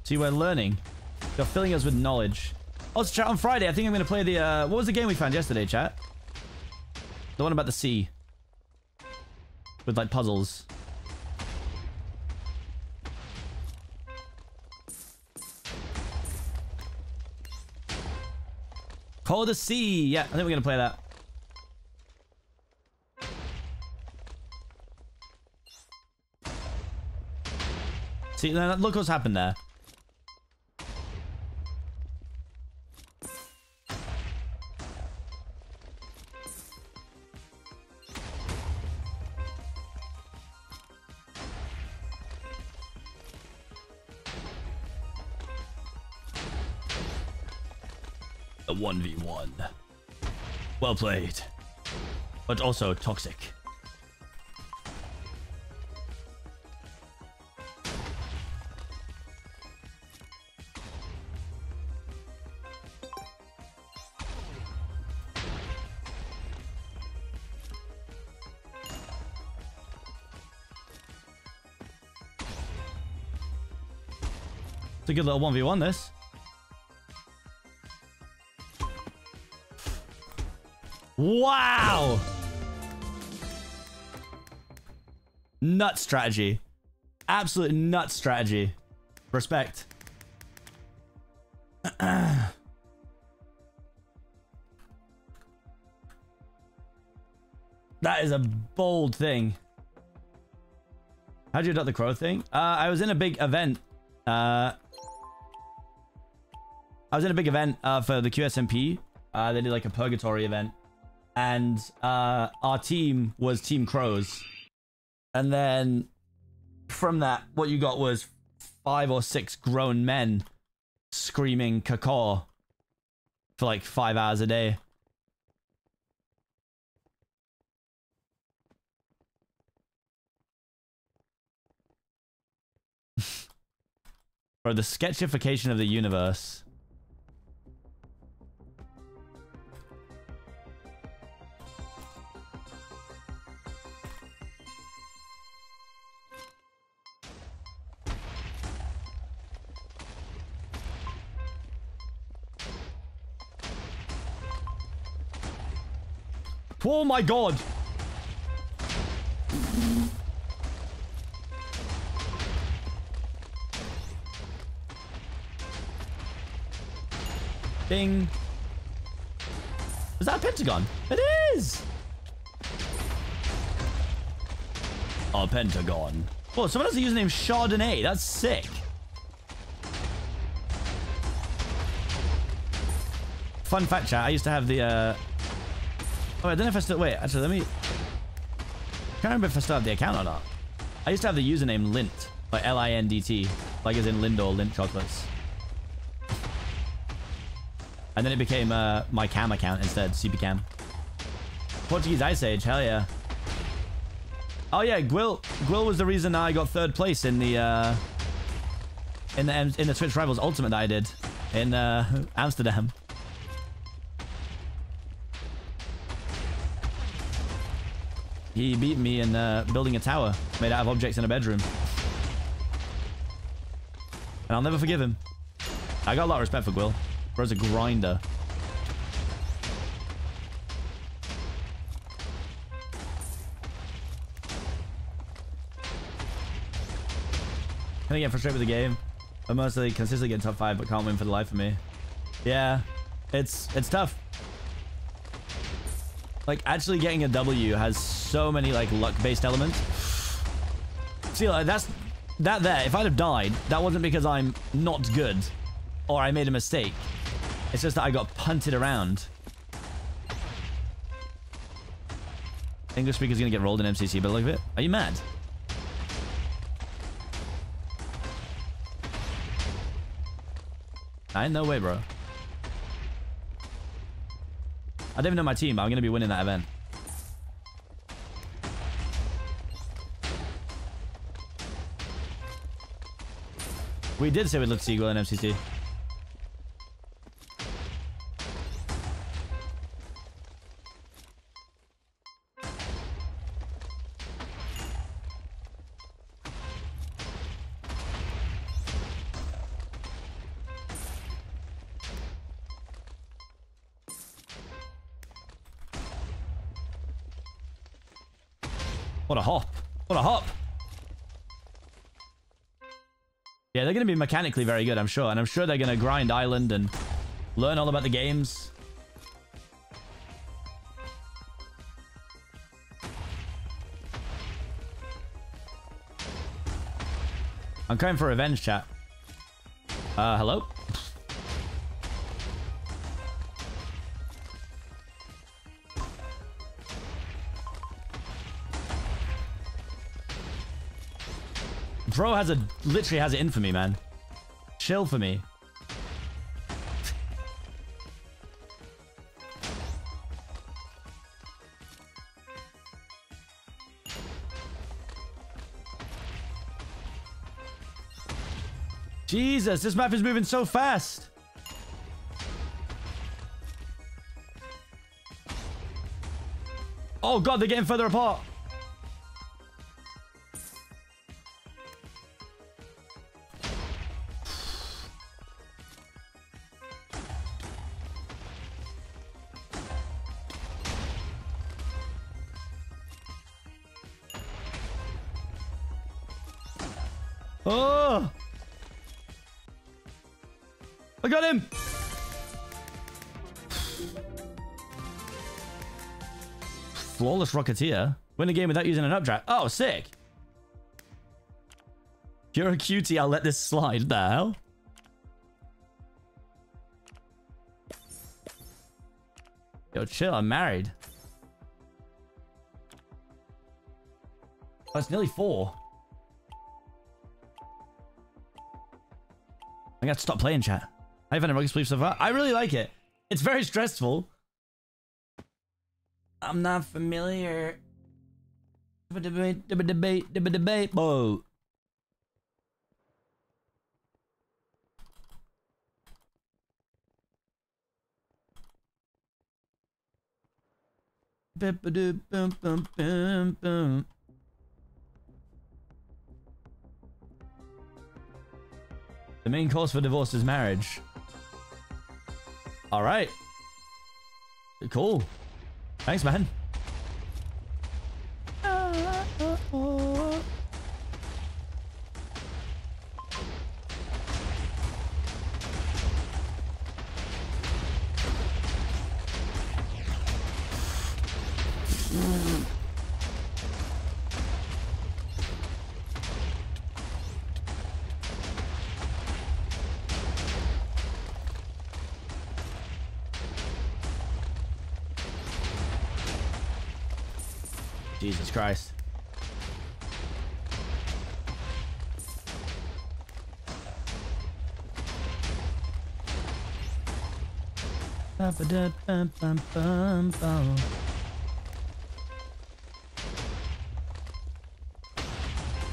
See, we're learning. You're filling us with knowledge. Oh, it's chat on Friday. I think I'm going to play the... Uh, what was the game we found yesterday, chat? The one about the sea. With, like, puzzles. Of the Sea. Yeah, I think we're to play that. See, look what's happened there. Well played. But also toxic. It's a good little 1v1 this. Wow! Nut strategy. Absolute nut strategy. Respect. that is a bold thing. How'd you adopt the crow thing? Uh, I was in a big event. Uh, I was in a big event uh, for the QSMP. Uh, they did like a purgatory event. And uh, our team was Team Crows. And then from that, what you got was five or six grown men screaming cacaw for like five hours a day. Bro, the sketchification of the universe. Oh my god! Ding. Is that a pentagon? It is! A pentagon. Oh, someone has a username Chardonnay. That's sick. Fun fact, chat. I used to have the, uh... Oh, I don't know if I still... Wait, actually, let me... I can't remember if I still have the account or not. I used to have the username Lindt. Like L-I-N-D-T. Like as in Lindor Lindt Chocolates. And then it became uh, my cam account instead, CP Cam. Portuguese Ice Age, hell yeah. Oh yeah, Gwil Gwil was the reason I got third place in the uh, in the in the Twitch Rivals Ultimate that I did in uh, Amsterdam. He beat me in uh, building a tower made out of objects in a bedroom. And I'll never forgive him. I got a lot of respect for Gwil. Bro's a grinder. Can I get frustrated with the game? I'm mostly consistently getting top five, but can't win for the life of me. Yeah, it's it's tough. Like actually getting a W has so many like luck-based elements. See, like that's that there. If I'd have died, that wasn't because I'm not good or I made a mistake. It's just that I got punted around. English speaker's gonna get rolled in MCC, but look at it. Are you mad? I no way, bro. I don't even know my team, but I'm gonna be winning that event. We did say we'd look Seagull in MCC. Going to be mechanically very good, I'm sure. And I'm sure they're going to grind Island and learn all about the games. I'm coming for revenge, chat. Uh, hello? Bro has a literally has it in for me, man. Chill for me. Jesus, this map is moving so fast. Oh god, they're getting further apart. Rocketeer. Win a game without using an updraft. Oh, sick. If you're a cutie, I'll let this slide. The hell? Yo, chill. I'm married. It's nearly four. I got to stop playing chat. I've had a Rocket Spleef so far. I really like it. It's very stressful. I'm not familiar. Debate, debate, debate, debate, debate. The main cause for divorce is marriage. All right. Cool. Thanks, man.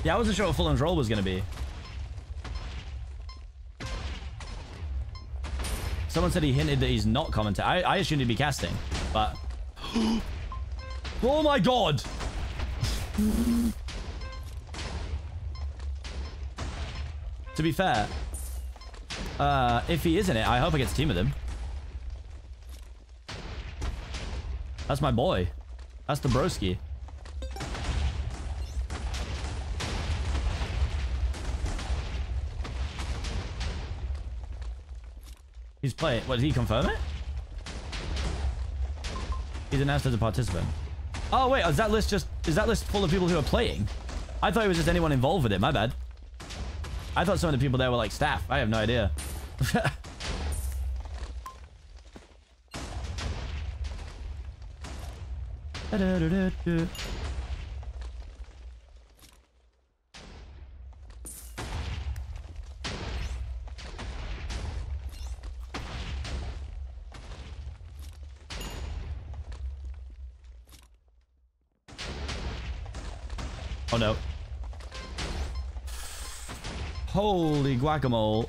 Yeah, I wasn't sure what Fulham's role was going to be. Someone said he hinted that he's not commenting. I, I assumed he'd be casting, but... oh my god! to be fair, uh, if he is in it, I hope I get to team with him. That's my boy. That's the broski. He's playing. What, did he confirm it? He's announced as a participant. Oh, wait. Is that list just... Is that list full of people who are playing? I thought it was just anyone involved with it. My bad. I thought some of the people there were like staff. I have no idea. Da-da-da-da-da. Oh no. Holy guacamole.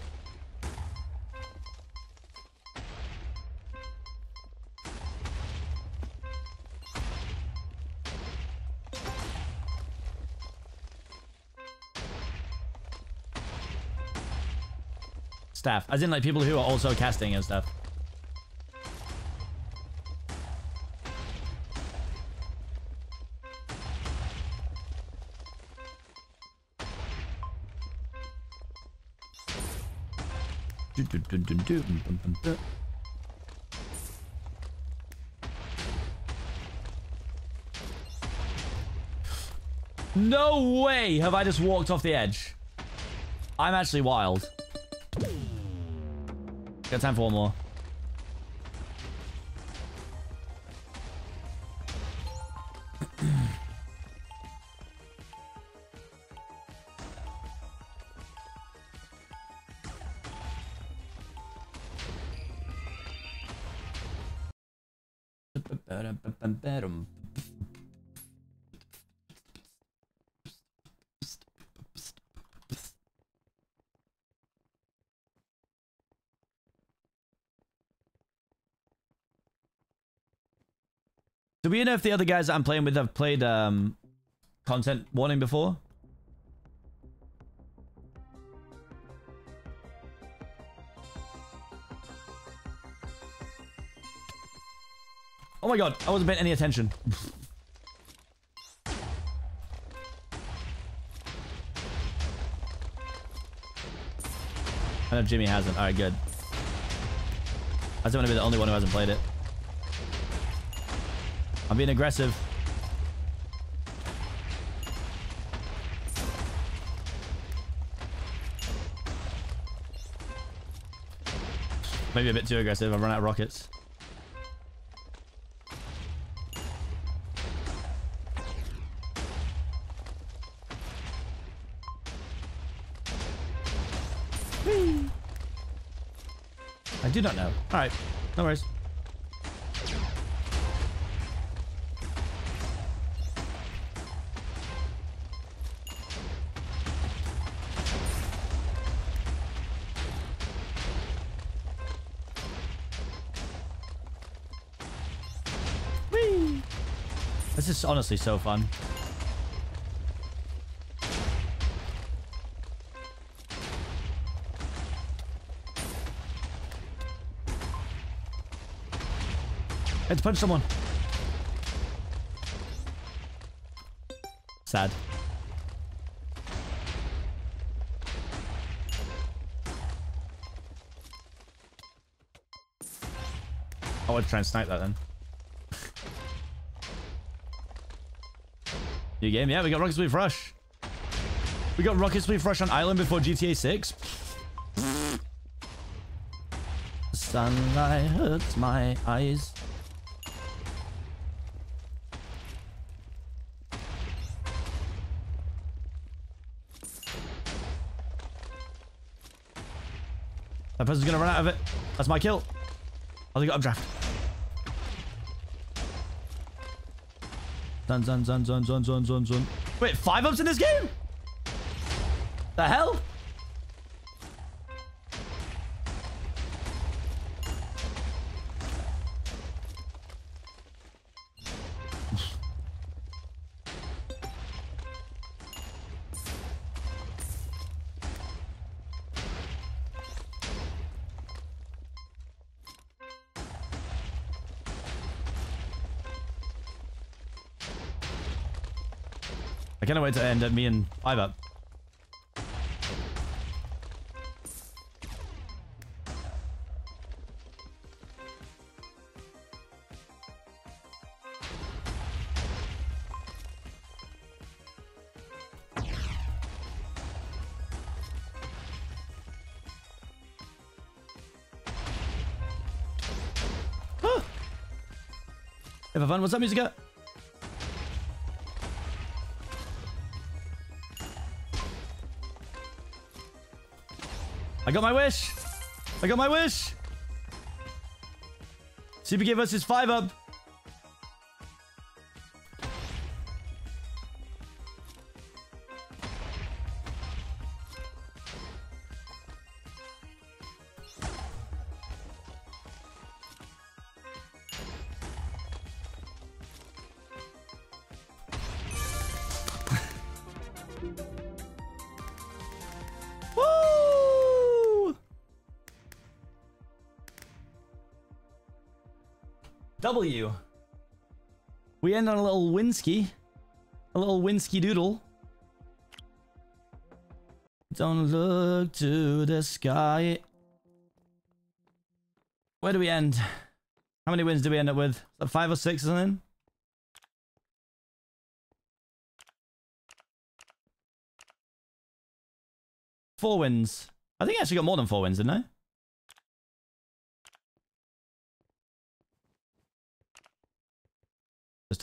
Staff. As in like people who are also casting and stuff. No way have I just walked off the edge. I'm actually wild. Got time for one more. We know if the other guys that I'm playing with have played um, content warning before? Oh my god, I wasn't paying any attention. I know Jimmy hasn't. Alright, good. I just want to be the only one who hasn't played it. I'm being aggressive. Maybe a bit too aggressive. I've run out of rockets. I do not know. All right. No worries. Is honestly so fun. Let's punch someone. Sad. I would try and snipe that then. New game? Yeah, we got Rocket Spleef Rush. We got Rocket Spleef Rush on Island before GTA 6. Sunlight hurts my eyes. That person's gonna run out of it. That's my kill. Oh, they got updraft. Zun, zun, zun, zun, zun, zun. Wait, 5up's in this game? The hell? I can't wait to end at me and 5up. Have fun. What's up, music? Got my wish. I got my wish. CPK versus 5up. W. We end on a little Winsky. A little Winsky doodle. Don't look to the sky. Where do we end? How many wins do we end up with? Five or six or something? Four wins. I think I actually got more than four wins, didn't I?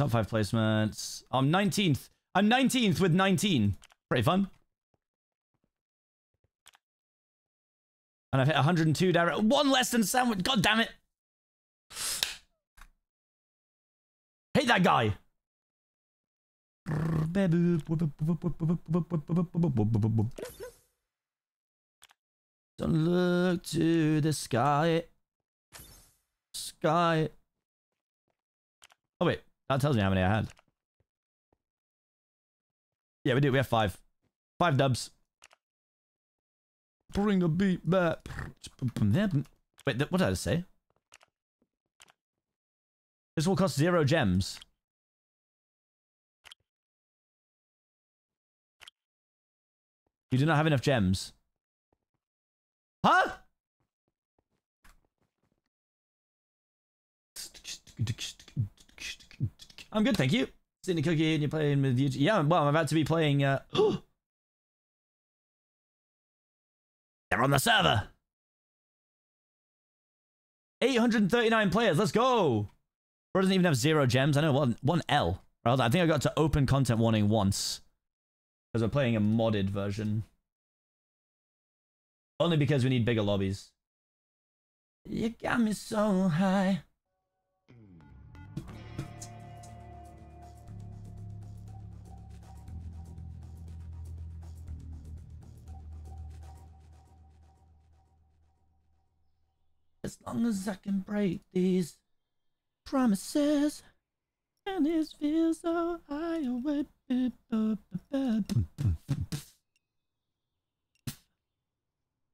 Top five placements. I'm 19th. I'm 19th with 19. Pretty fun. And I've hit 102 direct. One less than sandwich. God damn it. Hate that guy. Don't look to the sky. Sky. Oh, wait. That tells me how many I had. Yeah, we do. We have five. Five dubs. Bring the beat back. Wait, what did I say? This will cost zero gems. You do not have enough gems. Huh? I'm good, thank you. Sydney Cookie, and you're playing with you. Yeah, well, I'm about to be playing. Uh... They're on the server. 839 players. Let's go. Bro doesn't even have zero gems. I know one one L. Well, I think I got to open content warning once because we're playing a modded version. Only because we need bigger lobbies. You got me so high. As long as I can break these promises. And it feels so high away.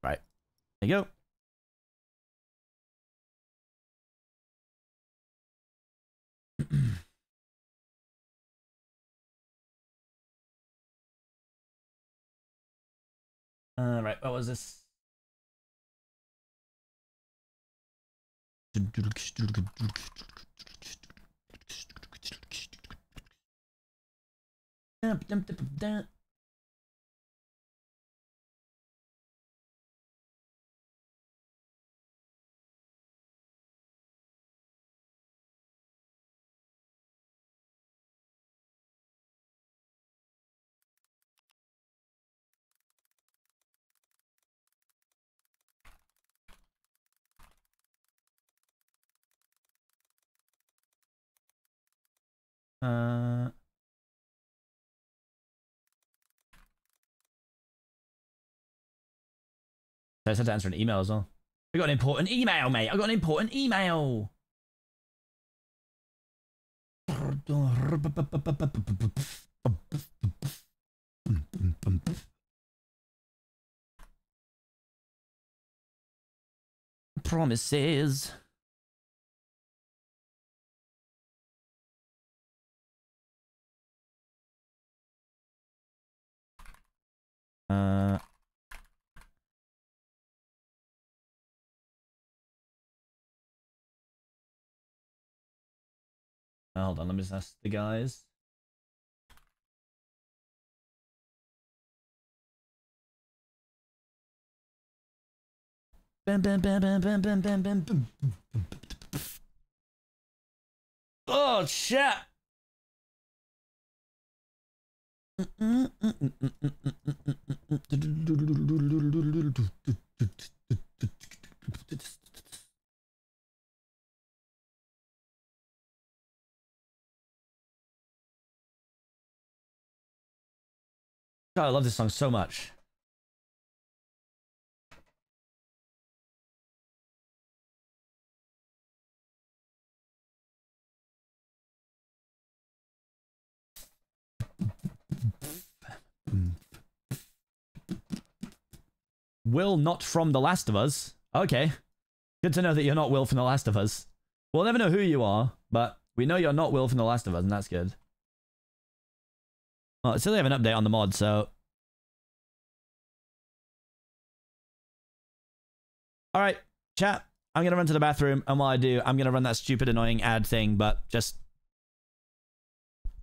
Right. There you go. right, what was this? Dum dum dum dum. Uh, I just had to answer an email as well. I got an important email, mate. I got an important email. Promises. Uh, hold on, let me just ask the guys. Bam, bam, bam, bam, bam, bam, bam, bam, boom. Oh shit! God, I love this song so much. Will not from The Last of Us. Okay. Good to know that you're not Will from The Last of Us. We'll never know who you are, but we know you're not Will from The Last of Us, and that's good. Well, still have an update on the mod, so... Alright, chat. I'm gonna run to the bathroom, and while I do, I'm gonna run that stupid annoying ad thing, but just...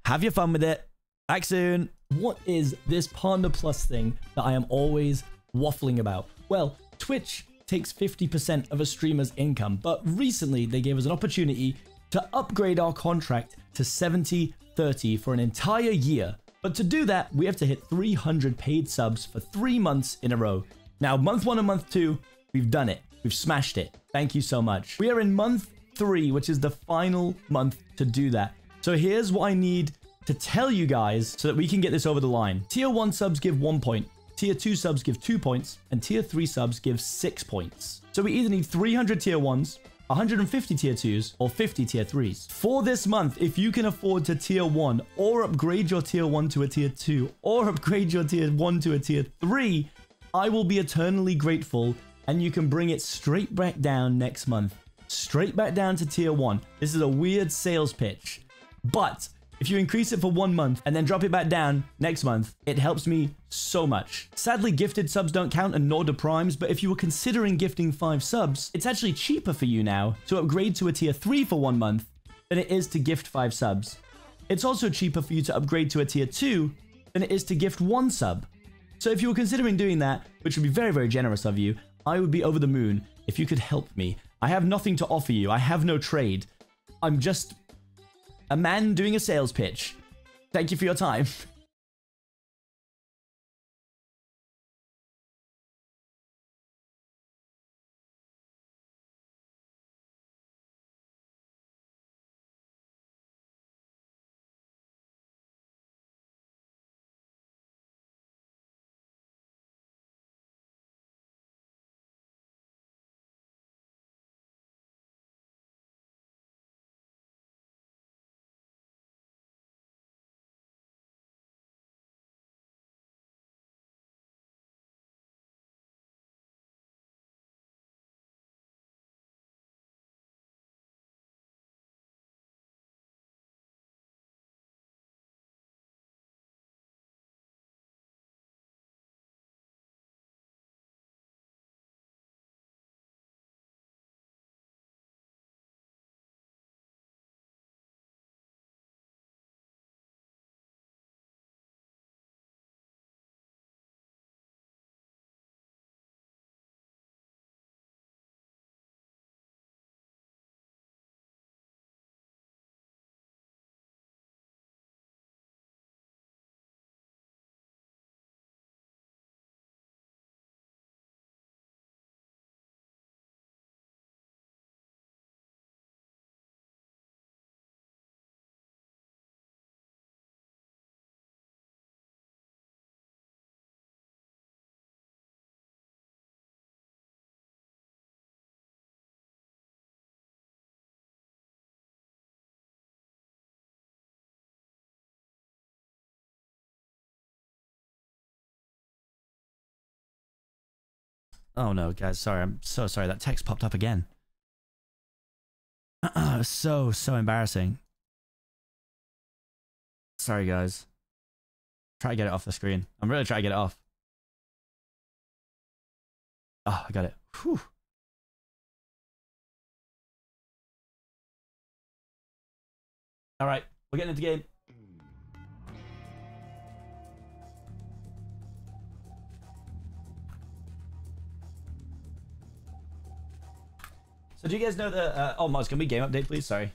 Have your fun with it. Back soon. What is this Partner Plus thing that I am always waffling about? Well, Twitch takes 50% of a streamer's income, but recently they gave us an opportunity to upgrade our contract to 70-30 for an entire year. But to do that, we have to hit 300 paid subs for three months in a row. Now, month one and month two, we've done it. We've smashed it. Thank you so much. We are in month three, which is the final month to do that. So here's what I need to tell you guys so that we can get this over the line. Tier 1 subs give 1 point, Tier 2 subs give 2 points, and Tier 3 subs give 6 points. So we either need 300 Tier 1s, 150 Tier 2s, or 50 Tier 3s. For this month, if you can afford to Tier 1, or upgrade your Tier 1 to a Tier 2, or upgrade your Tier 1 to a Tier 3, I will be eternally grateful, and you can bring it straight back down next month. Straight back down to Tier 1. This is a weird sales pitch. But if you increase it for one month and then drop it back down next month, it helps me so much. Sadly, gifted subs don't count and nor do primes, but if you were considering gifting 5 subs, it's actually cheaper for you now to upgrade to a tier 3 for one month than it is to gift 5 subs. It's also cheaper for you to upgrade to a tier 2 than it is to gift 1 sub. So if you were considering doing that, which would be very, very generous of you, I would be over the moon if you could help me. I have nothing to offer you. I have no trade. I'm just a man doing a sales pitch. Thank you for your time. Oh no, guys, sorry. I'm so sorry. That text popped up again. so, so embarrassing. Sorry, guys. Try to get it off the screen. I'm really trying to get it off. Oh, I got it. Whew. All right, we're getting into the game. So do you guys know the? Uh, oh, Moz, can we game update, please? Sorry.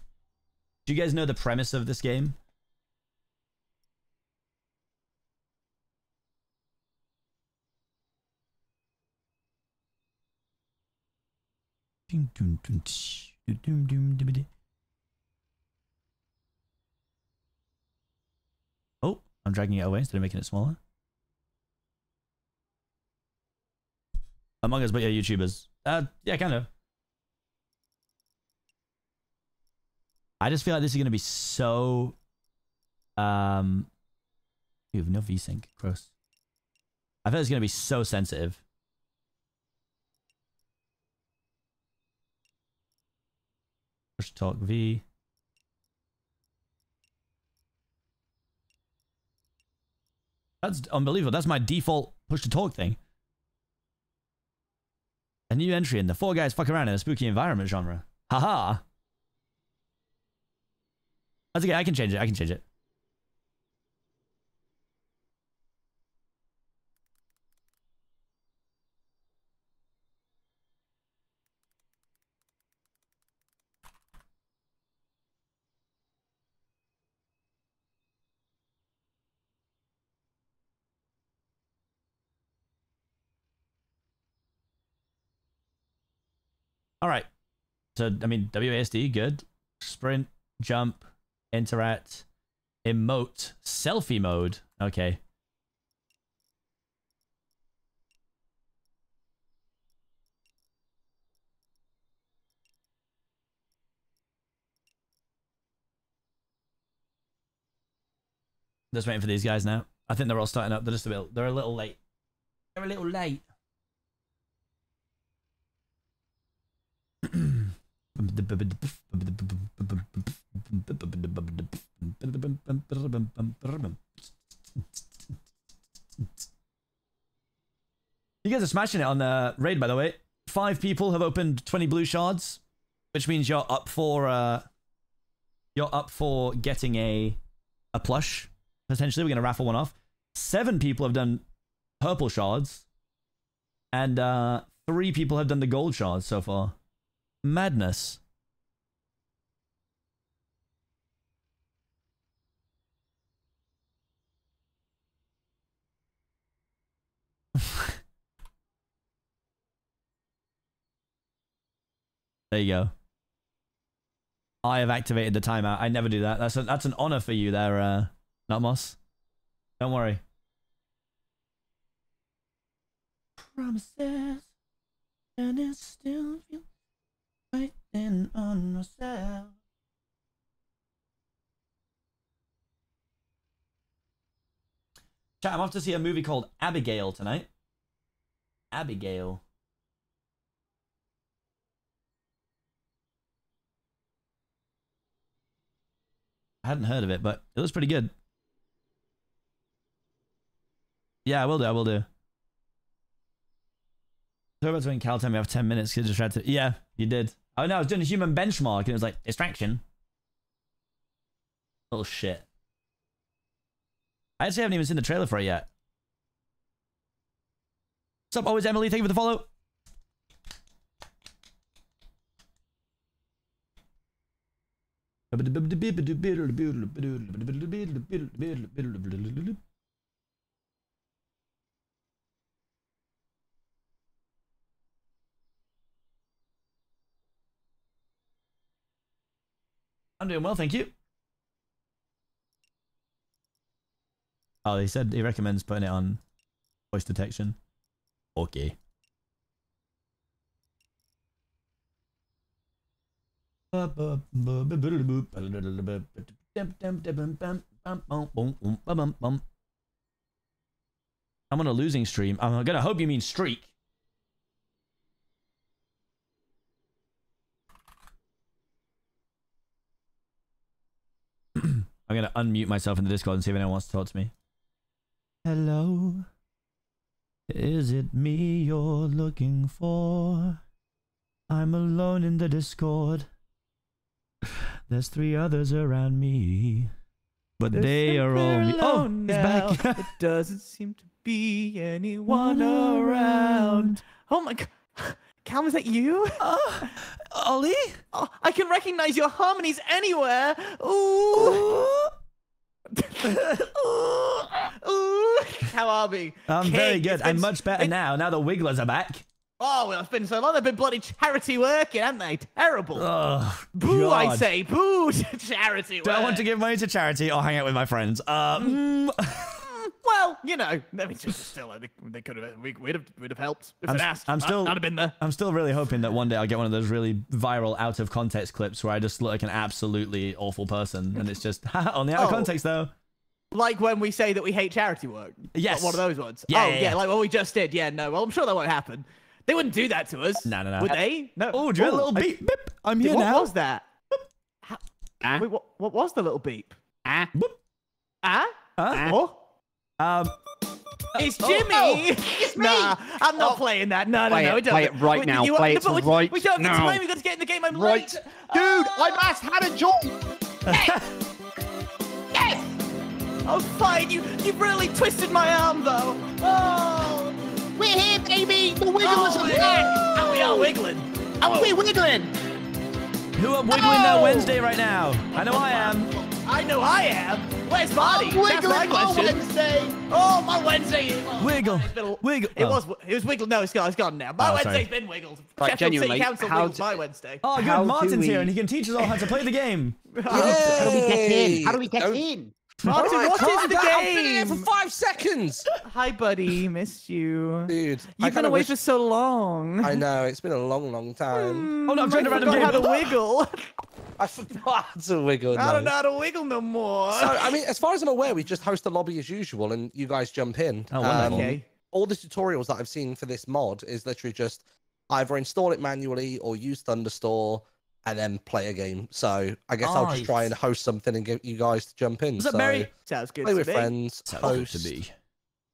Do you guys know the premise of this game? Oh, I'm dragging it away instead of making it smaller. Among Us, but yeah, YouTubers. Uh, yeah, kind of. I just feel like this is going to be so. Um, you have no VSync. Gross. I feel it's going to be so sensitive. Push to talk V. That's unbelievable. That's my default push to talk thing. A new entry in the four guys fuck around in a spooky environment genre. Haha. That's okay. I can change it. I can change it. All right. So, I mean, WASD, good. Sprint, jump, interact, emote, selfie mode. Okay. Just waiting for these guys now. I think they're all starting up. They're just a bit. They're a little late. They're a little late. You guys are smashing it on the raid, by the way. Five people have opened 20 blue shards, which means you're up for uh, you're up for getting a a plush. Potentially, we're gonna raffle one off. Seven people have done purple shards, and uh, three people have done the gold shards so far. Madness. there you go. I have activated the timeout. I never do that. That's a, that's an honor for you there, uh, Nutmoss. Don't worry. Promises, and it still feels waiting on ourselves. Chat, I'm off to see a movie called Abigail tonight. Abigail. I hadn't heard of it, but it looks pretty good. Yeah, I will do. I will do. So about when Cal told me I have 10 minutes because I just tried to. Yeah, you did. Oh no, I was doing a human benchmark and it was like distraction. Little oh, shit. I actually haven't even seen the trailer for it yet. What's up, always Emily? Thank you for the follow. I'm doing well, thank you. Oh, he said he recommends putting it on voice detection. Okay. I'm on a losing stream. I'm gonna hope you mean streak. I'm gonna unmute myself in the Discord and see if anyone wants to talk to me. Hello. Is it me you're looking for? I'm alone in the Discord. There's three others around me. But they are all me. Oh, he's back. it doesn't seem to be anyone around. Oh my god. Calm, is that you? Uh, Ollie? Oh, I can recognize your harmonies anywhere. Ooh. Ooh. Ooh. How are we? I'm very good. I'm much better it- now. Now the Wigglers are back. Oh, well, it's been so long. They've been bloody charity working, haven't they? Terrible. Oh, Boo, I say. Boo to charity Do I want to give money to charity or hang out with my friends? Uh, mm, Well, you know, I mean, still, I think they could have. We, we'd have, we'd have helped if I'm they'd asked. I'm still- I'd have been there. I'm still really hoping that one day I'll get one of those really viral out of context clips where I just look like an absolutely awful person and it's just on the out of Oh. context though. Like when we say that we hate charity work. Yes. One of those ones. Yeah, oh, yeah, yeah. like what we just did. Yeah, no. Well, I'm sure that won't happen. They wouldn't do that to us. No, no, no. Would they? No. Oh, do you want a little I- beep? beep? I'm here what now. was that? Ah. Wait, what, what was the little beep? Ah. Ah? Huh? Oh? Um, It's oh, Jimmy! oh, it's me! Nah, I'm not playing that. No, no, Play no. it- play it right We- now, you- play it we- right We don't have now. time. We got to get in the game. I'm Right. late. Dude, Ah! I asked how to join. Yes! Oh, fine. You, you really twisted my arm, though. Oh! We're here, baby. The Oh, Wigglers are back. and we are wiggling. Oh, We're wiggling. who are wiggling their Oh! Wednesday right now? I know I am. I know I am. Where's Marty? I'm That's my wiggling question. Wednesday. Oh, my Wednesday. Oh, Wiggle, it's been a- wiggle. It Oh. was. It was wiggled. No, it's gone. It's gone now. My Oh, sorry. Wednesday's been wiggled. Right, Sheffield City Council how wiggled d- my Wednesday. Oh, good. How do Martin's here and he can teach us all how to play the game. How do we get in? How do we get Don't- in? Martin, Alright, what is the down. I've been here game? for five seconds, Hi, buddy. Missed you. dude. You've been away wish- for so long. I know it's been a long, long time. Oh, no, I'm trying to I random forgot how to wiggle. I forgot how to wiggle. I don't know how to wiggle no more. So, I mean, as far as I'm aware, we just host the lobby as usual, and you guys jump in. Oh, wonderful. Um, okay. All the tutorials that I've seen for this mod is literally just either install it manually or use Thunderstore and then play a game. So I guess I'll just try and host something and get you guys to jump in. What's up, so Mary? Sounds good play to with me. friends, host,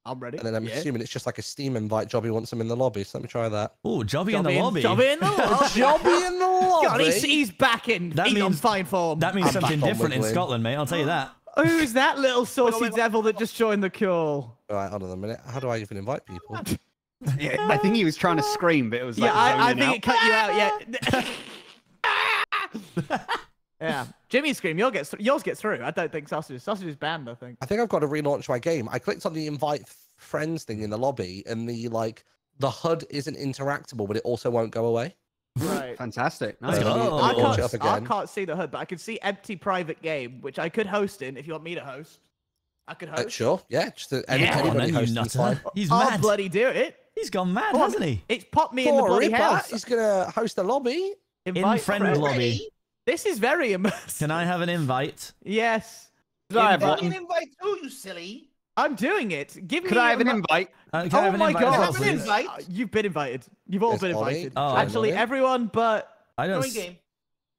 I'm ready. and then I'm Yeah. assuming it's just like a Steam invite. Jobby wants them in the lobby, so let me try that. Oh, Jobby in the lobby. job in the lobby. Jobby in the lobby. God, he's, he's back in. That he's on means- fine form. That means I'm something different in. Scotland, mate. I'll tell you that. Who's that little saucy devil that just joined the call? All right, hold on a minute. How do I even invite people? Yeah, I think he was trying to scream, but it was like yeah, I, I think out. it cut you out. Yeah. yeah. Jimmy's scream. Yours gets yours gets through. I don't think sausage. Sausage is banned. I think. I think I've got to relaunch my game. I clicked on the invite friends thing in the lobby, and the like the HUD isn't interactable, but it also won't go away. Right. Fantastic. Nice. Oh. I can't, I can't see the HUD, but I can see empty private game, which I could host in if you want me to host. I could Uh, host. sure, yeah. Just uh, any, Come on, anybody then, you hosting's nutter. fine. He's I'll mad. bloody do it. He's gone mad, Come hasn't he? It's popped me in the Poor bloody Ripper, house. He's gonna host a lobby. In friend friends. lobby. This is very immersive. Can I have an invite? Yes. Could I have Invite- one? invite too, you silly. I'm doing it. Give me. Could I have an invite? Uh, can Oh I have an my invite God. well, Have an invite. You've been invited. You've all Yes, been invited. Oh. Actually, everyone but I don't. Join game.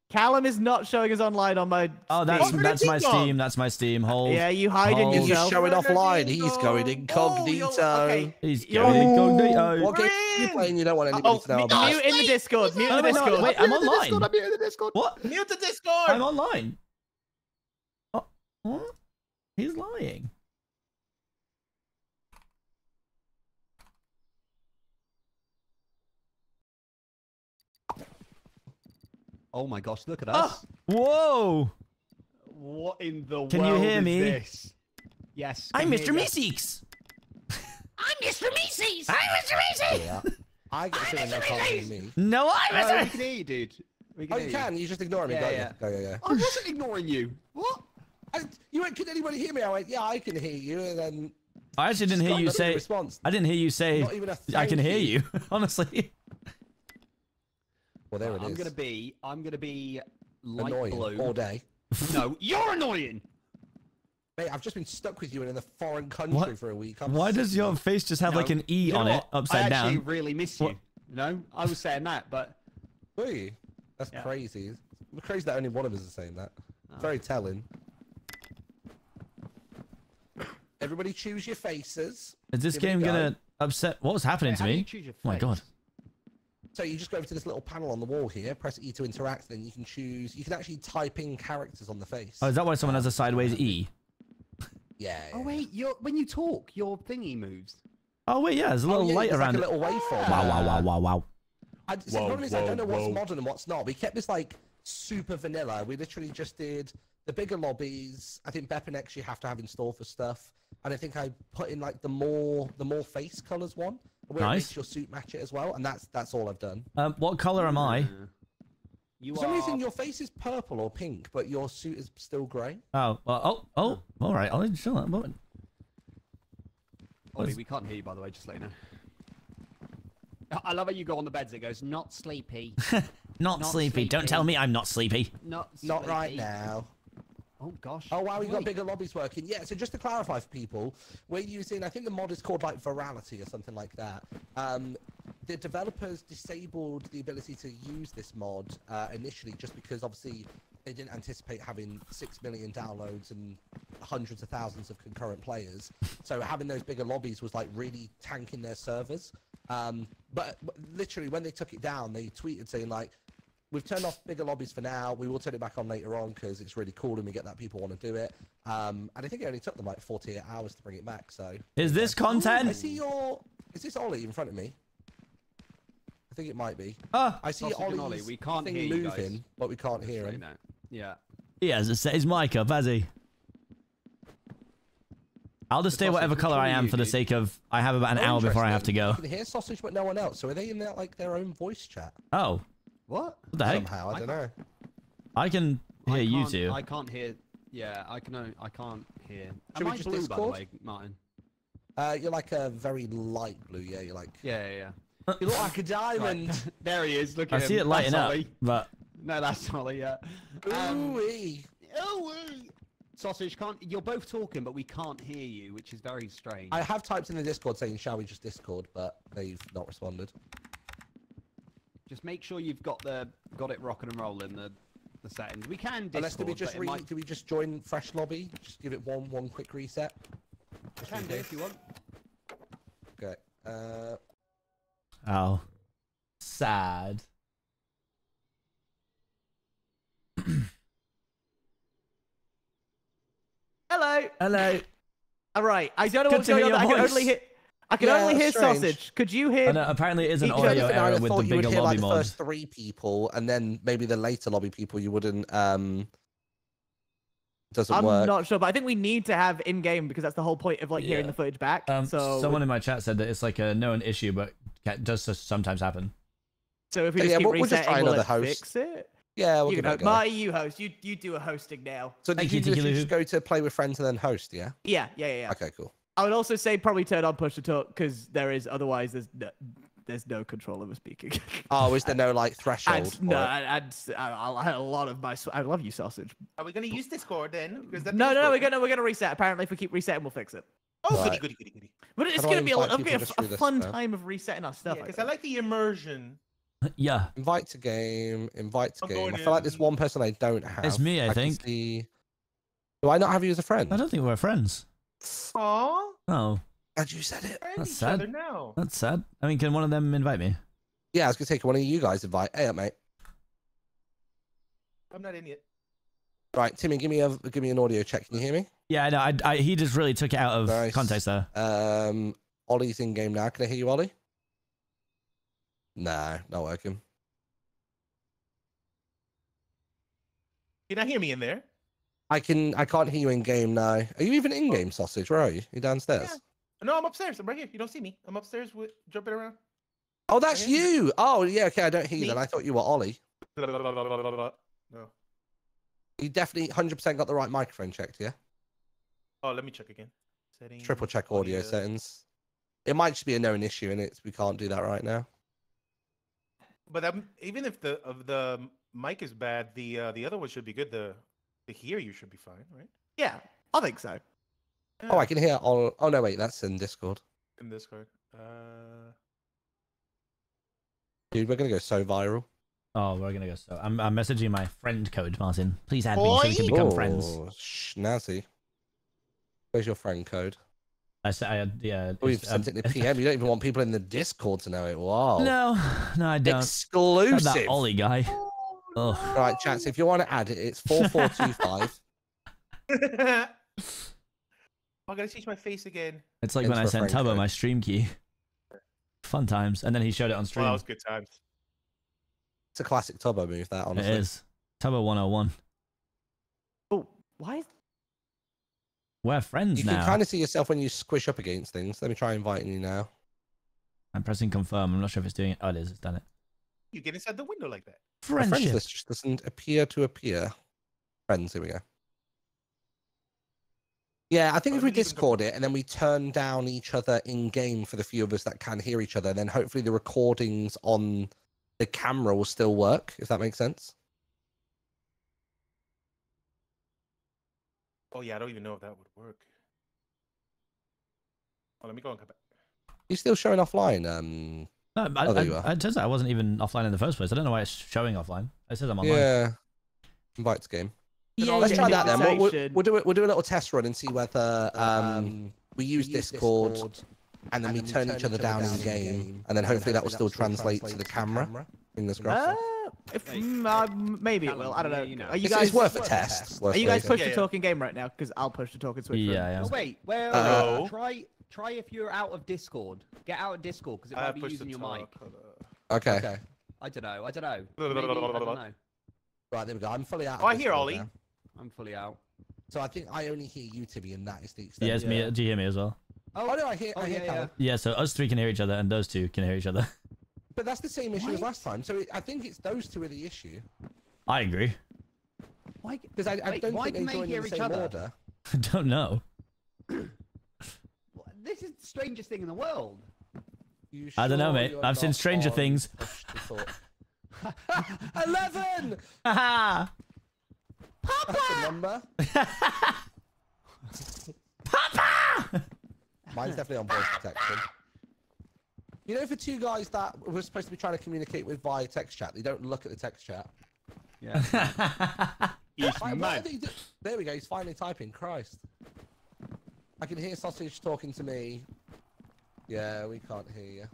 Callum is not showing us online on my. Oh, that's Steam. that's my on? Steam. That's my Steam. Hold. Yeah, you hiding Oh. He's yourself. showing You're offline. He's going Oh, incognito. you're- okay. He's You're- going incognito. What game are you playing? You don't want anybody Oh, to know mute, about. mute in the Discord. Mute Oh, in the wait, no, Discord. wait, I'm in the Discord, online. I'm in the Discord. What? Mute the Discord. I'm online. Oh, what? He's lying. Oh my gosh, look at ah! us. Whoa! What in the Can you world hear is me? this? Yes. I'm Mr. hear ya. Meeseeks. I'm Mr. Meeseeks. I'm Mr. Meeseeks. Yeah. I get to and can't hear me. No, I'm No, we can hear you, dude. We can Oh, hear you can. You just ignore me. Yeah, don't yeah. you? Go, yeah, yeah. I wasn't ignoring you. What? I, you went, can anybody hear me? I went, yeah, I can hear you. And then I actually didn't hear you none of the say. response. I didn't hear you say. Not even a I can hear you. you. Honestly. Well, there it is. I'm gonna be. I'm gonna be light annoying blue. all day. No, you're annoying. Mate, I've just been stuck with you in a foreign country What? for a week. I'm Why does your face just have like an E You know on it, what? upside I actually down? really miss What? you. No, I was saying that, but Were you? That's Yeah. crazy. It's crazy that only one of us is saying that. Oh. Very telling. Everybody choose your faces. Is this Here we game go. gonna upset? What was happening Wait, to how do you me? choose your Oh my face? god. So you just go over to this little panel on the wall here, press E to interact, then you can choose. You can actually type in characters on the face. Oh, is that why someone has a sideways E? yeah. Oh yeah. wait, your when you talk, your thingy moves. Oh wait, yeah, there's a Oh, little yeah, light around like it. a little waveform. Wow, wow, wow, wow, wow. I, see, the problem is I don't know whoa, what's whoa. modern and what's not. We kept this like super vanilla. We literally just did the bigger lobbies. I think BepInEx you have to have installed for stuff, and I think I put in like the more the more face colors one, where it Nice. makes your suit match it as well, and that's that's all I've done. Um, what color am I? You For some are. reason your face is purple or pink, but your suit is still grey. Oh, well, oh, oh, all right. I'll chill that moment. Ollie, we can't hear you by the way. Just let you know. I- I love how you go on the beds. It goes not sleepy, Not, Not sleepy. Don't tell me I'm not sleepy. not Not right now. Oh gosh. Oh wow, we got bigger lobbies working. Yeah, so just to clarify for people, we're using I think the mod is called like virality or something like that. Um, the developers disabled the ability to use this mod uh, initially just because obviously they didn't anticipate having six million downloads and hundreds of thousands of concurrent players. So having those bigger lobbies was like really tanking their servers. Um, but, but literally when they took it down, they tweeted saying like, we've turned off bigger lobbies for now. We will turn it back on later on because it's really cool and we get that people want to do it. Um, and I think it only took them like 48 hours to bring it back. So Is this I content? see your. Is this Ollie in front of me? I think it might be. Ah, I see Sausage and Ollie's Ollie, we can't thing hear you guys. moving, but we can't Just hear him. know. Yeah. he has set his mic up, has he? I'll just The stay whatever color I am you, for the dude? sake of I have about an hour before I have to go. You can hear sausage, but no one else. So are they in that like their own voice chat Oh, What? what the heck? somehow? I I don't know. I can hear I you can't- two. I can't hear. Yeah, I can. o- I can't hear. Should Am we I just blue by the Discord? way, Martin? Uh, you're like a very light blue. Yeah, you're like. Yeah, yeah. yeah. You look like a diamond. Right. there he is. Look I at see it lighting That's up, Ollie. but No, that's Ollie. Yeah. Um, Ooh-wee. Sausage can't. You're both talking, but we can't hear you, which is very strange. I have typed in the Discord saying, "Shall we just Discord?" But they've not responded. Just make sure you've got the got it rocking and rolling the the settings. We can Discord. Unless do we just re- might- do we just join fresh lobby? Just give it one one quick reset. Just can do if you want. Okay. Uh, oh, sad. Hello. Hello. All right. I don't know Good what's to going hear on. I can voice. only hear. I can Yeah, only hear strange. sausage. Could you hear? Oh, no, apparently it is an audio other, Anything, I error with thought the you would bigger hear lobby like the first three people, and then maybe the later lobby people you wouldn't. Um, doesn't I'm work. not sure, but I think we need to have in game because that's the whole point of like hearing the footage back. Um, so, someone in my chat said that it's like a known issue, but ca- does sometimes happen. so if we Yeah, just keep we'll- we'll just resetting, try will another it host. fix it? Yeah, we'll you give can it a host. go. Marty, you host. You you do a hosting now. So did Thank you you, Tiki literally just go to play with friends and then host? Yeah. Yeah, yeah, yeah. yeah. Okay, cool. I would also say probably turn on push to talk because there is otherwise there's no, there's no control over speaking. Oh, is there no like threshold? and, for no, it? and, and I, I had a lot of my. I love you, sausage. Are we gonna use Discord then? Because No, no, no, we're gonna we're gonna reset. Apparently, if we keep resetting, we'll fix it. Oh, goody, Right. goody, goody, goody. But it's gonna be a, invite a, people a, a through this fun time of resetting our stuff. Yeah, I because I like the immersion. yeah. Invite to game. Invite to I'm game. I going feel like there's one person I don't have. It's me, I can think. see- Do I not have you as a friend? I don't think we're friends. Aww, Oh, And you said it. friend That's each sad. other now. that's sad. I mean, can one of them invite me? Yeah, I was gonna take one of you guys invite. Hey, up, mate. I'm not in yet. Right, Timmy, give me a give me an audio check. Can you hear me? Yeah, I know. I, I, he just really took it out of Nice. context there. Um, Ollie's in game now. Can I hear you, Ollie? No, not working. Can I hear me in there? I can. I can't hear you in game now. Are you even in game, sausage? Where are you? You downstairs? Yeah. No, I'm upstairs. I'm right here. You don't see me. I'm upstairs with jumping around. Oh, that's you. Oh, yeah. Okay, I don't hear you. Then I thought you were Ollie. No. You definitely 100% got the right microphone checked. Yeah. Oh, let me check again. Settings. Triple check audio settings. It might just be a known issue and it's We can't do that right now. But um, even if the of the mic is bad, the uh, the other one should be good. The the hear you should be fine, right? Yeah, I think so. Oh, I can hear. All... Oh no, wait, that's in Discord. in Discord. Uh, Dude, we're gonna go so viral. Oh, we're gonna go. So I'm, I'm messaging my friend code, Martin. Please add me so we can become friends. Oh, snazzy. Where's your friend code? I said, I, yeah. Oh, you've sent um, it in the PM. You don't even want people in the Discord to know it. Wow. No, no, I don't. Exclusive. That Ollie guy. Ugh. Right, chats. If you want to add it, it's four four two five. I'm gonna change my face again. It's like Hence when I the sent Frank Tubbo my stream key. Fun times. And then he showed it on Well, stream. that was good times. It's a classic Tubbo move. That honestly. it is. Tubbo 101. Oh, why? We're friends You now. can kind of see yourself when you squish up against things. Let me try inviting you now. I'm pressing confirm. I'm not sure if it's doing it. Oh, it is. It's done it. You get inside the window like that. My friends list just doesn't appear to appear. Friends, here we go. Yeah, I think Oh, if we we go- Discord it and then we turn down each other in game for the few of us that can hear each other, then hopefully the recordings on the camera will still work, if that makes sense. Oh yeah, I don't even know if that would work. Oh, let me go and come back. You're still showing offline. Um, No, I, Oh, there I, you are. It turns out I wasn't even offline in the first place. I don't know why it's showing offline. It says I'm online. yeah, invites game. Yeah, Let's try that then. We'll, we'll, we'll do it. We'll do a little test run and see whether um, we use Discord, and then we turn each other down in game, and then hopefully that will still translate to the camera. Fingers Uh, crossed. if, mm, uh, maybe it will. I don't know. you know. Are you guys? it's worth a test. worth Are you guys test. push Yeah, to yeah. talk in game right now? Because I'll push to talking switch. for Yeah, yeah. Oh, wait, well, Uh, uh, try try if you're out of Discord. Get out of Discord because it I might be using your mic. hold on. Okay. I don't know. I don't know. Maybe, I don't know. Right, there we go. I'm fully out. Oh, of I hear Ollie. now. I'm fully out. So I think I only hear you, Tibby, and that is the extent. Yeah, it's me. Do you hear me as well? Oh no, I hear. Oh, I hear yeah, yeah. Yeah, so us three can hear each other and those two can hear each other. But that's the same issue as last time. So it, I think it's those two are the issue I agree. Why? because I, I don't why think they they hear in the each same other? order. I don't know. This is the strangest thing in the world. You I don't know, sure mate. you're I've seen not Stranger on Things. push to talk? Eleven. Haha! That's the number. Papa! Mine's definitely on voice protection. You know, for two guys that we're supposed to be trying to communicate with via text chat, they don't look at the text chat. Yeah. Why- why are they do- There we go. He's finally typing. Christ. I can hear Sausage talking to me. Yeah, we can't hear you.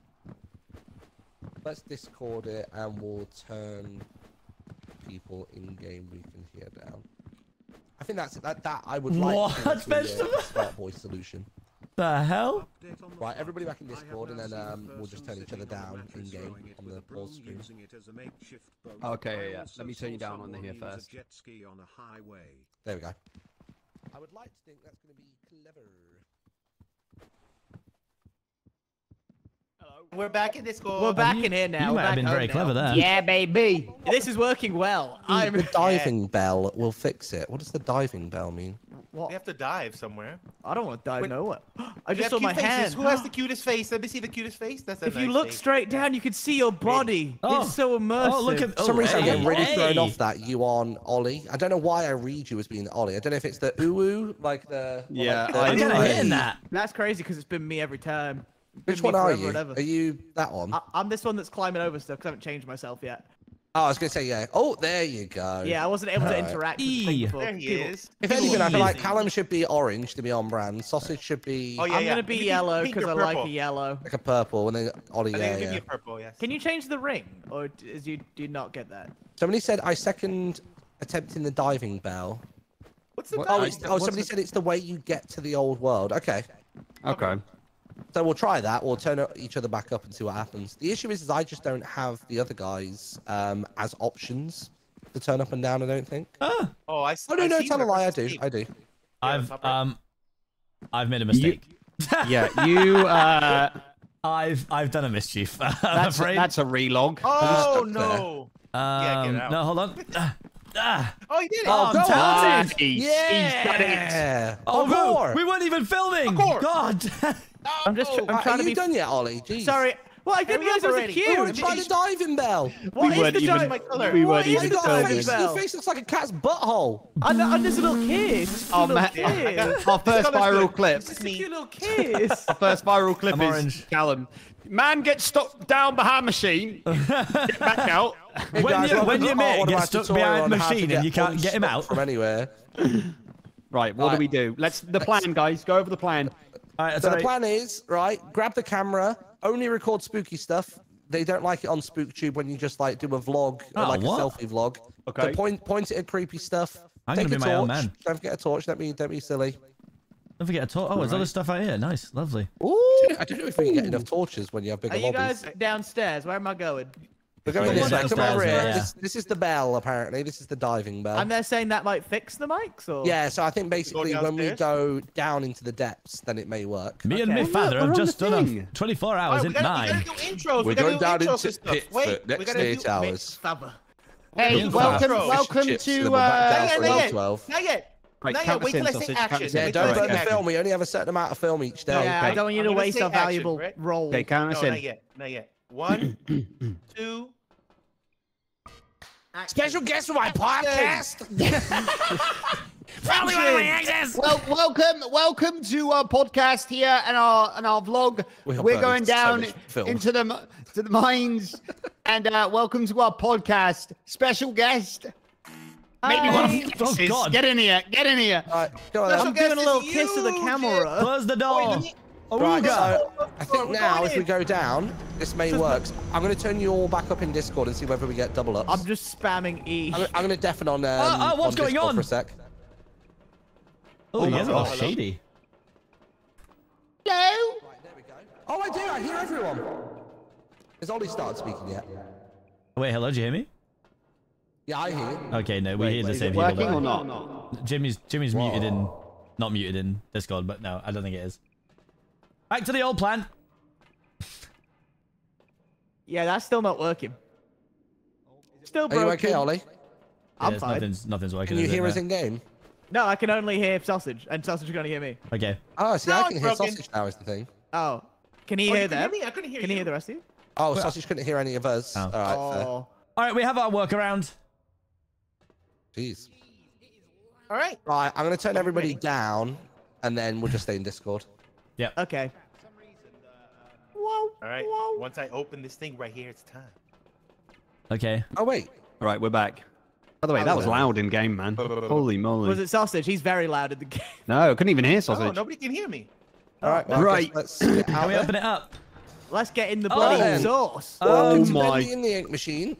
Let's Discord it and we'll turn people in game we can hear down. I think that's that. That I would like. to think What? that's the, smart voice solution. the hell? Update on the Right, everybody back in Discord, and then, um, we'll just turn each other sitting on a down in-game on the a pause screen. using it as a makeshift boat. Okay, yeah, yeah. Let me turn you down on the here first. jet ski on a highway. There we go. I would like to think that's going to be clever. We're back in Discord. We're back you- in here now. You might have been home very now. clever there. Yeah, baby. This is working well. I'm the diving bell will fix it. What does the diving bell mean? What? We have to dive somewhere. I don't want to dive Wait. nowhere. I just have saw my faces. hand. Who has the cutest face? Let me see the cutest face. That's a If you look face. straight down, you can see your body. Oh. It's so immersive. Oh, look at- oh, For some Oh, reason, I'm getting really thrown off that you on Ollie. I don't know why I read you as being Ollie. I don't know if it's the ooh like the. Yeah, like the- I I'm know. kind of Hey. hitting that. That's crazy because it's been me every time. It's been Which one are you? Are you that one? I- I'm this one that's climbing over stuff because I haven't changed myself yet. Oh, I was gonna say yeah. Oh, there you go. Yeah, I wasn't able to Alright. interact with the E. thing before. There he People- is. If people anything, I feel like Callum should be orange to be on brand. Sausage should be Oh yeah, I'm yeah. gonna be Give me yellow because I like a yellow. like a purple, and then Ollie. I Yeah, think I'll give yeah. you purple. Yes. Can you change the ring, or is you do you not get that? Somebody said I second attempting the diving bell. What's the What- Oh, oh somebody said it's the way you get to the old world. Okay. Okay. So we'll try that. We'll turn each other back up and see what happens. The issue is, is I just don't have the other guys um, as options to turn up and down. I don't think. Ah, Oh, I. Oh no, I no, tell a lie. I do. I do. I've um, I've made a mistake. Yeah, you. Uh, I've I've done a mischief. I'm that's afraid. that's a relog. Oh stuck there. no! um, get out. no, hold on. Ah, ah. Oh, he did it. Oh, I'm go talented. Nice. He's done it. Yeah. Oh, no, we weren't even filming. Parkour. God. I'm just tr- Oh, I'm Right, trying are to you be done yet, Ollie? Jeez. sorry. Well, I didn't we realize have there was a already. You want queue. to try the diving bell? What We is weren't the even- di- my colour. we What weren't even the got diving face. bell? Your face looks like a cat's butthole. I'm, I'm just a little kid. A Oh, little man. kid. Our first viral clip. Just a cute little kid. Our first viral clip I'm is orange. Callum. Man gets stuck down behind machine. Get back out. Hey, When guys, you- when to your part mate gets stuck behind on machine and you can't get him out. from anywhere. Right, what do we do? Let's the plan, guys. Go over the plan. All right, So the plan is, right, grab the camera, only record spooky stuff. They don't like it on SpookTube when you just like do a vlog, or Oh, like what? a selfie vlog. Okay. So point point it at creepy stuff. I'm Take gonna a be my own torch. man. Don't forget a torch. Don't be don't be silly. Don't forget a torch. Oh, there's other stuff out here. Nice, lovely. Ooh, I don't know if we can get enough torches when you have bigger Are you lobbies. guys downstairs? Where am I going? We're going this way. Come over here. yeah. This, this is the bell, apparently. This is the diving bell. And they're saying that might fix the mics, or Yeah, so I think basically when we go down into the depths, then it may work. Me and Okay. my father have just done 24 hours right, we in gotta, we nine. gotta do. We're going down into and stuff. pit for Wait, next we gotta eight do hours. Fabba. Hey, Yeah, welcome, bro. welcome Chips, then to. we're back Uh, down Not yet, for not level yet. 12. Not yet. Right, Not count yet. Wait us in, till I say sausage, count action. us in. Yeah, Wait don't till I burn say the action. film. We only have a certain amount of film each day. Yeah, I okay. don't want you I'm to gonna waste say our action, valuable right? roll. Okay, count us No, in. not yet. Not yet. One, two. Special guest for my podcast. Probably one of my exes. Well, welcome, welcome to our podcast here and our and our vlog. We are We're going down much film. into the to the mines, and uh, welcome to our podcast. Special guest, maybe one of Hi. Oh. God. Get in here, get in here. All right, go on. I'm then. doing a little is kiss to the camera. Close the Wait, door. let me- Right, so I think We're now going if we go down, this may work. I'm going to turn you all back up in Discord and see whether we get double ups. I'm just spamming E. I'm, I'm going to deafen on. Um, uh, what's going Discord on? For a sec. Oh, yeah, hello, oh, hello. shady. Hello. Oh, I do. I hear everyone. Has Ollie started speaking yet? Wait, hello, do you hear me? Yeah, I hear. you. Okay, no, we hear the Is same it people. working but- or not? Jimmy's Jimmy's muted in, not muted in Discord, but no, I don't think it is. Back to the old plan. Yeah, that's still not working. Still broken. Are you okay, Ollie? I'm Yes, fine. Nothing's nothing's working. Can you is it? hear us No. in game? No, I can only hear sausage, and sausage can only hear me. Okay. Oh, see, No, I can hear broken. sausage now. Is the thing. Oh, can he Oh, hear you can hear them? me? I couldn't hear Can he hear the rest of you? Oh, sausage couldn't hear any of us. Oh. All right, oh. All right, we have our workaround. Jeez. All right. Right, I'm going to turn everybody down, and then we'll just stay in Discord. Yeah. Okay. All right. Once I open this thing right here, it's time. Okay. Oh wait. All right, we're back. By the way, Oh, that was loud in game, man. Holy moly! Was it sausage? He's very loud in the game. No, I couldn't even hear Oh, sausage. nobody can hear me. All right. Well, Right. Let's get Can we open it up? Let's get in the Oh. bloody then. sauce. Oh Welcome my- in the Ink Machine.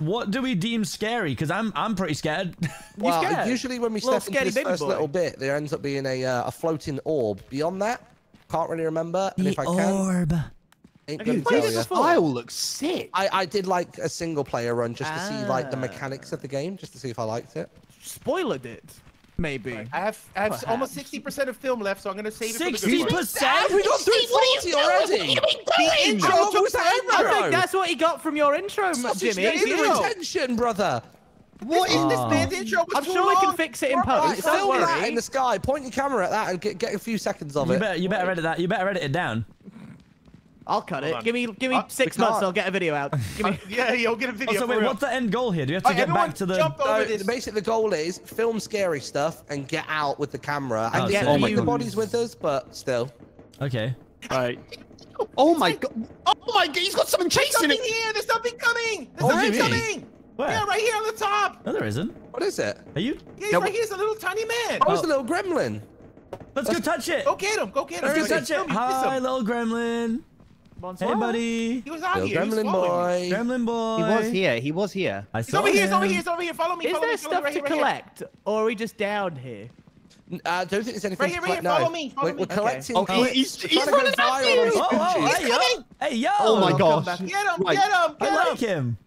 What do we deem scary? Because I'm I'm pretty scared. Well, scared? usually when we Little step into scaredy this baby first boy. little bit, there ends up being a uh, a floating orb. Beyond that, can't really remember. And if I can, orb. Ain't Have you played it before? File looks sick. I, I did like a single player run just to see like the Ah. mechanics of the game, just to see if I liked it. Spoiled it. Maybe. I have I have almost 60% of film left, so I'm gonna save it for the good Sixty part. percent. We got through Steve, what are you 40 doing? already. What are you The intro How long was was that that? I think that's what he got from your intro, Sausage, Jimmy. get It's in attention, brother. What is this Oh. man's intro? was I'm too sure we can fix it in Right, post. Don't film that in the sky. Point your camera at that and get, get a few seconds of You it. better you better edit that. You better edit it down. I'll cut Hold it. on. Give me give me Uh, six months. I'll get a video out. Give me. Yeah, you'll get a video. Also, wait, real. what's the end goal here? Do we have to Alright, get back to the? jump over No, this. basically, the goal is film scary stuff and get out with the camera. Oh, And get sick. Oh the God. bodies with us, but still. Okay. Right. Oh my god! Oh my god! He's got something chasing There's something him. here. There's something coming. There's Oh, something coming. Where? Yeah, right here on the top. No, there isn't. What is it? Are you? Yeah, he's No, right but- here. It's a little tiny man. Oh, it's a little gremlin. Let's go touch it. Go get him. Go get him. Let's go He's touch it. film you, kiss Hi, little gremlin. Hey, buddy. He was out Little here. He was gremlin following me. boy. Gremlin boy. He was here. He was here. I He's saw over here. He's over here. He's over here. Follow me. Is follow there me, follow stuff right to here, right here. collect, or are we just down here? Uh, I don't think there's anything Right to here, right collect here, now. follow me, follow we're, me. we're Okay. collecting Oh, clips. he's- he's trying to go running after viral you. on Oh, oh, SpookTube. hey, yo. Hey, yo. Oh my gosh. Get him. Right. Get him. I Get like him. him.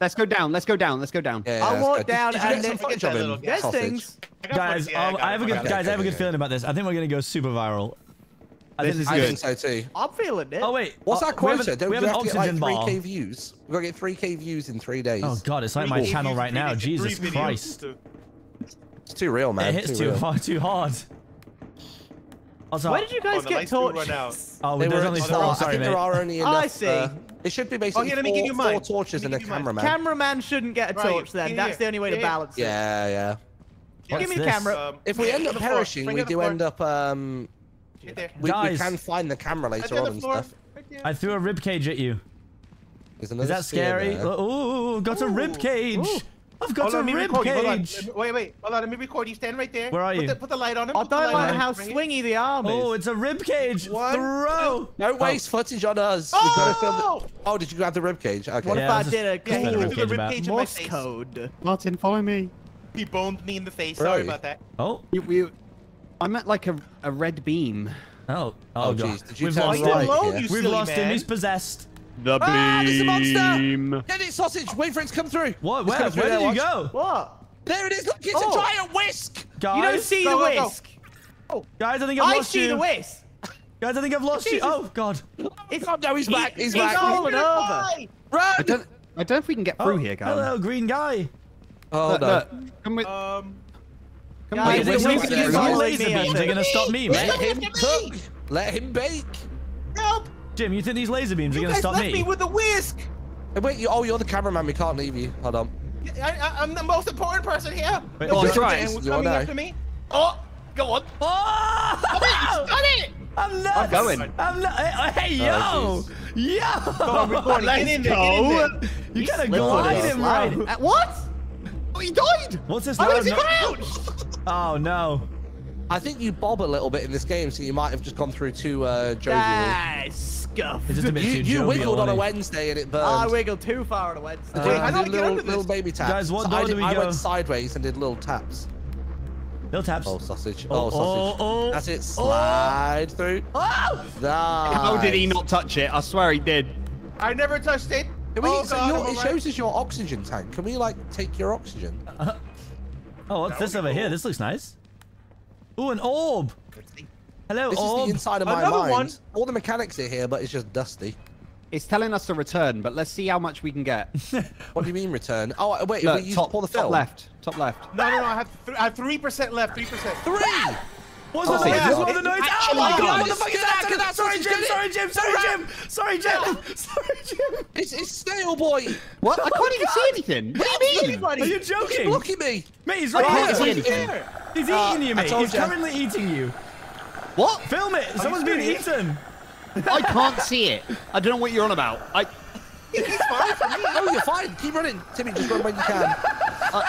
Let's go down. Let's go down. Let's go down. Yeah, yeah, I'll walk down Did you and get some then- Get of little guy. There's things. Guys, footage, yeah, got I have a good guys. I have a good feeling about this. I think we're gonna go super viral. I This think is I good. think so too. I'm feeling it. Oh wait. What's oh, our we quota? have an- Don't we we have an have to get like oxygen 3k ball. views? We've got to get 3k views in three days. Oh god, it's like my Three channel videos, right now. videos, Jesus three videos. Christ. It's too real, man. It hits too real. hard. Too hard. Also, Where did you guys the get lights do out. torches? Oh, They there's only at four. start. I Sorry, think mate. there are only enough. I see. Uh, it should be basically here, let me give four, you four mine. torches and a give you mine. cameraman. Cameraman shouldn't get a torch then. That's the only way to balance it. yeah, yeah. Give me the camera. Um, If we end up on the floor, perishing, we do end up. Um, Right there. we, we Guys. can find the camera later on on and stuff. Right there. I threw a rib cage at you. There's Is that spear scary? there. Oh, ooh, got a rib Ooh, cage. ooh. I've got Hold a on, let me rib record you. Hold on. cage. Wait, wait. Hold on. Let me record you. Stand right there. Where are put you? The, put the light on him. I put the don't light like him. how Right here. swingy the arm is. Oh, it's a rib cage. One, Throw. Don't oh. waste footage on us. Oh! We gotta film Oh! the... oh, did you grab the ribcage? Okay. what Yeah, if I this is- did a this is better cool rib cage about. Rib in my Morse face. code? Martin, follow me. He boned me in the face. Sorry you? about that. Oh, You, you, I meant like a, a red beam. oh, oh, Oh, god. jeez. Did you We've turn lost right him. Alone, here? We've silly lost him. He's possessed. The beam. Ah, there's a monster! Get it, sausage! Wait for it to come through. What? Where, through where did you go? What? There it is. Look, it's Oh. a giant whisk. Guys, You don't see Go, the go, go. whisk. guys, I think I've I lost see you. the whisk. Guys, I think I've lost you. Oh god. It's oh, no, he's back. He's, he's back. all- Fallen over. I don't, I don't know if we can get through Oh, here, guys. Hello, green guy. Oh Look, no. look, come with, Um, come guys, with it's the really whisk. good These It's little laser me, I beams are gonna stop me, Let him cook. Let him bake. help! Jim, you think these laser beams are gonna guys stop left me? me with a whisk. Hey, wait, you, oh, you're the cameraman. We can't leave you. Hold on. I, I, I'm the most important person here. Wait, oh, whisk right. man was You coming wanna- after me. Oh, go on. Oh! I'm nuts. I'm going. I'm not. Hey, yo. Oh, yo, Go on, yo. record it. Get in there. Get in there. You gotta Slippery glide as him right. Uh, what? Oh, he died! What's this? How No, is he crouched? Oh no. I think you bob a little bit in this game, so you might have just gone through too uh, jovial. Ah, scuff. It's just a bit You, too you jovial, wiggled on a? Wednesday and it burned. I wiggled too far on a Wednesday. Uh, Wait, I did little, little baby taps. Guys, what So door I, do did, we I go? went sideways and did little taps. Little taps. Oh, sausage. Oh, Oh, sausage. oh, oh. That's it. Slide through. Oh! Nice. How did he not touch it? I swear he did. I never touched it. Can we, oh, so God, your, it alright. shows us your oxygen tank. Can we like take your oxygen? Oh, what's That this over be here? This looks nice. Ooh, an orb. Hello, This orb. is the inside of my Another mind. one. All the mechanics are here, but it's just dusty. It's telling us to return, but let's see how much we can get. What do you mean return? Oh wait, Look, we used top, to pull the top film. left. Top left. No, no, no. I have th- I have three percent left. Three percent. Three. What's Oh, the yeah. This one the It. Oh my god! What the fuck is Get that? get out, Sorry, Jim. get. Sorry, Jim. Sorry, Jim. Sorry, Jim. Sorry, Jim. It's, it's snail boy. What? I can't even see anything. What do you mean? Are you joking? look at me. Mate, he's I right can't here. see anything. He's Uh, eating you, mate. He's currently eating you. What? Film it. Someone's being eaten. I can't see it. I don't know what you're on about. I. Oh, you're fine. Keep running, Timmy. Just run when you can. Uh,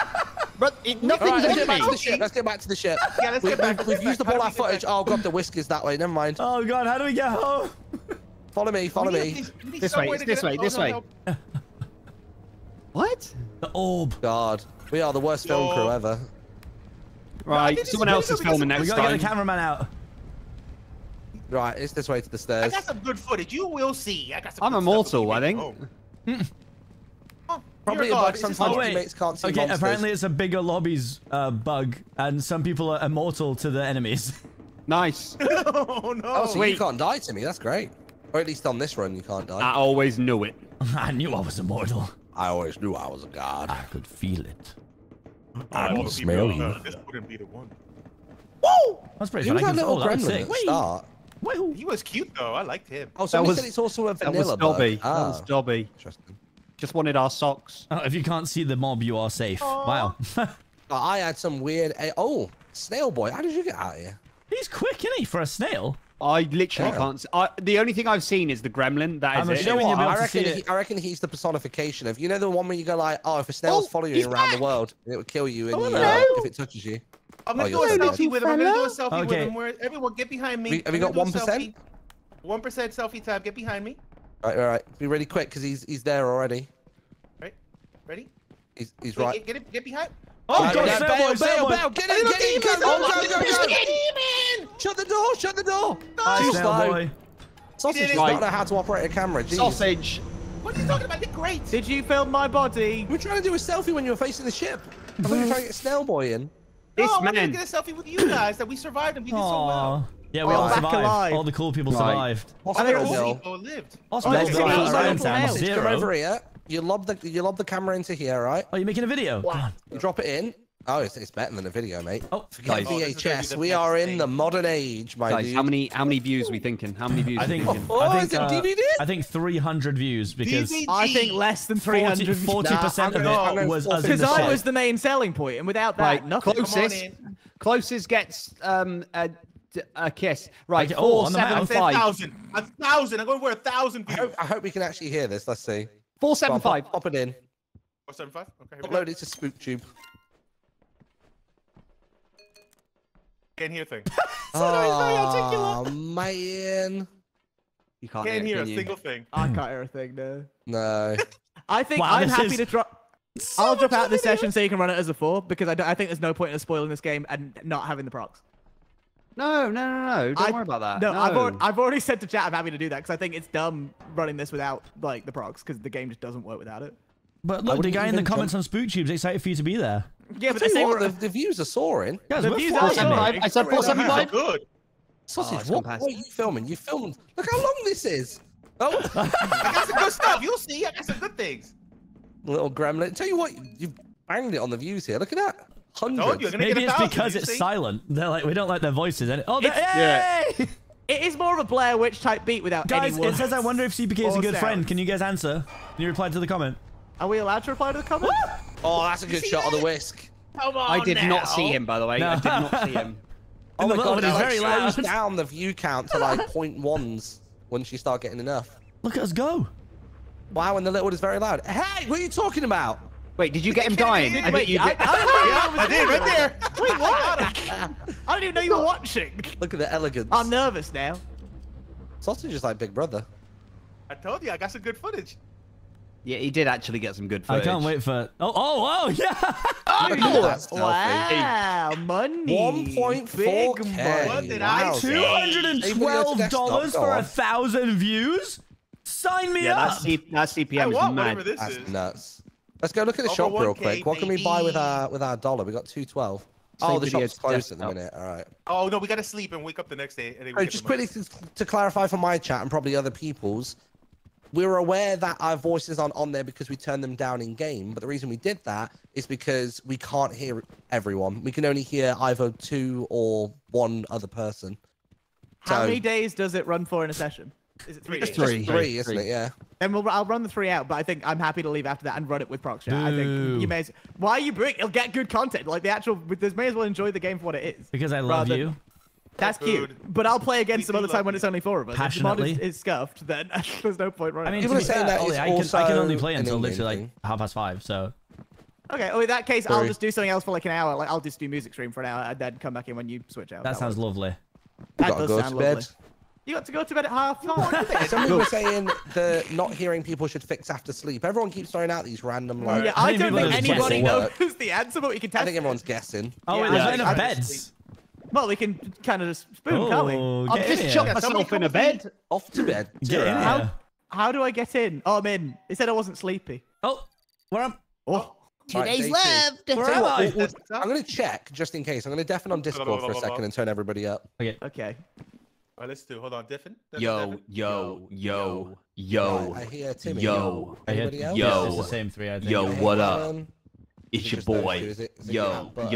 but it, All nothing's right, let's get back to the me. ship. Let's get back to the ship. Yeah, let's we, get back, We've, let's we've used back. up all How our do we get footage. back? Oh god, the whisk is that way. Never mind. Oh god, how do we get home? Follow me. Follow me. need- This way, to this way, this way. What? The orb. God, we are the worst film crew ever. Right, someone else is because filming we We next gotta get the cameraman out. Right, it's this way to the stairs. I stairs. got some good footage. You will see. I got some I'm immortal, I think. make. Oh, Probably you're a bug. Sometimes Oh, all- teammates can't see Okay, monsters. apparently it's a bigger lobbies uh, bug, and some people are immortal to the enemies. Nice. oh no. Oh, so you can't die to me. That's great. Or at least on this run, you can't die. I always knew it. I knew I was immortal. I always knew I was a god. I could feel it. I Oh, can smell you. uh, This wouldn't be the one. That's pretty He fun. I that little oh, that was gremlin sick. at the start. Woo. He was cute though. I liked him. Oh, so That said was- it's also a vanilla. That was vanilla bug. Dobby. That Ah, was Dobby. interesting. Just wanted our socks. Oh, if you can't see the mob, you are safe. Wow. I had some weird. eh, Oh, snail boy, how did you get out of here? He's quick, isn't he, for a snail? I literally Yeah. can't. See, I, the only thing I've seen is the gremlin. That is I'm it. assuming You know you'll what? I to see reckon, it. he, I reckon he's the personification of you know the one where you go like, oh, if a snail's Oh, following you around back. the world, it would kill you, and Oh, you, uh, if it touches you. I'm gonna Oh, do a selfie safe. with him. I'm gonna do a selfie Okay. with him. Where everyone get behind me. Have you- have you got gonna do a 1%? One percent selfie time. Get behind me. All right, all right, be really quick because he's he's there already. Right. Ready? He's he's Wait, right. Get, get, it- get behind. Oh, Right, God, yeah, snail bail, boy, snail bail, boy. bail, Get in, get in, go, go, go, go, go. Shut the door, shut the door. Hi, Too snail slow. boy. Sausage doesn't Right. know how to operate a camera. Jeez. Sausage. What are you talking about? They're great. Did you film my body? We're trying to do a selfie when you were facing the ship. I thought you were trying to get Snail Boy in. This no, I wanted to get a selfie with you guys that we survived and we did so well. Yeah, we Oh, all survived. alive. All the cool people Right. survived. Hospital All Hill. people lived. Hospital let's Bill go. at Let's Iron go. Town, Let's Come zero. over here. You lob the you lob the camera into here, right? Oh, you're making a video? Go on. You drop it in. Oh, it's, it's better than a video, mate. Oh, Forget guys. Oh, this is gonna be VHS. the We are in the modern age, my Guys, dude. how many how many views are we thinking? How many views? I are we think, thinking? Oh, I think, is it uh, DVD? I think 300 views because DVD. I think less than 300. 40 percent Nah, of I'm gonna- I'm it gonna was us Because I shed. was the main selling point, and without that, Right, nothing. closest. in. Closest gets um a, a kiss. Right, Okay, oh, four on the seven mouth. I said five. thousand. A thousand. I'm going for a thousand I hope, I hope we can actually hear this. Let's see. Four seven five. Go pop- Pop it in. Four seven five. Okay. Here. Upload it to SpookTube. Can't hear a thing. Oh man, You can't Can't hear, hear it, a you? single thing. I can't hear a thing, no. no. I think Wow, I'm happy is to drop. so I'll drop much out this video. session so you can run it as a four because I, don't- I think there's no point in spoiling this game and not having the prox. No, no, no, no. Don't I- worry about that. No, No, I've, already, I've already said to chat I'm happy to do that because I think it's dumb running this without like the prox because the game just doesn't work without it. But look, the guy in the even comments on SpookTube's excited for you to be there. Yeah, but Tell they what, the, the views are soaring. Guys, The views are so mate. I said 475. Good. Sausage, it's what, what are you filming? You filmed. Look how long this is. Oh, I got some good stuff. You'll see. I got some good things. little gremlin. Tell you what, you've banged it on the views here. Look at that. Hundreds. you, I'm Maybe get it's thousand, because it's see? silent. They're like, we don't like their voices. And oh, It's- yay! it is more of a Blair Witch type beat without Guys, any it says, I wonder if CPK is a or good friend. Can you guys answer? Can you reply to the comment? Are we allowed to reply to the comments? Oh, that's a good shot of the whisk. Come on I did now. not see him, by the way. I did not see him. Oh In my middle god, of it it, it's very slows loud. down the view count to like point ones once you start getting enough. Look at us go. Wow, and the little one is very loud. Hey, what are you talking about? Wait, did you get him dying? I think Wait, you I, did. I, Yeah, I did right there. Wait, what? I didn't even know you were watching. Look at the elegance. I'm nervous now. Sausage is like Big Brother. I told you, I got some good footage. Yeah, he did actually get some good footage. I can't wait for. Oh, oh, oh, yeah. Look at that selfie. Wow, money. 1.4K. What did Wow. I? Two hundred and twelve dollars for a thousand views. Sign me Yeah, up. that, C- that CPM is want mad. this That's is. nuts. Let's go look at the Over shop real 1K, quick. What can we buy with our with our dollar? We got two twelve. Oh, the Same video shop's closed at the minute. All right. Oh no, we gotta sleep and wake up the next day. And then we Oh, just quickly to, to clarify for my chat and probably other people's, we were aware that our voices aren't on there because we turned them down in game. But the reason we did that is because we can't hear everyone. We can only hear either two or one other person. How So- many days does it run for in a session? Is it three Just days? Three. Just three, isn't it? Yeah. Then we'll, I'll run the three out, but I think I'm happy to leave after that and run it with prox chat. I think you may as Why are you bring? You'll get good content. Like the actual, there's may as well enjoy the game for what it is. Because I love Rather- you. That's Food. cute. But I'll play again We some other time when you. it's only four of us. If the mod is, Passionately. is scuffed, then there's no point running. I mean, People to be saying fair, that Ollie, I, can, I can only play until literally like half past five. So okay. Well, in that case, I'll just do something else for like an hour. Like I'll just do music stream for an hour and then come back in when you switch out. that sounds works. lovely. That Gotta does go sound to bed. lovely. You got to go to bed at half five. Somebody was saying the not hearing people should fix after sleep. Everyone keeps throwing out these random like. yeah, I I don't think anybody guessing. knows the answer, but we can I think everyone's guessing. Oh, wait, Yeah, there's I- not enough beds. Well, we can kind of just spoon, can't we? Oh, I've just here. shot Yeah, myself in a come with me. bed. Off to bed. Get in How- here. How do I get in? Oh, I'm in. It said I wasn't sleepy. Oh, where am? Oh, Two Right, days left. Where am I? we'll- we'll- I'm gonna check just in case. I'm gonna deafen on Discord for a second and turn everybody up. Okay. okay. All right, let's do. Hold on, Diffin. Diffin, Yo, yo, yo, yo, Right, I hear Timmy. yo, I hit- Anybody else? Yo. It's the same three, I think. yo, what up? Alan. It's Is your boy. two? Is it- is it Yo, Amber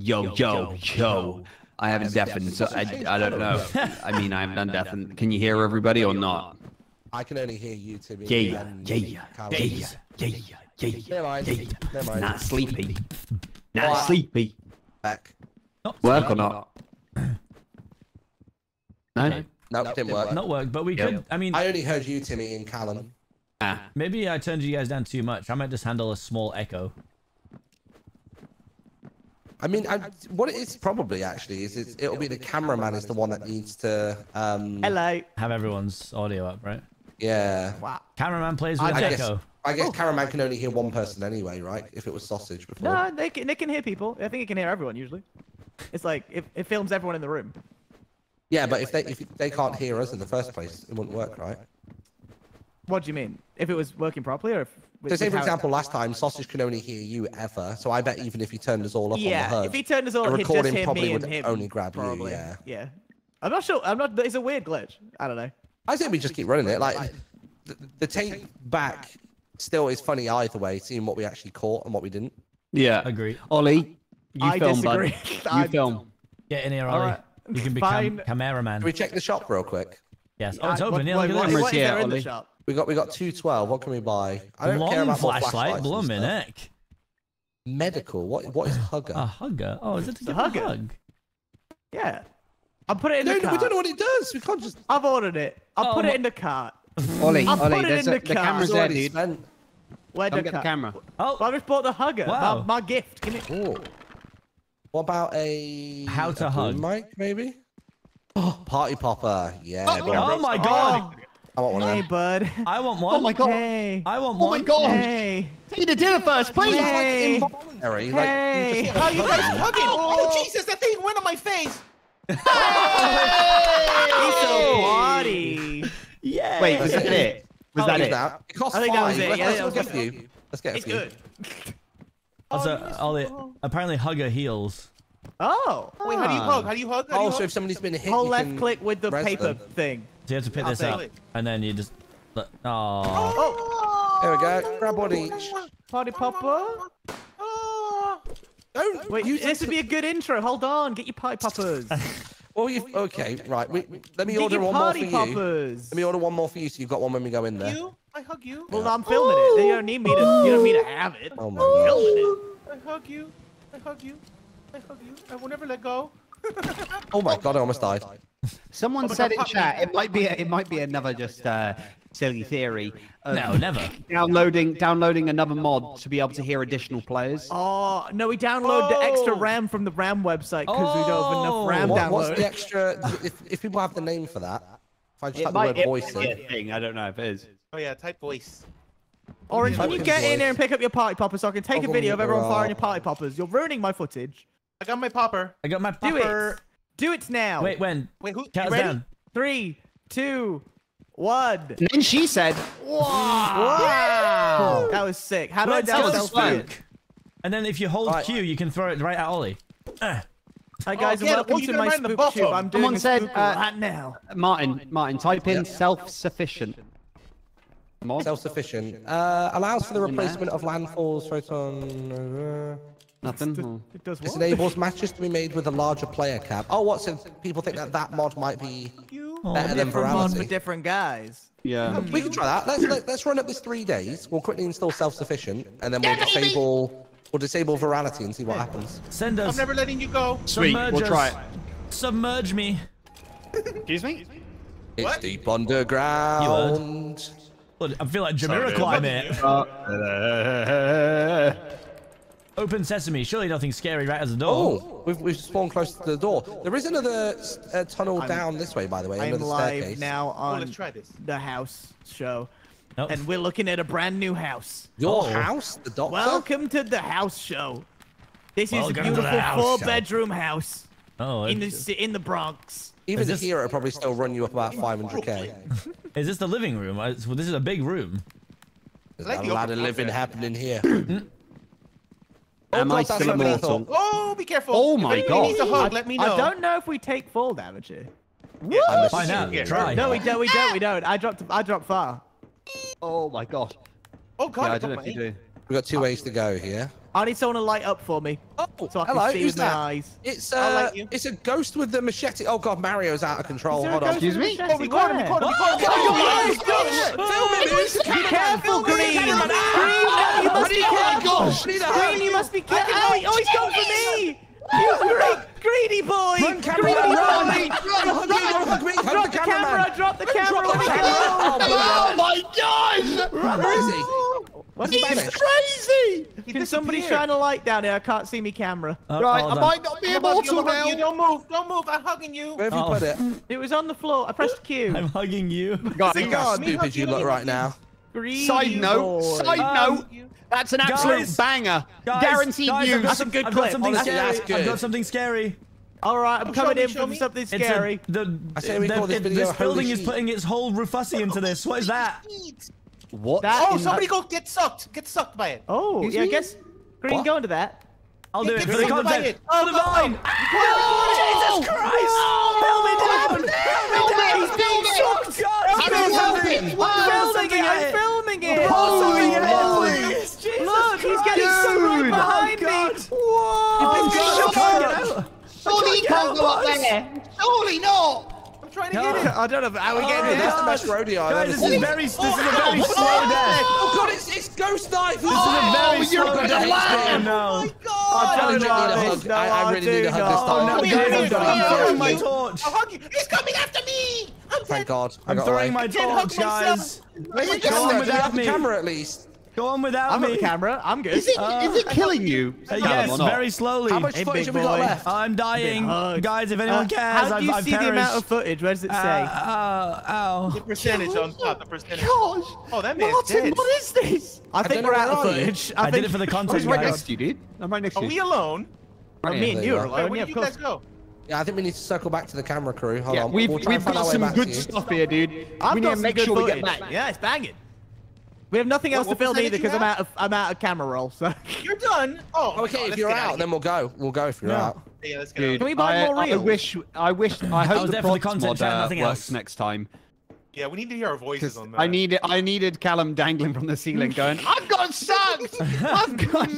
yo, and- yo, yo, yo. I haven't deafened, so I, I don't know. I mean, I haven't done deafened. Can you hear everybody or not? I can only hear you, Timmy. Yeah, and yeah, yeah, Callum. yeah, yeah, yeah, yeah. Never mind. Never. Not sleepy. Not Alright. sleepy. Back. Work or not? No? No, didn't work. Not work, but we Yep. could. I mean, I only heard you, Timmy, and Callum. Ah. maybe I turned you guys down too much. I might just handle a small echo. I mean, I, what it is probably actually is it's, it'll be the cameraman is the one that needs to. Um, Hello. Have everyone's audio up, right? Yeah. Wow. Cameraman plays with I an I guess. echo. I guess cameraman can only hear one person anyway, right? If it was sausage before. No, they can, they can hear people. I think it can hear everyone usually. It's like it, it films everyone in the room. Yeah, but if they if they can't hear us in the first place, it wouldn't work, right? What do you mean? If it was working properly, or if? With- So say for example, last time sausage can only hear you ever. So I bet even if he turned us all up Yeah, on the if he turned us all, the he'd just recording hear probably me would and him. only grab you, yeah. Yeah. I'm not sure. I'm not. It's a weird glitch. I don't know. I think we just keep running it. Like the, the tape back still is funny either way, seeing what we actually caught and what we didn't. Yeah. Agree. Ollie, you I film, bud. You film. Get in here, Ollie. right. You can become Fine. cameraman. Can we check the shop real quick? Yes. Oh, uh, it's I- open. what- yeah, what- look what- at Cameras what here, there in the Ollie. Shop? We got we got two twelve. What can we buy? I don't care Long about more flashlight. flashlights and Blooming stuff. heck. Medical. What what is hugger? A hugger. Oh, is it to a give a hugger. hug? Yeah. I'll put it in no, the no, cart. we don't know what it does. We can't just. I've ordered it. I'll Oh, put my- it in the cart. Ollie, I'll Ollie, put it there's in a, the the car. camera's there, already dude. spent. Where Come the get the camera. Oh, Well, I just bought the hugger. Wow. My, my gift. Give me. Ooh. What about a How to a hug. mic maybe? Oh, party popper. Yeah. boy. oh, oh my god! Oh. I want one of Hey, bud. I want one. Oh my god. Hey. I want Oh one. my god. Hey. Take to dinner first, please. Hey. Involuntary. Like, Hey. you just Oh, you guys hugging! Oh, Jesus, that thing went on my face! He's so party. Yeah. Wait, was that it? Was that it? Now. It costs I think that was five. it, Let's, yeah, let's that was get a few. Let's get a It's few. good. Also, Ollie, apparently Hugger heals. Oh. Wait, how do you Ah. hug? How do you hug? How do you Oh, so if somebody's been hit, Hold you left can click with the paper them. thing. So you have to pick I'll this up, it. and then you just. Oh. Oh, There we go. Grab one each. party popper. Oh. Don't Wait, use this would be a good intro. Hold on, get your party poppers. Well, you okay? Right. We, let me get order one more for party you. poppers. Let me order one more for you, so you've got one when we go in there. You? I hug you. Well, I'm filming it. You don't need me to. You don't need to have it. Oh my god. Filming it. I hug you. I hug you. I hug you. I will never let go. Oh my god! I almost died. Someone Oh said God, in chat it might be a, it might be another just uh, silly theory. of No, never. Downloading downloading another mod to be able to hear additional players. Oh no, we download the extra Oh. RAM from the RAM website because we don't have enough RAM What, what's download. the extra? If, if people have the name for that, if I just It type the word voice in. thing. I don't know if it is. Oh yeah, type voice. Orange, can you Fucking get in voice. there and pick up your party poppers so I can take a Oh, video of everyone firing your party poppers? You're ruining my footage. I got my popper. I got my popper. Do it. Do it now. Wait, when? Wait, who? you Count ready? down. Three, two, one. And then she said, Wow. wow. That was sick. How do Let's I go down selfie? spook. And then if you hold Right. Q, you can throw it right at Ollie. Hi guys, Oh, and yeah, welcome you to gotta my mind the spook tube. I'm doing Someone a said, spook uh, right now. Martin, Martin, type in Yep. self-sufficient. Self-sufficient. Uh, allows for the replacement of landfalls, photon. Nothing. Oh. It does this what? enables matches to be made with a larger player cap. Oh, what? So people think that that mod might be You. better than Different mods for virality. different guys. Yeah. Oh, we can try that. Let's let, let's run up this three days. We'll quickly install self-sufficient, and then we'll Yeah, disable we'll disable virality and see what happens. Send us. I'm never letting you go. Sweet. Submerge We'll try us. it. Submerge me. Excuse me. It's What? deep underground. Well, I feel like Jamiroquai, man. Uh, Open sesame. Surely nothing scary right as a door. Oh, we've, we've spawned close to the door. There is another uh, tunnel down this way, by the way. I'm another live staircase. now Oh, on let's try this. the house show. Oh. And we're looking at a brand new house. Your Oh. house, the doctor. Welcome to the house show. This is a Welcome to beautiful four-bedroom house Oh, in the in the Bronx. Even Is this- here, it'll probably still run you up about 500k. Is this the living room? Well, this is a big room. There's like a lot of living happening here. Am Oh, I God, that's still what I immortal? thought. Oh, be careful. Oh If my anybody needs a God. hug, let me know. I don't know if we take fall damage here. Yeah, I'm Find out. assuming. Try. No, we don't. We don't. We don't. I dropped. I dropped far. Oh my god. Oh God, Yeah, I I don't know if you do. We've got two ways to go here. I need someone to light up for me, Oh, so I can see who's with my eyes. It's I'll uh, light it's a ghost with the machete. Oh god, Mario's out of control. Is there a Hold on. Excuse me? machete? Oh, record him, Where? record him, record him. Oh, record him. God, Film him! Who's Be careful, Green! Green, you must be careful! gosh, need a. Green, you must be careful! Oh, oh, he's going for me! You great, greedy boy! Run, camera, greedy run, boy! run, run, run, run, run, run, Drop the the camera! Drop the camera! Drop the camera. Oh, my god! Where is he? What's He's he. Crazy! Can somebody disappeared. shine a light down here? I can't see me camera. Oh, Right, I on. might not be I'm hugging you, immortal I'm hugging you. now. Don't move, don't move. I'm hugging you. Where have you Oh. put it? It was on the floor. I pressed Q. I'm hugging you. God, Think how Me stupid hug you you, look right hug now. Greedy Side note, boy. side Um, note, that's an absolute guys, banger. Guys, Guaranteed guys, I've views. got That's a good I've clip. something Honestly, scary. that's I've got something scary. All right, I'm Show coming me, in show for me. something It's a- scary. the, I say we the- call this it- video this Holy building is putting its whole Rufussi into this. What is that? What? That Oh, somebody go get sucked. Get sucked by it. Oh, Excuse yeah, I guess. Green, What? go into that. I'll do it for the sucked by it. Oh, the vine! Jesus Christ! Help me down! Help me down! He's being shocked! God, How do you help something. him? What? I'm filming something it. at I'm it. filming it. Holy moly. please! Jesus Look, he's Christ. getting so right Dude. behind Oh, God. me. Whoa! Oh, God, I can't get out. Surely you can't go up boys. there. Surely not. I'm trying to No. get it. I don't know how we Oh, get Yeah, in that's the best rodeo I've Guys, ever this seen. is very, this is a very oh, slow oh, death. Oh, oh god, it's, it's ghost knife! This is a very you're slow death. Oh, no. I I don't legit need a want hug. this. No, I, I really do need a hug this not. time. Oh, no, Come guys, I'm I'm throwing here. my torch. I'll hug you. He's coming after me. I'm Thank dead. God. I I'm throwing away. my torch, guys. Where's the Go on camera? Do you have the camera at least? Go on without I'm me. on the camera. I'm good. Is it, Uh, is it killing you? Uh, yes, or very slowly. How much Hey, footage have we got boy. left? I'm dying, guys. If anyone Uh, cares, How I've, do you I've see the amount of footage? Where does it Uh, say? ow, ow. The percentage on top. The percentage. Gosh. Oh, that man's Martin, dead. what is this? I don't think know we're out of footage. I, did think it for the I was content, right next to you, dude. I'm right next Are to we you. alone? Right me here. and there you you are are. Alone. where Yeah, did you guys course. go? Yeah, I think we need to circle back to the camera crew. Hold Yeah, on. we've, we'll we've got some good stuff here, dude. I've we need to make good sure we get back. Yeah, it's banging. We have nothing else What- to film what either because I'm out of I'm out of camera roll. So You're done. Oh, Okay, oh, if you're get outta out, then we'll go. We'll go if you're Yeah. out. Yeah, let's get Dude. Can we buy I, more I wish, I wish, I hope was the there for the prods content mod chat, uh, nothing works else. next time. Yeah, we need to hear our voices on that. I needed, I needed Callum dangling from the ceiling, going, "I've got sucked. I've got."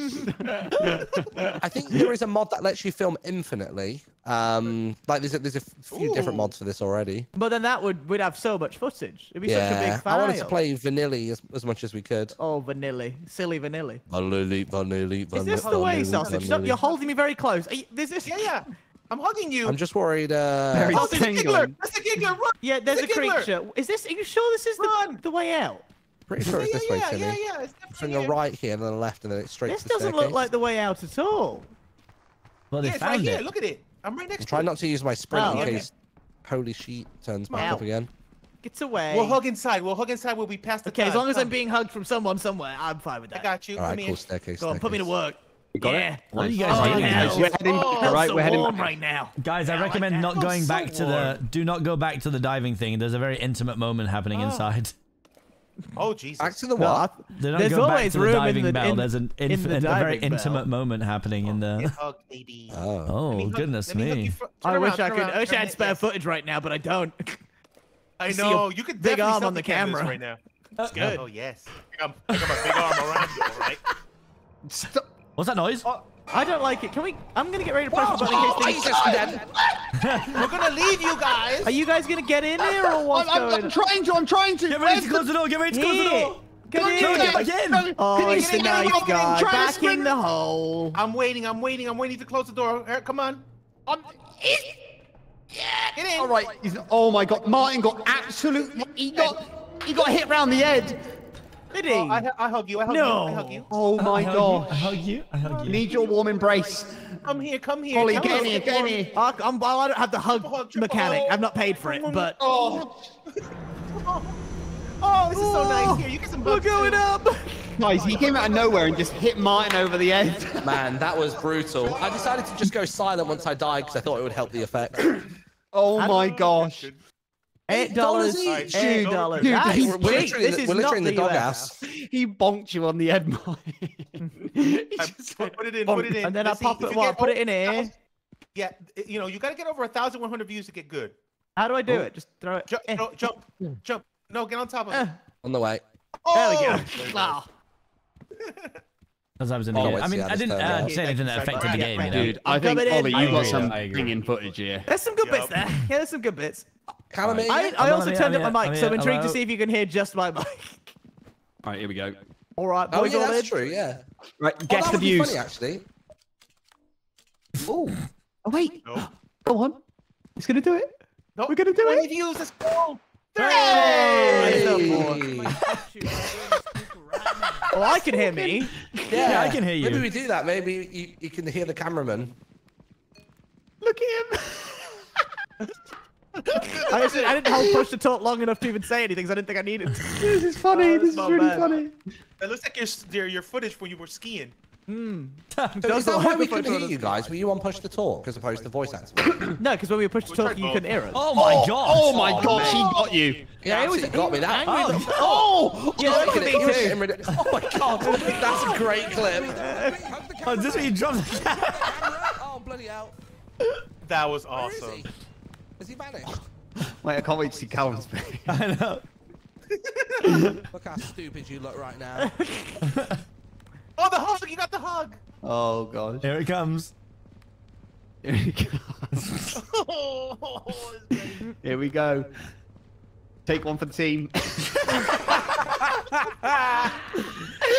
I think there is a mod that lets you film infinitely. Um, like there's a, there's a few different mods for this already. But then that would we'd have so much footage. It'd be such a big file. I wanted to play vanilla as, as much as we could. Oh, vanilla, silly vanilla. Vanilli, Vanilli, Is this the way, sausage? Stop, you're holding me very close. Are you, is this? Yeah, yeah. I'm hugging you. I'm just worried. Uh, Very oh, there's a giggler. tingling. That's a giggler. Run. Yeah, there's a a creature. Is this? Are you sure this is the, Run. the way out? pretty sure Yeah, it's this yeah, way, yeah, Timmy. yeah, yeah. It's From definitely the right here, and then the left, and then it's straight This to the doesn't staircase. look like the way out at all. Well, they Yeah, it's right found here. it. Look at it. I'm right next to Try it. not to use my sprint Oh, in okay. case holy sheet turns back Ow. up again. Gets away. We'll hug inside. We'll hug inside. We'll be past the okay, as long as I'm being hugged from someone somewhere, I'm fine with that. I got you. All Come right, here. cool staircase. Go on, put me to work. Got it? yeah. What are you guys Oh, doing? hell. We're heading back, Oh, all right? so We're heading warm back. right now. Guys, I Yeah, I recommend like not going Oh, back so to the. Do not go back to the diving thing. There's a very intimate moment happening Oh. inside. Oh Jesus. Back to the No, what? I- Do not There's go back always to the room in diving the- bell. in- There's an in the a very bell. intimate moment happening in Get the. Oh, baby. Oh. Oh me goodness me me! I turn wish I could. around, I wish I had spare footage right now, but I don't. I know. You could big arm on the selfie cam this camera. right now. That's good. Oh yes. I got, I got my big arm around you, all right? Stop. What's that noise? Oh, I don't like it. Can we? I'm gonna get ready to press the button Oh, in case Jesus, things. I'm dead. We're gonna leave you guys. Are you guys gonna get in here or what's I'm, I'm, going I'm trying to. I'm trying to. Get ready Where's to close the door. Get ready to close the door. Get Go in. on, get back in. Oh, Can you it's the in? nice I'm guy. trying to Back in the hole. I'm waiting. I'm waiting. I'm waiting to close the door. Eric, come on. Um, I'm, Yeah. Get in. all right. he's- Oh my God, Martin got absolutely. He got. He got hit round the head. Did? Oh, I, I hug you. I hug No. you. I hug you. Oh my I hug you, God. I hug you. I hug you. Need your warm embrace. Come here. Come here. Ollie, Come get in here. Get in here. I, I'm, well, I don't have the hug Triple hug, mechanic. hug. I've not paid for it, but Oh, Oh, this is so nice oh. here. You get some we're going too. up. guys, he came out of nowhere and just hit Martin over the head. Man, that was brutal. I decided to just go silent once I died because I thought it would help the effect. Oh my gosh. Eight dollars each. Eight dollars. dude, That We're, we're cheap. literally, This is we're not in the the US. doghouse. He bonked you on the head, Martin. He put, put it in. Put it in. And then I Let's see, pop if it. you Well, I put it in here. thousand- Yeah, you know, you gotta get over a thousand one hundred views to get good. How do I do it? Just throw it. Jump, Eh. no, jump, jump. No, get on top of Eh. it. On the way. There we Oh! go. Ah. As I was in the Oh, game. I mean, I didn't uh, out. say anything that affected the Right, game, you right, know. Dude, I I'm think coming in. Ollie, you got some I agree. banging footage here. There's some good bits there. Yeah, there's some good bits. Callum, Right. I. I I'm also here, turned up my mic, I'm so I'm here, intrigued to see if you can hear just my mic. All right, here we go. All right, Oh, boys, yeah, that's in? true, yeah. Right, Oh, guess that the would be views. funny, actually. Oh, oh wait. No. Go on. He's gonna do it. No, We're gonna do 20 it. views. Let's go. Hey! Hey! Oh, I can hear me. Yeah, I can hear you. Maybe we do that. Maybe you, you can hear the cameraman. Look at him. I, actually, I didn't hold push to talk long enough to even say anything, so I didn't think I needed to. this is funny. Oh, this is really bad. funny. It looks like your, your your footage when you were skiing. Hmm. So Does is that why like we the couldn't hear you guys? Were you on push to talk as opposed to voice activate? No, because when we were pushed to talk, you couldn't hear us. Oh my god! Oh my god, she got you. Yeah, it was- got me. That. angry with- Oh, Yeah, that got me too. getting rid of- Oh my god, that's a great clip. Oh, is this what you dropped? the camera? oh bloody hell! That was awesome. He? Has he vanished? Wait, I can't wait to see Callum's face. I know. Look how stupid you look right now. Oh, the hug! You got the hug. Oh gosh. Here it comes. Here we go. Oh, Here we go. Take one for the team.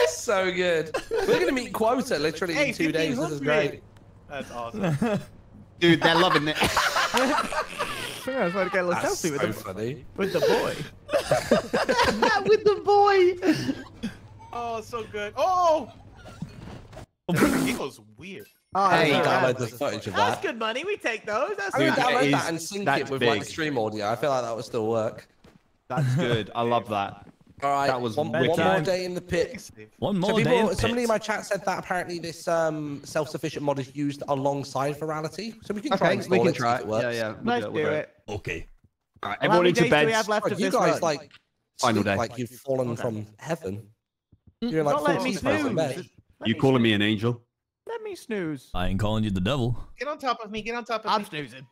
so good. We're gonna meet quota literally Hey, in two days. This is great. That's awesome. Dude, they're loving it. Yeah, I was trying to get a little That's selfie with, so the, funny. with the boy. With the boy. Oh, so good. Oh! the giggle's weird. Oh, Hey, that's download the footage of that. That's good money. We take those. That's I would that download is- that and sync it with like stream audio. I feel like that would still work. That's good. I love that. All right, That was one, one more day in the pit. One So more day. in somebody in my chat said that apparently this um, self-sufficient mod is used alongside virality, so we can try Okay, and we can it. try it. it works. Yeah, yeah. we'll Let's we'll do it. Okay. All right, Well, everyone into days do we bed. have left Bro, of you guys run? like Final sleep day. like you've fallen Okay. from heaven. You're like Don't let me 40 hours in bed. snooze. You me calling me an angel? Let me snooze. I ain't calling you the devil. Get on top of me. Get on top of I'm me. snoozing.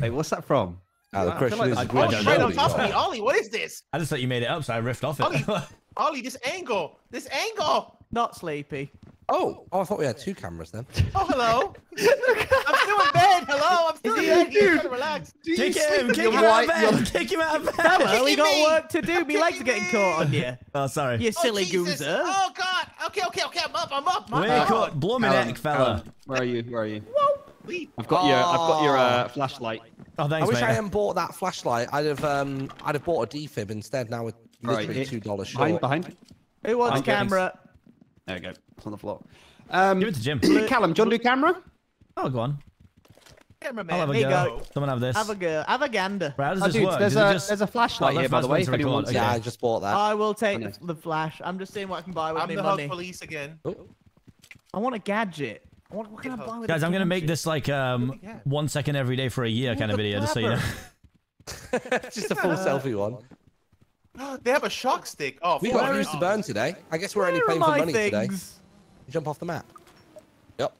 Hey, what's that from? Ah, the I feel like is that's- a Oh, good he's right on top of me. Ollie, what is this? I just thought you made it up, so I riffed off it. Ollie, Ollie this angle. This angle. Not sleepy. Oh, oh, I thought we had two cameras then. Oh, hello. I'm still in bed. Hello. I'm still in bed. Here, trying to relax. kick him! Kick him You're out of bed! Kick him out of bed! Fella, we kicking got me. work to do. Me legs are getting caught on you. Oh, sorry. You Oh, silly Jesus. goozer. Oh, God. Okay, okay, okay. I'm up. I'm up. My We're God. caught. Blooming Callum, egg, fella. Callum, Where are you? Where are you? Wait. I've got your. I've got your uh, flashlight. Oh, thanks, I wish mate. I hadn't bought that flashlight. I'd have um, I'd have bought a defib instead. Now with Right, literally here- two dollars Behind, short. behind. Who wants I'm getting- camera? There we go. It's on the floor. Um, Give it to Jim. Callum, do you want to do camera? Oh, go on. Cameraman. I'll have a Here you go. go. Someone have this. Have a go. Have a gander. Right, how does Oh, this dude, work? there's Does a just- there's a flashlight Oh, here, by the way. If anyone wants Okay. Yeah, it. I just bought that. I will take Honest. the, the flash. I'm just seeing what I can buy with I'm my the money. Hug police again. I want a gadget. I want, what can I buy with Guys, a I'm gonna make this like um one second every day for a year kind of the video, just so you know. just a full selfie one. They have a shock stick. Oh, We got $400. to burn today. I guess we're only Where are playing for my money today. things? Jump off the map. Yep.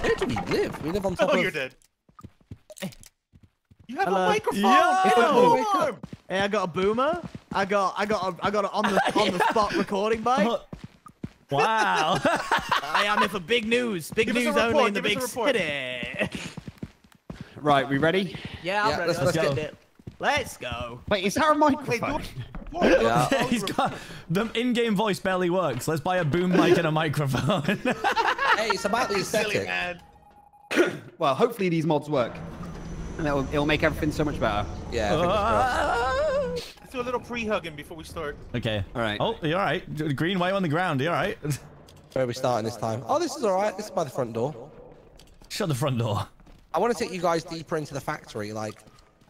Where do we live? We live on top Oh, of. you're dead. You have Hello? a microphone. Yo! It's boom. Hey, I got a boomer. I got, I got, a, I got a on the on the spot recording bike. Wow. I am here for big news. Big Give us a news only in the give big us city. Right, we ready? yeah, I'm Yeah, ready. let's- Let's, let's get go. it. Let's go. Wait, is that a microphone? it. Yeah. He's got the in-game voice barely works. Let's buy a boom mic and a microphone. Hey, it's about the Silly aesthetic. man. Well, hopefully these mods work, and it'll, it'll make everything so much better. Yeah. fingers crossed. Let's do a little pre-hugging before we start. okay. All right. Oh, you're all right. Green white on the ground. You all right? Where are we starting this time? Oh, this is all right. This is by the front door. Shut the front door. I want to take you guys deeper into the factory. Like,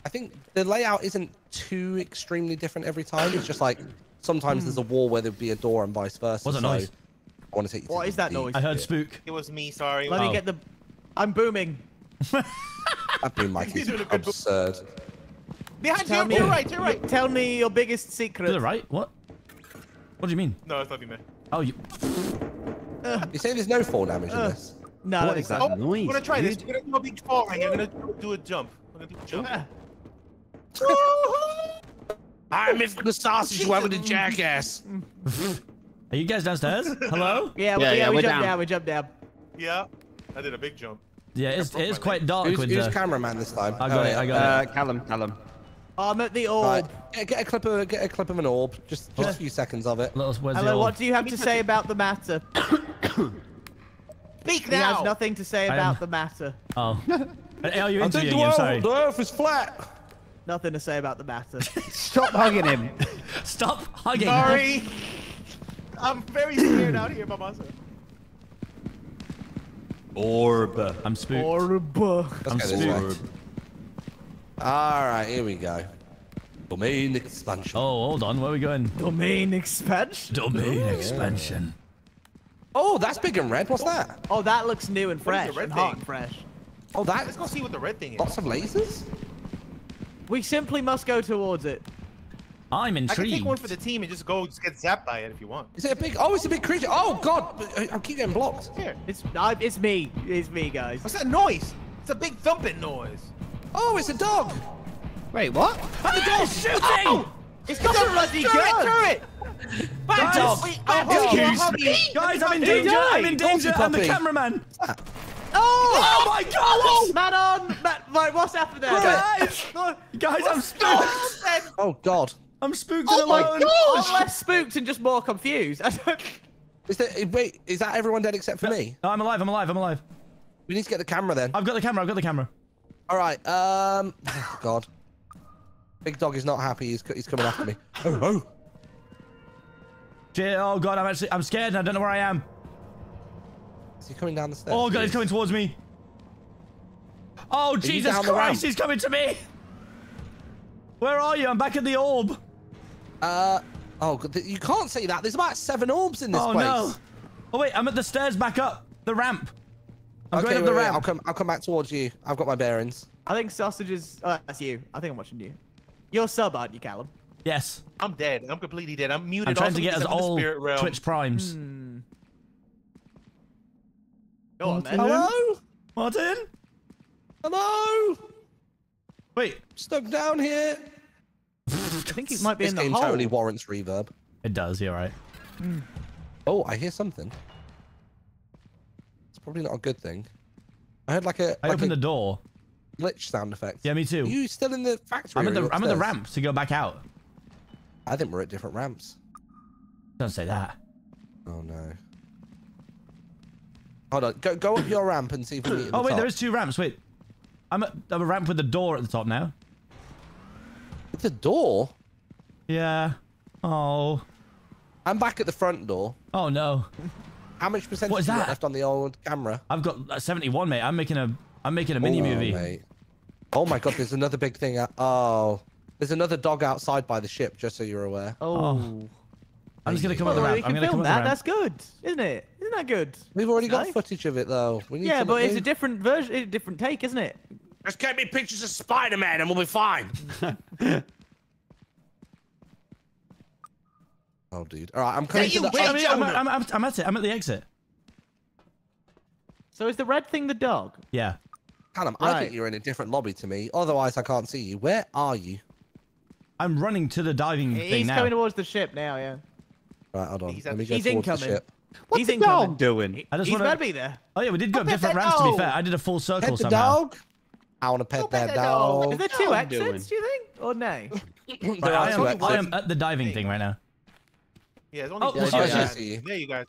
I think the layout isn't too extremely different every time. It's just like sometimes there's a wall where there'd be a door and vice versa. What's that so noise? I want to take you. What to is that the- noise? I heard spook. It was me. Sorry. Let Oh. me get the. I'm booming. That boom mic is doing a good bo- absurd. Behind Tell you. me. You're right. You're right. Tell me your biggest To secret. the right? What? What do you mean? No, it's not you, man. Oh, you. You say there's no fall damage in Uh. this? No, What that is makes that Oh, noise? I'm gonna try this. dude? We're gonna do a big fall. I'm gonna do a jump. I'm gonna do a jump. I'm Mr. the sausage wearing the jackass. Are you guys downstairs? Hello? Yeah, Yeah, yeah, yeah, we we're jumped down. down. We jumped down. Yeah. I did a big jump. Yeah, it's, it is quite dark Who's, with who's the. cameraman this time? I got it, I got Uh, Callum, Callum. I'm at the Right. orb. Get, get a clip of get a clip of an orb. Just just a few seconds of it. Little, Hello, what do you have to say about the matter? Speak now. He has nothing to say about the matter. Oh. Are you I think interviewing the him? Sorry. the Earth is flat. Nothing to say about the matter. Stop hugging him. Stop hugging. Sorry. I'm very scared out here by myself. Orb. I'm spooked. Orb. I'm go this spooked. All right, here we go. Domain expansion. Oh, hold on. Where are we going? Domain expansion. Domain expansion. Oh, oh that's big and red. What's that? Oh, that looks new and What is the fresh red and hot thing? and fresh. Oh, that. Let's go see what the red thing is. lots of lasers. We simply must go towards it. I'm intrigued. I can take one for the team and just go just get zapped by it if you want. Is it a big? Oh, it's a big creature. Oh God, I I keep getting blocked. Here. It's I, it's me. It's me, guys. What's that noise? It's a big thumping noise. Oh, it's a dog. Wait, what? the dog's shooting! It's got a bloody Turret, gun. turret! Guys, dog. Wait, Bad oh, dog. oh, Excuse me. guys, I'm in Who danger! I'm in danger! I'm the cameraman! Oh! Oh my god! Oh! Man on! Man, right, what's happened there? Guys! Guys, I'm spooked! Oh God. I'm spooked Oh and my alone! I'm less spooked and just more confused. I don't... Is there? Wait, is that everyone dead except for me? No, I'm alive, I'm alive, I'm alive. We need to get the camera then. I've got the camera, I've got the camera. All right. Um. God. Big dog is not happy. He's, he's coming after me. Oh, oh. Shit, Oh god, I'm actually I'm scared and I don't know where I am. Is he coming down the stairs? Oh god, he's coming towards me. Oh you Jesus Christ, he's coming to me. Where are you? I'm back at the orb. Uh, oh, God, you can't say that. There's about seven orbs in this Oh place. no. Oh wait, I'm at the stairs back up. The ramp. I'm okay, going up wait, the wait, ramp. I'll come. I'll come back towards you. I've got my bearings. I think sausage is. Oh, that's you. I think I'm watching you. You're sub, aren't you, Callum? Yes. I'm dead. I'm completely dead. I'm muted. I'm trying to get us because I'm in the all. Twitch primes. Hmm. Go on, then. Hello? Martin? Hello? Wait. Stuck down here. I think it might be This in the game hole. totally warrants reverb. It does, you're right. Mm. Oh, I hear something. It's probably not a good thing. I heard like a I like opened a the door. glitch sound effect. Yeah, me Are too. you still in the factory? I'm or at the I'm at the ramp to go back out. I think we're at different ramps. Don't say that. Oh no. Hold on. Go go up your ramp and see if we meet. Oh the wait, top. there is two ramps. Wait. I'm at I'm a ramp with a door at the top now. It's a door. Yeah. Oh. I'm back at the front door. Oh no. How much percentage What is that? left on the old camera? I've got uh, 71, mate. I'm making a I'm making a mini Oh, movie. mate. Oh my god, there's another big thing. Oh, there's another dog outside by the ship. Just so you're aware. Oh. I'm just gonna come Well, up the we ramp. I'm can gonna film up the that. ramp. That's good, isn't it? Isn't that good? We've already got Nice. footage of it though. We need Yeah, but look- it's a different version, a different take, isn't it? Just get me pictures of Spider-Man and we'll be fine. oh, dude. All right, I'm coming to the. Wait, I mean, I'm, I'm, I'm, I'm at it. I'm at the exit. So is the red thing the dog? Yeah. Callum, I think you're in a different lobby to me. Otherwise, I can't see you. Where are you? I'm running to the diving thing now. He's now. coming towards the ship now. Yeah. Right, hold on. He's Let at- me go he's towards the incoming. ship. What's He's the incoming. dog doing? I just He's wanna- better be there. Oh yeah, we did go pet different that ramps. To be fair, I did a full circle Pet the somehow. dog. I want to pet pet that the dog. dog. Is there two exits? Do you think, or no? Right, I, am, I am at the diving thing right now. Yeah, it's only Oh, four there she guys. is. I see you. There you guys.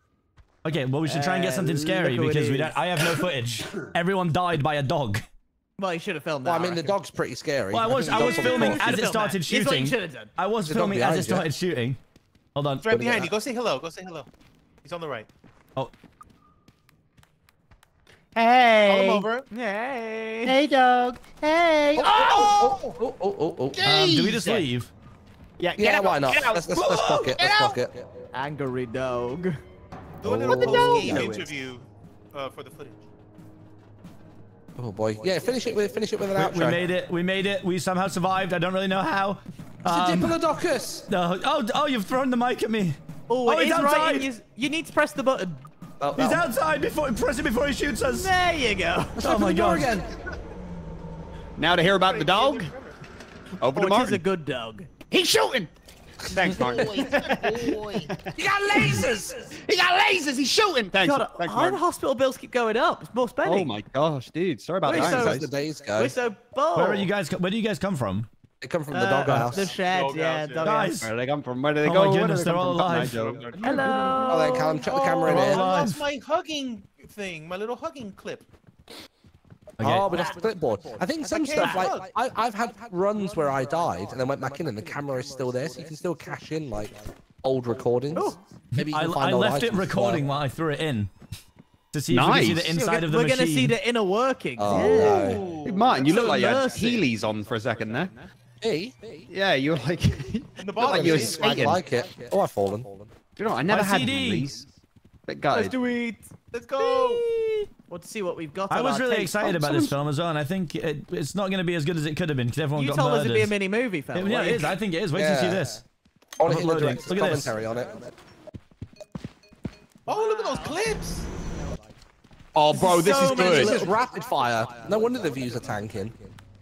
Okay, well we should try and get Uh, something scary look who it because we is. don't. I have no footage. Everyone died by a dog. Well, you should have filmed that. Well, I mean, the reckon. dog's pretty scary. Well, I was think I was filming as it Should've filmed started that. Here's what you shooting. should have done. I was The dog filming as behind it you. started shooting. Hold on. He's right behind you. Go say hello. Go say hello. He's on the right. Oh, Call him Hey. over. Hey. Hey, dog. Hey. Oh, oh, oh, oh, oh, oh. um, do we just leave? Yeah. Get Yeah, out, why not? Get out. Let's, let's, let's book it. Get Let's out. book it. Angry dog. Do a little Oh. The post game dog? interview uh, for the footage. Oh boy. Yeah, finish it with finish it with an We, outro. we made it. We made it. We somehow survived. I don't really know how. It's a Um, diplodocus. no. Oh, oh, you've thrown the mic at me. Oh, Oh, he's is right. outside. You, you need to press the button. Oh, He's oh. outside before press it before he shoots us. There you go. Oh my Open the door god. again. Now to hear about the dog? Open Oh, to it is a good dog. He's shooting. Thanks, Martin. Boy, boy. He got lasers. He got lasers. He's shooting. Thanks. God, Thanks, our Martin. hospital bills keep going up. It's more spending. Oh my gosh, dude. Sorry about We're that. so- guys. The days go, We're so bored. Where are you guys? Where do you guys come from? they come from the Uh, doghouse. The shed, Doghouse, yeah. yeah. Guys. Where do they come from? Where do they Oh go? my goodness, they they're all from? Alive. my. Hello. Oh, then Callum, chuck the camera in Oh, here. I lost my hugging thing, my little hugging clip. Okay. Oh, but lost the clipboard. I think some can't stuff like I, I've had runs where I died and then went back in and the camera is still there, so you can still cash in like old recordings. Maybe you I, can I find old left it recording well. while I threw it in to see if we can see the inside of the We're machine. gonna see the inner workings. Oh, yeah. no. Martin, you So look like you had. Heelys on for a second there. Me? Yeah, you were like, you In the look bottom. like you were see? I like it. Oh, I've fallen. Do you know what? I never My had CD. Heelys. Let's do it. Let's go. Let's see what we've got. I was really tape. excited Oh, about this film as well, and I think it, it's not going to be as good as it could have been because everyone You got told us it'd be a mini movie, fella. Yeah, it is. I think it is. Wait till you see this. I want to hear the Uploading. director's Look at this. commentary on it. Oh, look at those clips. Oh, bro, this so is good. This is rapid fire. No wonder the views are tanking.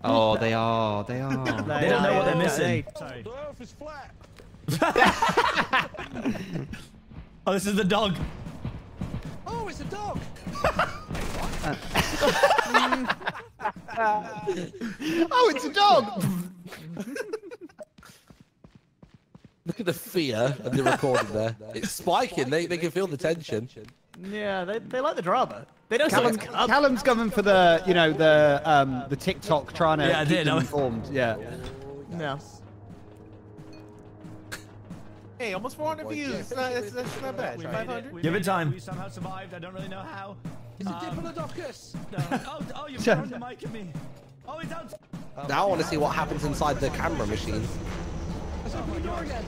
Oh, they are. They are. They don't know what they're missing. Sorry. Oh, this is the dog. Oh, it's a dog. oh, it's a dog. Look at the fear of the recording there. It's spiking. They, they can feel the tension. Yeah, they, they like the drama. They know Callum, someone's up. Callum's coming for the, you know, the um, the TikTok trying to Yeah, keep them I- informed. Yeah. No. Hey, almost 400 boy. views. Yeah, It's not, it's, that's not bad. We made 500. it. Give it time. We somehow survived. I don't really know how. It's a Um, Diplodocus. No. Oh, oh, you've thrown the mic at me. Oh, he's out. Now I want to see what happens inside the camera machine. Let's open the door again.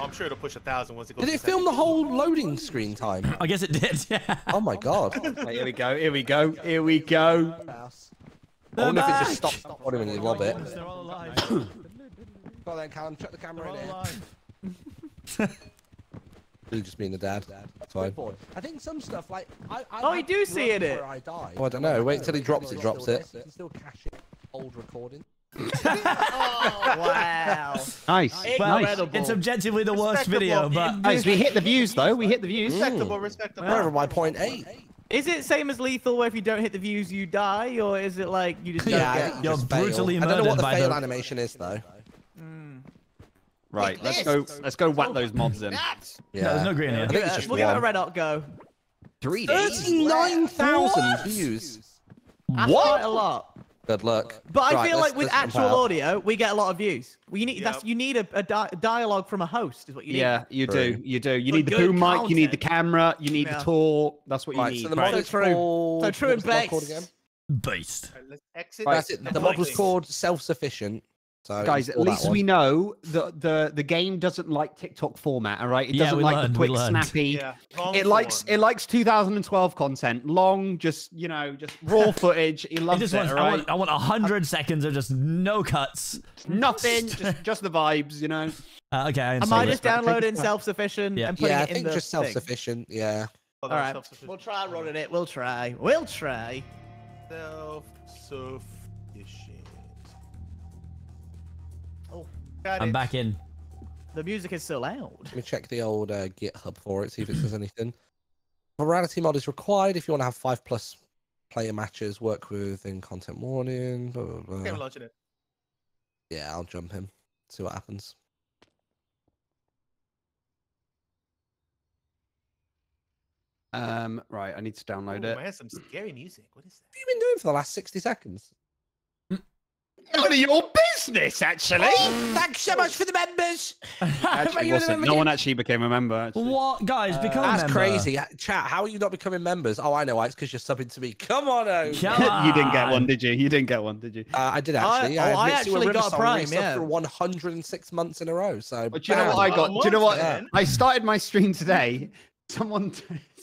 I'm sure it'll push a thousand once it goes. Did it film the whole loading screen time? I guess it did. Yeah. Oh my god. Right, here we go. Here we go. Here we go. I wonder if it back. just stops recording when you lob it. They're alive. Go on then, Callum, chuck the They're camera all here. alive. You just being the dad. That's fine. I think some stuff like I. I Oh, you do see it, it. I die. Oh, I don't know. Wait till he drops it. Drops it. You can still cache it. Old recording. Oh, wow. Nice. Well, nice. it's objectively the worst video, but Nice. We hit the views though. We hit the views. Respectable, respectable. Wherever my point eight. Is it same as lethal where if you don't hit the views you die, or is it like you just don't Yeah, get? you You're just fail. brutally I don't know what the by fail the- animation is though. Right. Let's go. Let's go whack those mobs in. Yeah. no, there's no green here. I think it's just we'll give it a red hot go. Three Thirty-nine thousand views. That's What? quite a lot. Good luck. But I Right, feel like with actual out. audio, we get a lot of views. Well, you need Yeah. that's you need a, a di- dialogue from a host is what you need. Yeah, you do. You do. You For need the good boom mic. You need the camera. You need Yeah. the talk. That's what you Right, need. so the right? mod is true. called. So true and was the mod called base. again? Beast. Alright, let's exit. That's it. The mod was called self-sufficient. So Guys, at least we know that the the game doesn't like TikTok format. All right, it Yeah, doesn't we like learned, the quick, snappy. Yeah. It likes form. it likes 2012 content, long, just you know, just raw footage. He I loves just it. want, all I right? want, I want a hundred seconds of just no cuts. nothing, just, just the vibes. You know. Uh, okay, I Am I just downloading self-sufficient Yeah. and putting Yeah, I it in think the just self-sufficient. Yeah. Hold All on, right, self-sufficient. we'll try running it. We'll try. We'll try. Self-sufficient. Oh. Got I'm it. back in. The music is so loud. Let me check the old uh, GitHub for it, see if it says anything. Virality mod is required if you want to have five plus player matches, work within content warning. Blah, blah, blah. Okay, I'm launching it. Yeah, I'll jump him. See what happens. Um, right, I need to download Ooh, it. man, some scary music. What is that? What have you been doing for the last 60 seconds? None of your business, actually. Thanks so much for the members. actually wasn't. No one actually became a member. Actually. What guys? Become a That's member. crazy. Uh, Chat, how are you not becoming members? Oh, I know why. It's because you're subbing to me. Come on over. Come you didn't get one, did you? You didn't get one, did you? Uh, I did I- actually. oh, had I Mitsuha actually got a Riversong Prime, yeah. for 106 months in a row. So, But do you know what. I got? Do you know what? man. I started my stream today. Someone,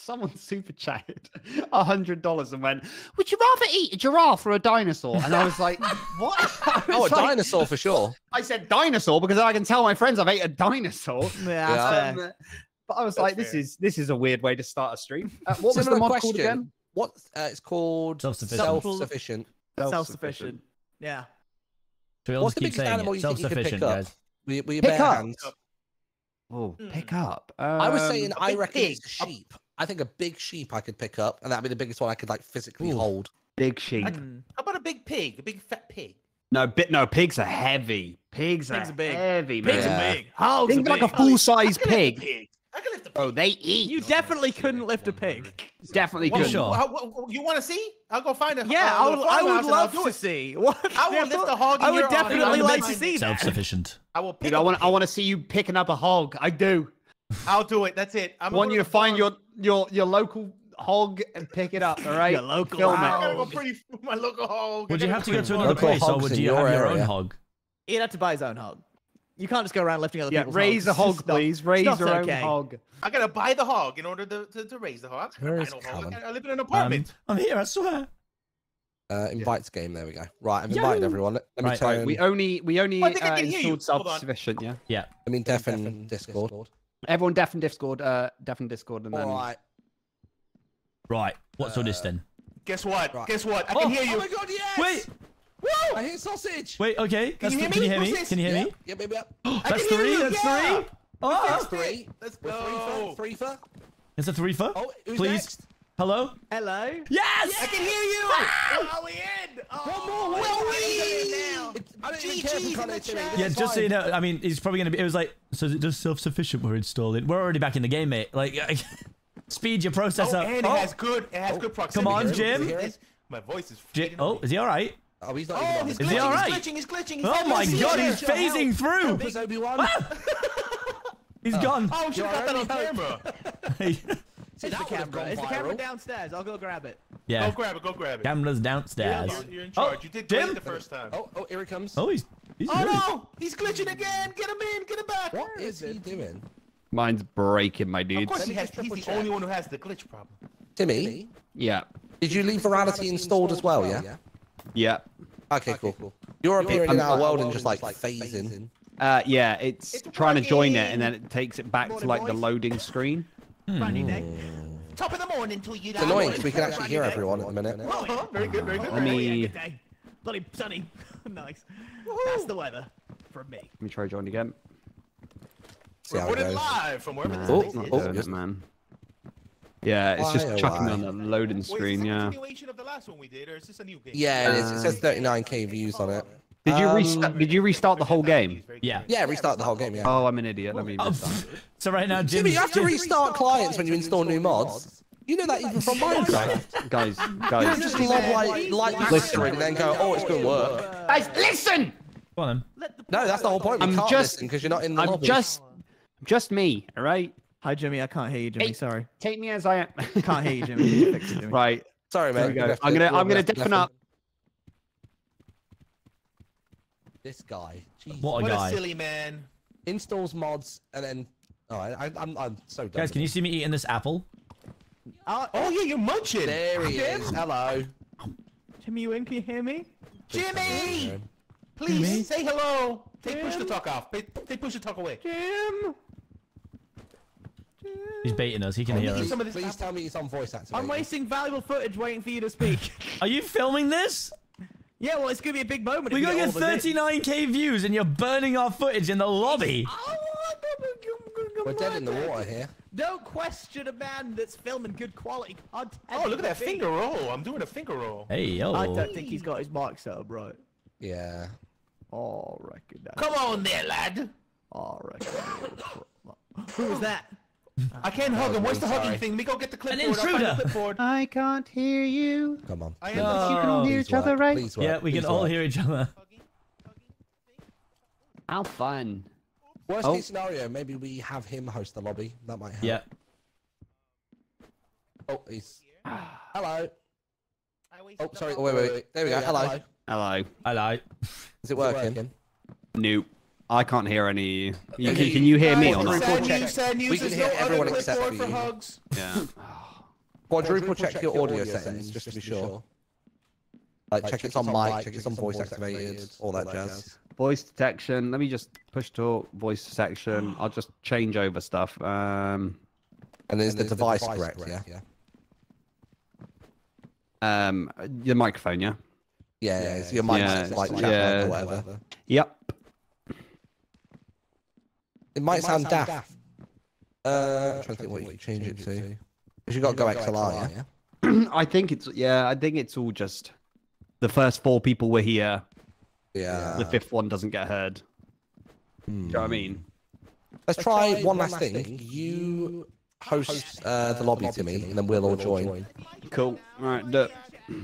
someone super chatted a hundred dollars and went, "Would you rather eat a giraffe or a dinosaur?" And I was like, "What?" I Oh, a like- dinosaur for sure. I said dinosaur because I can tell my friends I've ate a dinosaur. Yeah, that's fair. Um, but I was That's like, "This is this is a weird way to start a stream." Uh, what was the mod question. called again? What? Uh, it's called Self-sufficient. self-sufficient. self-sufficient. Yeah. So we all What's the biggest animal it. you think you could pick Self-sufficient, up? guys. With, with your Pick bare up. hands. Oh, pick Hmm. up. I was Um, saying, I big reckon it's pig. a sheep. I think a big sheep I could pick up, and that'd be the biggest one I could like physically Ooh. hold. big sheep. Mm. How about a big pig? A big fat pig? No, bit no. Pigs are heavy. Pigs, Pigs are are big. heavy, man. Pigs Yeah. are big. Hogs Think are like a full size I can lift a pig. pig. I can lift a pig. Oh, they eat. You definitely couldn't lift a pig. definitely Well, could. sure. how- how- you want to see? I'll go find a. Yeah, a I would. little I would farmhouse and I'll love to see. What? I will lift the hog. I would your definitely like to see that. Self-sufficient. I will pick Dude, I want. I want to see you picking up a hog. I do. I'll do it. That's it. I'm I want you to find your your your local hog and pick it up. All right. Your local Film I it. gotta go hog. pretty my local hog. Would you have to go go to another Local place, or hogs would you your have your own area. hog? He'd have to buy his own hog. You can't just go around lifting other Yeah, people's raise a hogs. hog, It's not- please. Raise not your own okay. hog. I gotta buy the hog in order to, to, to raise the hog. I Where buy is no hog. I, live in an Um, apartment. I'm here, I swear. Uh, invites game. There we go. Right, I've invited Yahoo! everyone. Let, let me Right, turn. Right, we only we only Oh, I I uh, can installed self-sufficient. Yeah. Yeah. I mean, Def and Discord. Everyone, deaf and Discord. Uh, deaf and Discord, and then. All right. Right. What's all this Uh, then? Guess what? right. Guess what? I Oh, can hear you. Oh my god, yes! Wait. Woo! I hear sausage. Wait. Okay. That's you th- hear can you hear me? Can you hear yeah, me? Yeah, baby. Yeah. That's can hear three. That's yeah. three. Oh, That's three. Let's We're three go. for. Three for. it's a three for. Oh, who's Please. next? Hello. Hello. Yes. I can hear you. Oh, we in. Oh, One more. we're Will we? now. It's- I don't even care if we GG's can't in the hit Yeah, It's just so you know, I mean, he's probably gonna be. It was like, so is it just self-sufficient we're installing? We're already back in the game, mate. Like, speed your process Oh, up. and it Oh, has good. It has good oh, proximity. Come on, Jim. My voice is. J- oh, is he all right? Oh, he's not Oh, even on he's the Is he glitching, he's glitching, he's glitching. He's Oh my god, he's phasing through! Help us, Obi-Wan. He's oh. gone. Oh, we should have got that on camera. See, It's the that would have camera. gone Is the camera downstairs? I'll go grab it. yeah. Go grab it, go grab it. Cameras You're, downstairs. you're- you're in charge. you did great Jim? the first time. Oh, oh, here he comes. Oh, he's he's Oh good. no! He's glitching again! Get him in! Get him back! What is he doing? Mine's breaking, my dude. Of dude. course, he has, he's the triple only one who has the glitch problem. Timmy, Yeah. did you leave virality installed as well, yeah? Yeah. Yeah. Okay, cool. Cool. You're appearing in our world and just like phasing. Uh, yeah, it's, It's trying to join it, and then it takes it back to Morning, like the loading screen. Friday day. Top of the morning to you. It's annoying because we can actually hear everyone at the minute. Uh-huh. Very good, very good. Let me- Oh, yeah, good day. Bloody sunny. nice. That's the weather from me. Let me try join again. See how it Recorded goes. live from wherever Nah, this Oh, not is. oh, doing it, man. Yeah, it's just Why, oh, chucking why? on the loading Wait, is screen. this a Yeah. continuation of the last one we did, or is this a new game? Yeah, it is. It says 39k views on it. Did you Um, restart? Did you restart the whole game? Yeah. Yeah, restart the whole game, yeah. Oh, I'm an idiot. Let me. Oh, so right now, Jim. Jimmy, you have to restart clients when you install new mods. You know that even from Minecraft. guys, Guys, You don't just log like like mastering and then go, oh, it's gonna work. Guys, listen! Go on No, that's the whole point. We I'm can't just- because you're not in the I'm lobby. just, just me. All right. Hi, Jimmy. I can't hear you, Jimmy. Hey. Sorry. Take me as I am. Can't hear you, Jimmy. Fix it, Jimmy? right. Sorry, There mate. go. I'm gonna, I'm gonna left- deafen up. it. This guy. Jesus. What a What guy. a silly man. Installs mods and then. Oh, I, I, I'm, I'm so done. Guys, with can you see me eating this apple? Oh, Oh yeah, you're munching. There he Jim? is. Hello. Jimmy, you in? Can you hear me? Jimmy, please Jimmy? say hello. Take push the Jim? talk off. They, take push the talk away. Jim. He's baiting us. He can hear Eat us. some of this Please apple. tell me it's on voice activation. I'm wasting valuable footage waiting for you to speak. Are you filming this? Yeah, well, it's gonna be a big moment. We you gotta get of us in. 39k views, and you're burning our footage in the lobby. We're dead in the water here. Don't question a man that's filming good quality content. Oh, look at that finger roll. I'm doing a finger roll. Hey yo. I don't think he's got his mic set up right. Yeah. Oh, reckon that. Come on there, lad. Oh, reckon. Who was that? I can't hug him. Where's the Sorry. hugging thing? Let me go get the clipboard. I'll find intruder. the clipboard. I can't hear you. Come on. I am No. the You can all hear Please each other, right? Please work. yeah, we can Please all hear each other. How fun. Worst Oh. case scenario, maybe we have him host the lobby. That might help. Yeah. Oh, he's. Hello. Oh, sorry. ball. Wait, wait, wait. There we go. Hello. Hello. Hello. Is it working? Nope. I can't hear any. You, can, can you hear me or not? Sad news, sad news. We can hear no everyone except clipboard for for you. hugs. Yeah. Quadruple check your audio settings just to be sure. Like check it's on mic, check it's on voice activated, all that jazz. Voice detection. Let me just push talk. Voice section. I'll just change over stuff. Um. And is the device correct? Yeah. Um. Your microphone. Yeah. Yeah, yeah, so your mic's Yeah, like chat yeah. or whatever. Yep. It might sound daft. Uh, I'm trying to think what you can change it to. Because you got to go XLR, yeah? I think it's yeah. I think it's all just the first four people were here. Yeah. The fifth one doesn't get heard. Do you know what I mean? Let's try one last thing. You host uh, the lobby to me, and then we'll all join. Cool. All right. Do.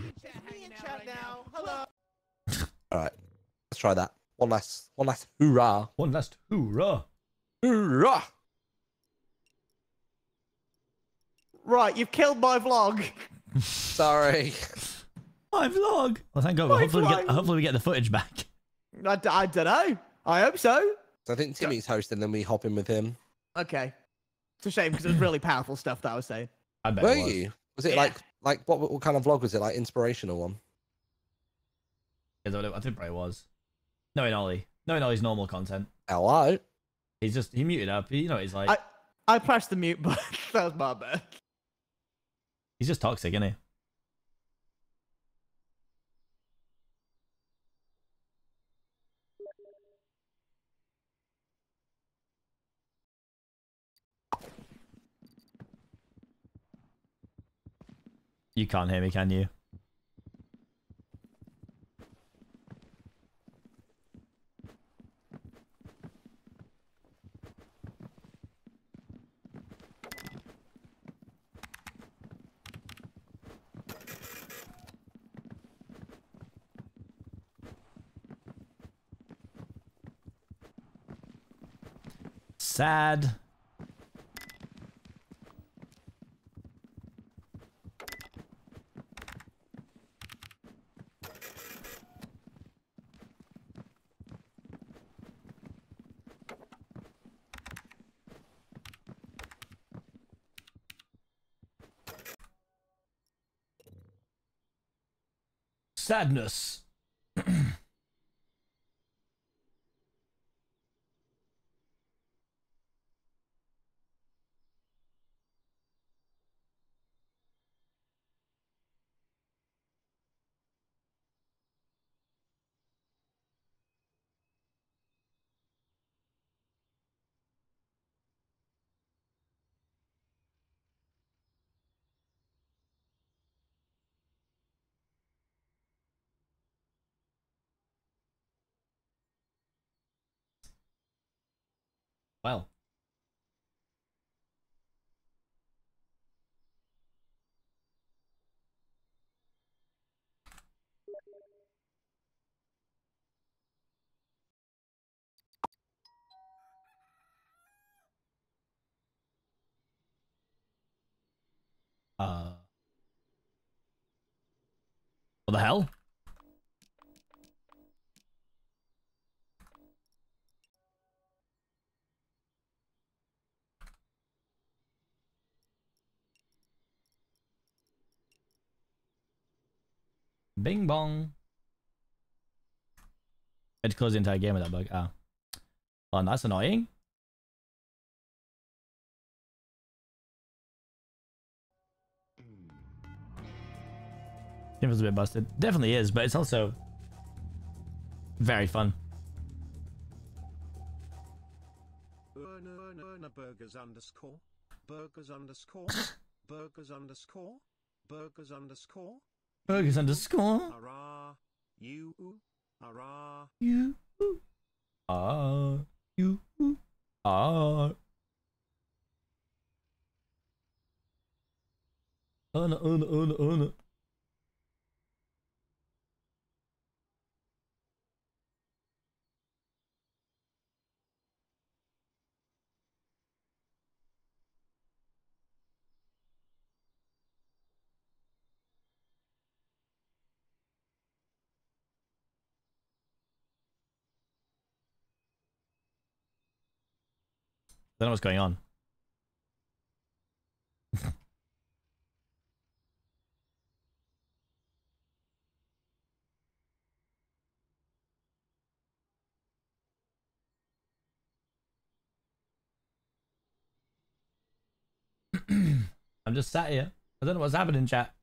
All right. Let's try that. One last, one last hoorah. One last hoorah. Hoorah! Right, you've killed my vlog. Sorry. My vlog. Well, thank God. My hopefully, we get, hopefully we get the footage back. I don't know. I hope so. So I think Timmy's hosting, then we hop in with him. Okay. It's a shame because it was really powerful stuff that I was saying. I bet. Were it was. you? Was it Yeah. like, like what, what kind of vlog was it? Like inspirational one? Is that what it- I think probably was. No, Knowing Ollie. Knowing Ollie's normal content. Hello. He's just he muted up. You know he's like. I I pressed the mute button. that was my bad. He's just toxic, isn't he? You can't hear me, can you? Sad. Sadness. Well. Uh. What the hell? Bing bong. Had to close the entire game with that bug. Ah. Oh, that's annoying. Game was a bit busted. Definitely is, but it's also very fun. Burgers underscore. Burgers underscore. burgers underscore. Burgers underscore. Burgers underscore. Hurrah. You. Hurrah. You are you ana. don't know what's going on. I'm just sat here. I don't know what's happening, chat.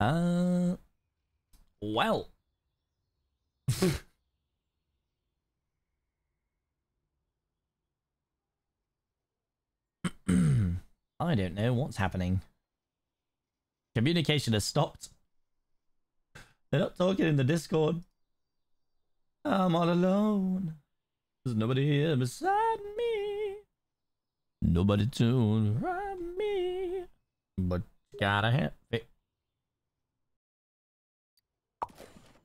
Uh, well. I don't know what's happening. Communication has stopped. They're not talking in the Discord. I'm all alone. There's nobody here beside me. Nobody to ride me. But gotta have it.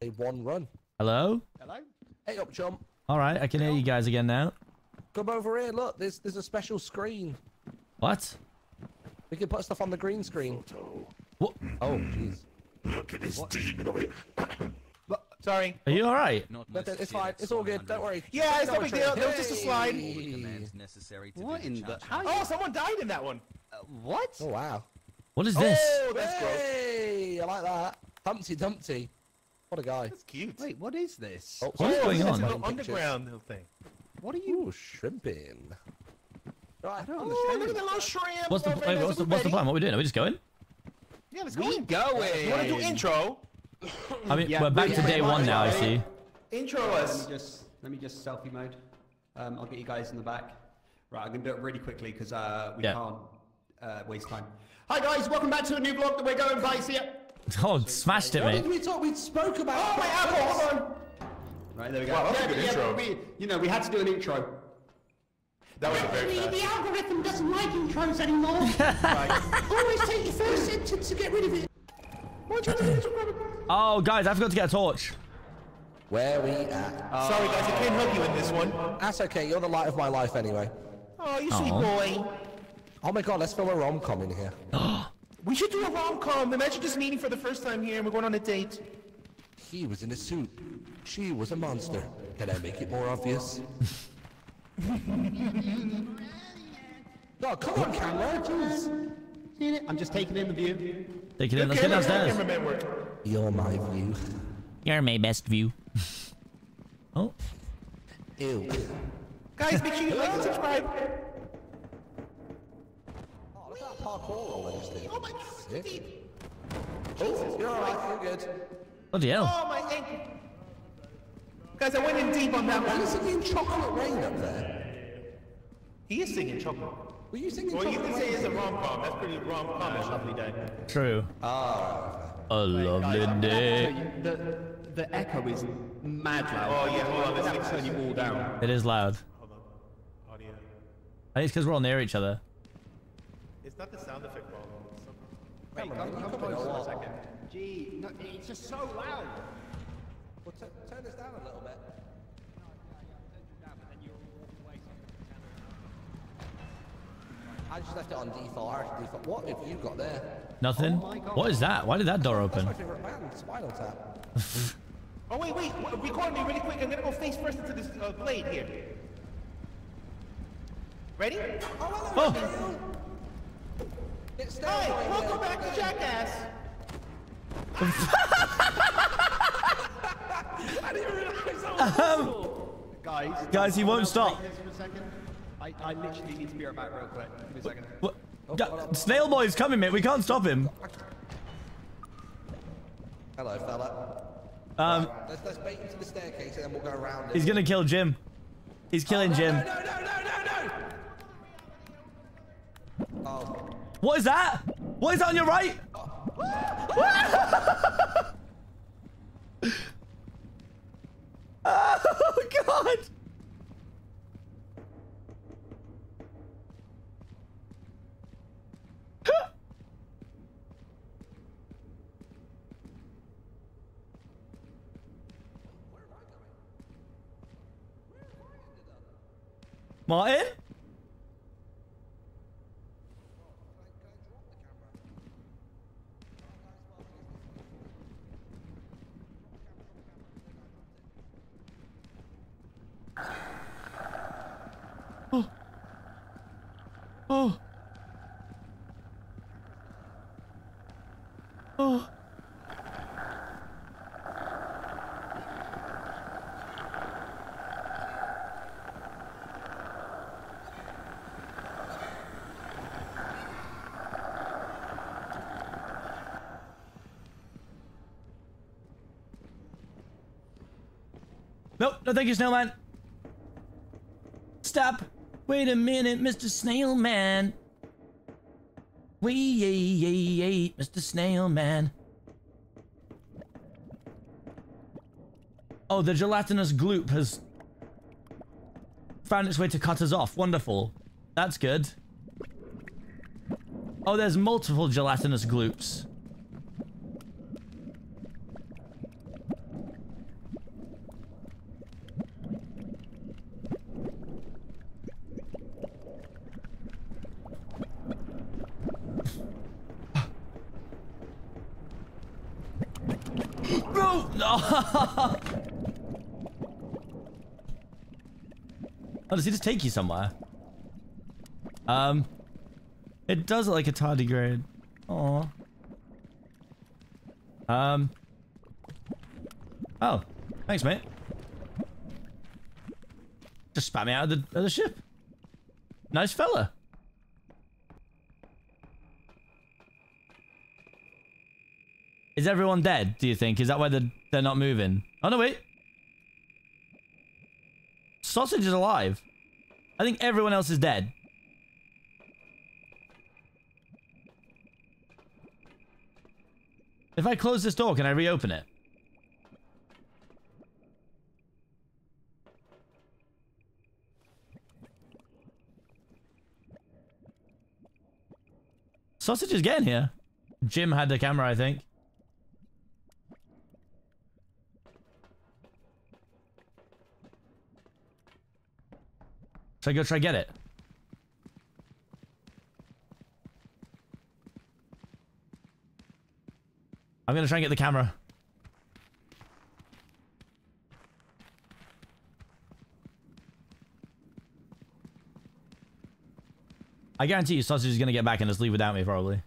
A one run. Hello? Hello? Hey up, chum. All right, I can hear you guys again now. Come over here. Look, there's there's a special screen. What? We can put stuff on the green screen. What? Oh, jeez. Look. at this Sorry. Are you all right? Not it's fine. It's all good. Don't worry. Yeah, it's no Don't big worry. deal. There was just a slide. Necessary to What in the- how Oh, someone died in that one. Uh, what? Oh wow. What is this? Oh, that's gross. Hey, I like that. Humpty Dumpty. What a guy. That's cute. Wait, what is this? Oh, What is going on? a Pictures. underground little thing. What are you? Ooh, shrimping. Right. I don't Oh, understand. look at the little shrimp. What's the, over wait, there. what's, the, what's the plan? What are we doing? Are we just going? Yeah, let's go. We in. going. You want to do intro? I mean, Yeah, we're back wait, to day wait, one now, I see. Intro Let us. me just let me just selfie mode. Um, I'll get you guys in the back. Right, I'm gonna do it really quickly because uh, we Yeah. can't uh, waste time. Hi guys, welcome back to a new vlog that we're going place here. Oh, smashed it, What did mate. we talk? We spoke about. Oh, my apple. Hold on. Right, there we go. Wow, that's a Yeah, good yeah, intro. We, you know, we had to do an intro. That was a very Actually, fast. the algorithm doesn't like intros anymore. right. Always take your first sentence to get rid of it. What do you want to do? Oh, guys, I forgot to get a torch. Where we at? Uh, Sorry guys, I can't help you in this one. That's okay. You're the light of my life anyway. Oh, you sweet Aw. boy. Oh my god, let's film a rom com in here. We should do a rom-com. Imagine just meeting for the first time here and we're going on a date. He was in a suit. She was a monster. Can I make it more obvious? oh, come on, camera. Jeez. I'm just taking in the view. Take it in. Let's get Camera- downstairs. You're my view. You're my best view. oh, Ew. Guys, make sure you like and subscribe. Parkour roll I just. Oh my Sick. Oh, you're alright. You're good. bloody hell. Oh, my ankle. Guys, I went in deep on that Why are you singing Chocolate Rain up there? He is singing chocolate. Were you singing Well, you Chocolate can say it's a rom-com. That's pretty rom-com-ish, lovely day. True. Ah, A lovely day. The, the echo is mad loud. Oh, yeah, hold on, let's That turn you all down. It is loud. Hold on. Audio. I think it's because we're all near each other. It's not the sound effect problem. It's some- Wait, come, come closer for a second. Gee, no, it's just so loud. well, t- turn this down a little bit. I just left it on default. I default. What have you got there? Nothing. what is that? Why did that door That's open? my favorite band, Spinal Tap. Oh, wait, wait. Record me really quick. I'm going to go face first into this uh, blade here. Ready? Oh, It's down Hi, right welcome back to Jackass. Guys, Guys, he won't stop. This for a. I, I literally need to be right back real quick. Give me a second. what? Ga- Snail Boy's coming, mate. We can't stop him. Hello, fella. Um, Let's, let's bait into the staircase and then we'll go around he's gonna kill Jim. He's killing Jim. No, no, no, no, no! Oh, What is that? What is that on your right? oh God! Martin? Oh. Oh. Oh. Nope, no thank you, Snowman. Stop. Wait a minute, Mr. Snailman. Wait, Mr. Snailman. Oh, the gelatinous gloop has found its way to cut us off. Wonderful. That's good. Oh, there's multiple gelatinous gloops. No! oh, does he just take you somewhere? Um, it does like a tardigrade. Aw. Um. Oh, thanks, mate. Just spat me out of the, of the ship. Nice fella. Is everyone dead, do you think? Is that why they're, they're not moving? Oh, no, wait. Sausage is alive. I think everyone else is dead. If I close this door, can I reopen it? Sausage is getting here. Jim had the camera, I think. Should I go try get it? I'm gonna try and get the camera. I guarantee you Sausage is gonna get back and just leave without me, probably.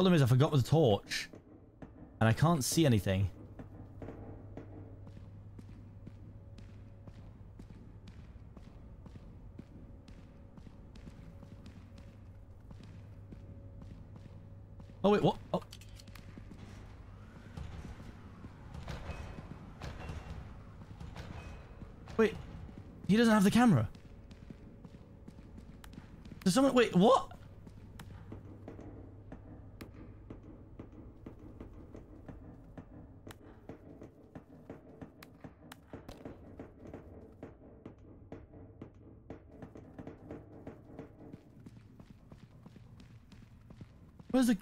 Problem is I forgot the torch. And I can't see anything. Oh wait, what? Oh. Wait, he doesn't have the camera. Does someone wait? What? Where's the?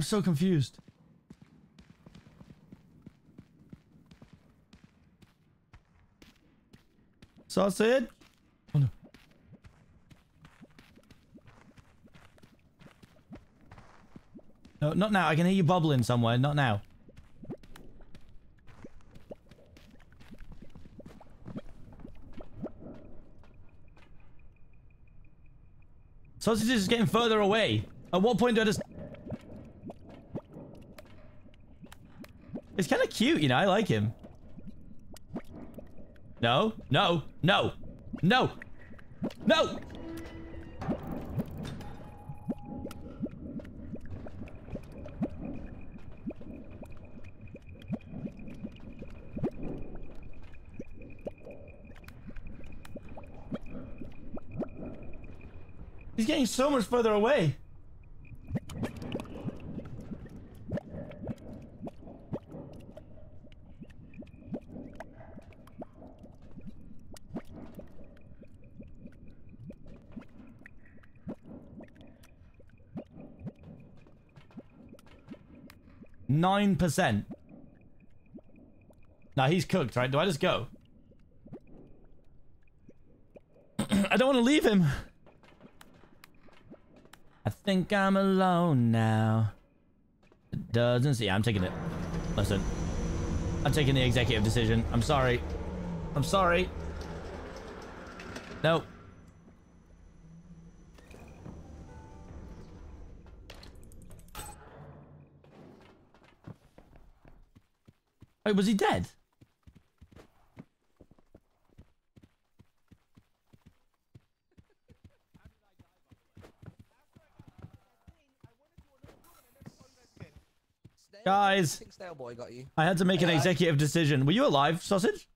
I'm so confused. Sausage? Oh no. No, not now. I can hear you bubbling somewhere. Not now. Sausage is getting further away. At what point do I just... It's kind of cute, you know? I like him. No, no, no, no, no! He's getting so much further away. Nine percent. Now he's cooked, right? Do I just go? I don't want to leave him. I think I'm alone now. It doesn't see. I'm taking it. Listen. I'm taking the executive decision. I'm sorry. I'm sorry. No. Wait, was he dead? Guys. I think Snail Boy got you. I had to make an executive decision. Were you alive, sausage?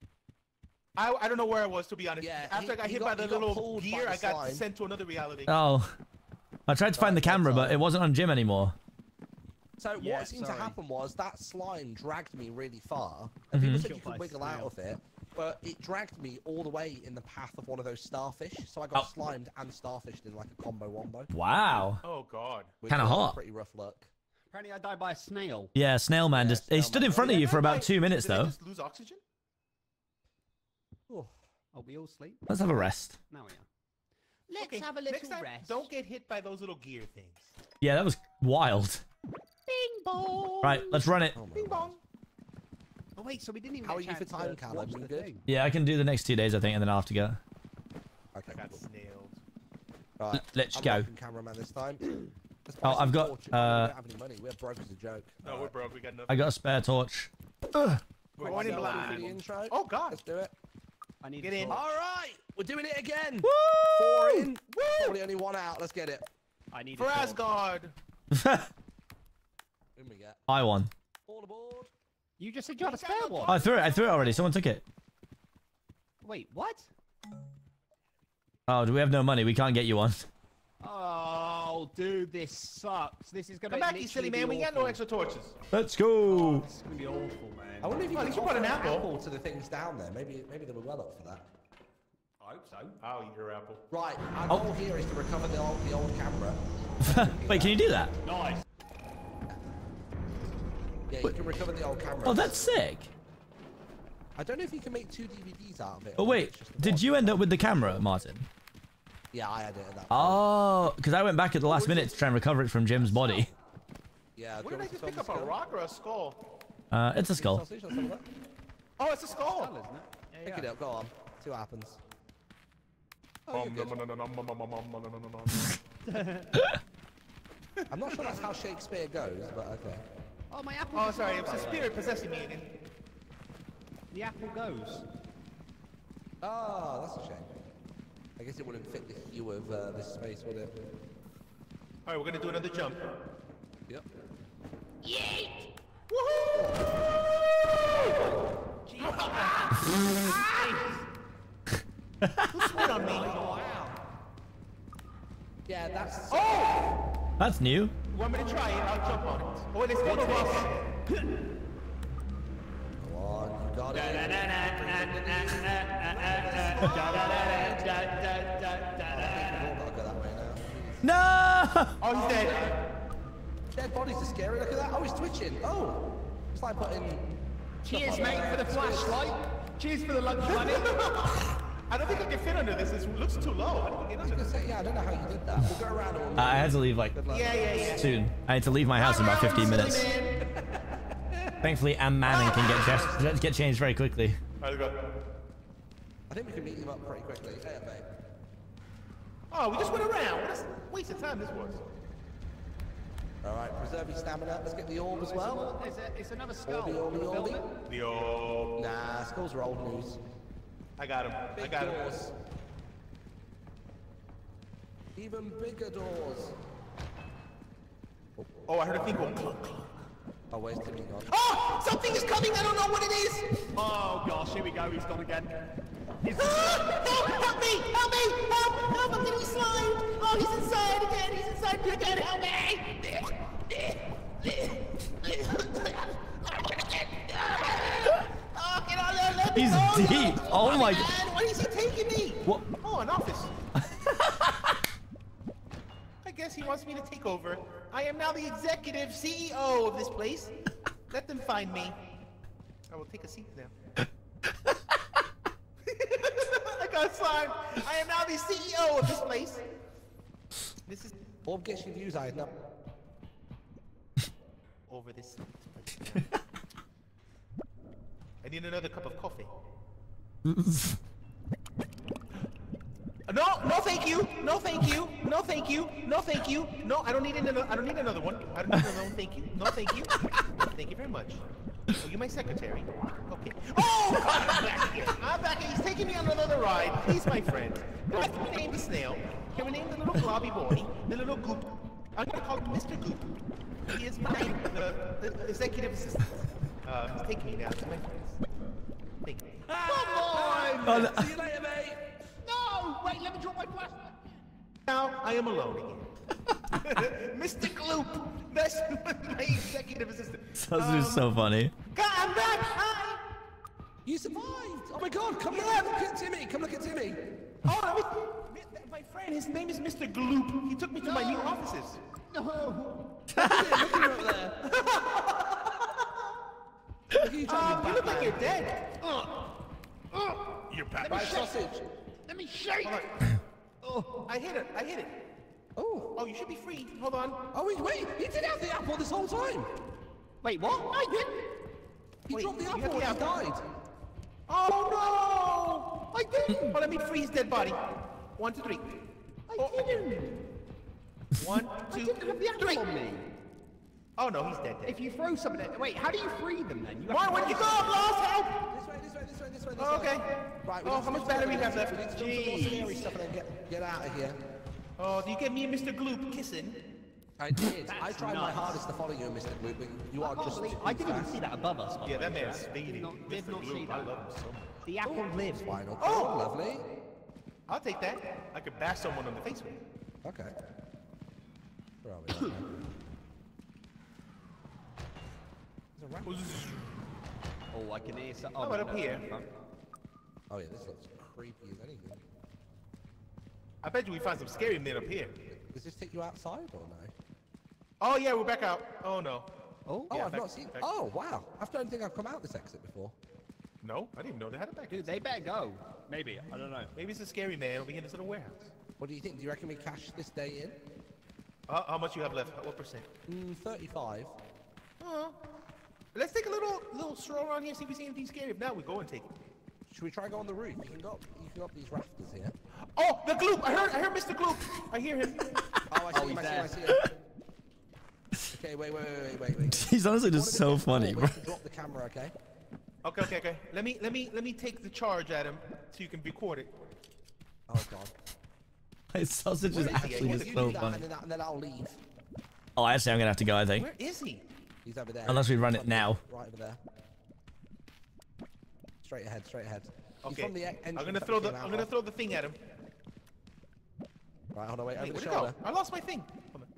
I, I don't know where I was to be honest. Yeah, After he- I got hit got- by the little pulled by gear, the I got sent to another reality. Oh. I tried to find the camera, but it wasn't on Jim anymore. So Yeah, what seemed sorry. to happen was that slime dragged me really far, and people Mhm. said you Killed could wiggle out of it, but it dragged me all the way in the path of one of those starfish. So I got Oh. slimed and starfished in like a combo wombo. Wow. Oh god. which Kinda was a hot. Pretty rough luck. Apparently, I died by a snail. Yeah, Snail Man Yeah, just he stood Man. in front of you for about two minutes did though. just lose oxygen? Oh, Oh, we all sleep? Let's have a rest. Now we are. Let's Okay, have a little Next time, rest. don't get hit by those little gear things. Yeah, that was wild. Bing bong. Right, let's run it. oh Bing bong. Oh, wait, so we didn't even How are you for time, to Callum? watch You the good? thing. Yeah, I can do the next two days, I think, and then I'll have to go. Okay, I got cool. snailed. Right, let's I'm go. cameraman this time. Oh, I've got, torches. we uh, don't have any money. We're broke as a joke. No, we're broke. We got nothing. I got a spare torch. Ugh. We're going in blind. the. Oh god. Let's do it. I need Get in. torch. All right, we're doing it again. Woo! Four in. Probably only one out. Let's get it. I need For a torch. Asgard. Who we get? I won. All aboard. You just said you had a spare one. I threw it. I threw it already. Someone took it. Wait, what? Oh, do we have no money? We can't get you one. Oh, dude, this sucks. This is gonna Come back, you silly man. We got no extra torches. Let's go. Oh, this is gonna be awful, man. I wonder if you Well, could you brought offer an an apple. apple to the things down there. Maybe maybe they were well up for that. I hope so. I'll eat your apple. Right, our Oh. goal here is to recover the old, the old camera. Wait, can you do that? Nice. Yeah, you can recover the old camera. Oh, that's sick. I don't know if you can make two DVDs out of it. Oh wait, did you end up with the camera, Martin? Yeah, I had it at that. Point. Oh, because I went back at the last minute to try and recover it from Jim's body. Yeah. Where did I pick up a rock or a skull? Uh, it's a skull. Oh, it's a skull. It? Pick it up. Go on. See what happens. Oh, I'm not sure that's how Shakespeare goes, but okay. Oh, my apple. Oh, sorry. It was a spirit possessing me again. The apple goes. Oh, that's a shame. I guess it wouldn't fit the hue of uh, this space, would it? All right, we're gonna do another jump. Yep. Who spit on me? Wow. Yeah, that's. Oh! That's new. You want me to try it? I'll jump on it. Oh, and it's got a. Come on, you got it. We've all got to go that. No! Oh, he's dead. Dead bodies are scary. Look at that. Oh, he's twitching. Oh, it's like putting. Cheers, mate, for the flashlight. Cheers for the lunch money. I don't think I can fit under this. It looks too low. I don't think I I can was get gonna under say, yeah, I don't know how you did that. We'll go around and we'll. I had to leave like Yeah, yeah, yeah. soon. I had to leave my house in about 15 minutes. Thankfully, Am Manning can get just, get changed very quickly. All right, let's go. I think we can meet him up pretty quickly. Hey, mate. Oh, we just went around. What a waste of time this was. All right, preserve your stamina. Let's get the orb as well. It's, a, it's another skull. Orby, orby, orby. The old. Nah, skulls are old news. I got him. I Big got him. Even bigger doors. Oh, I heard a thing go clunk, clunk. Oh, where's Timmy gone? Oh, something is coming. I don't know what it is. Oh gosh, here we go. He's gone again. He's Ah, help, help me, help me, help, help, I'm getting slimed. Oh, he's inside again. He's inside me again. Help me. Oh, get out there. Let me He's oh, go. deep. Oh, oh my man. god. Why is he taking me? What? Oh, an office. I guess he wants me to take over. I am now the executive CEO of this place. Let them find me. I will take a seat now. I got slimed. I am now the CEO of this place. This is Bob gets your views, I know. over this. Need another cup of coffee. No, no, thank you. No, thank you. No, thank you. No, thank you. No, I don't need another. I don't need another one. I don't need another one. Thank you. No, thank you. Thank you very much. Oh, you're my secretary. Okay. Oh, God, I'm back here. I'm back here. He's taking me on another ride. He's my friend. Can we name the snail? Can we name the little globby boy? The little goop. I'm gonna call him Mr. Goop. He is my uh, executive assistant. Uh, he's taking me now to my friends. Thank you. Oh, no. See you later, mate. No! Wait, let me drop my flashlight. Now I am alone again. Mr. Gloop, that's my executive assistant. That's just so funny. God, I'm back. Hi. You survived. Oh my God! Come here. Look at Timmy. Come look at Timmy. Oh, I was, my friend. His name is Mr. Gloop. He took me to my new offices. No! Look at you up there. Look you Um, to you be look like you're dead. You're back. Right, sausage. Let me shake! Oh, I hit it. I hit it. Oh. Oh, you should be free. Hold on. Oh, wait, wait. He did have the apple this whole time. Wait, what? I didn't! He Wait, dropped the you got apple the and apple? died. Oh no! I didn't. Well, let me free his dead body. One, two, three. I Oh, didn't! One, I two, didn't have the apple three. on me! Oh no, he's dead. dead. If you throw something at... Wait, how do you free them then? You Why? to Where'd you go? throw I'm. Help! This way, this way, this way, this way, this Oh, way. okay. Right, we Oh, how much do battery some- we have left? We need to do some more scary stuff and then get, get out of here. Oh, do you get me and Mr. Gloop kissing? I did. I That's tried my hardest to follow you, Mr. Blue, but you are just believe- I didn't even see that above us. by Yeah, the that way, man's Jack. speedy. Did not, did Mr. not see Gloop, I that. love him so much. The apple oh, lives. Spinal Oh! cord, lovely. I'll take that. I could bash someone on the face with it. Okay. Where are we? right now? There's a. Oh, I can hear some. How about up here? Oh yeah, this looks creepy as anything. I bet you we find some scary men up here. Does this take you outside or no? Oh yeah, we're back out. Oh no. Oh, Oh, Yeah, I've back- not seen. back- Oh wow, I don't think I've come out this exit before. No, I didn't even know they had a back. dude, they better go. Maybe. I don't know. Maybe it's a scary man over here in this little warehouse. What do you think? Do you reckon we cash this day in? Uh, how much you have left? What percent? Mm, 35. Uh, let's take a little little stroll around here, see if we see anything scary. If not, we go and take it. Should we try go on the roof? You can go up, you can go up these rafters here. Oh, the Gloop! I heard, I heard Mr. Gloop. I hear him. Oh, I see oh, him, I he's see him, I see him. Okay, wait, wait, wait, wait, wait, wait. He's honestly just so funny, bro. Drop the camera, okay? Okay, okay, okay. Let me, let me, let me take the charge at him so you can record it. Oh god. His sausage is Where is he? actually just so do that, funny. and then, and then I'll leave. Oh, actually, I'm gonna have to go. I think. Where is he? He's over there. Unless we run it now. Right over there. Straight ahead, straight ahead. He's Okay. from the I'm gonna throw the, I'm gonna throw the thing at him. Right, hold on, wait, Hey, over the shoulder. go? I lost my thing. Hold on.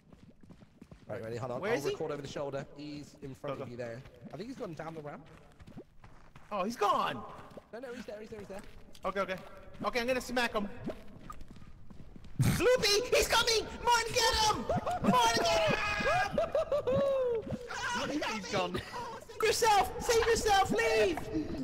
Right, ready, hold on. Where I'll is he? record over the shoulder. He's in front Go, of go. you there. I think he's gone down the ramp. Oh, he's gone. No, no, he's there, he's there, he's there. Okay, okay. Okay, I'm gonna smack him. Gloopy, he's coming! Martin, get him! Martin, get him! He's gone. Save yourself! Save yourself! Leave!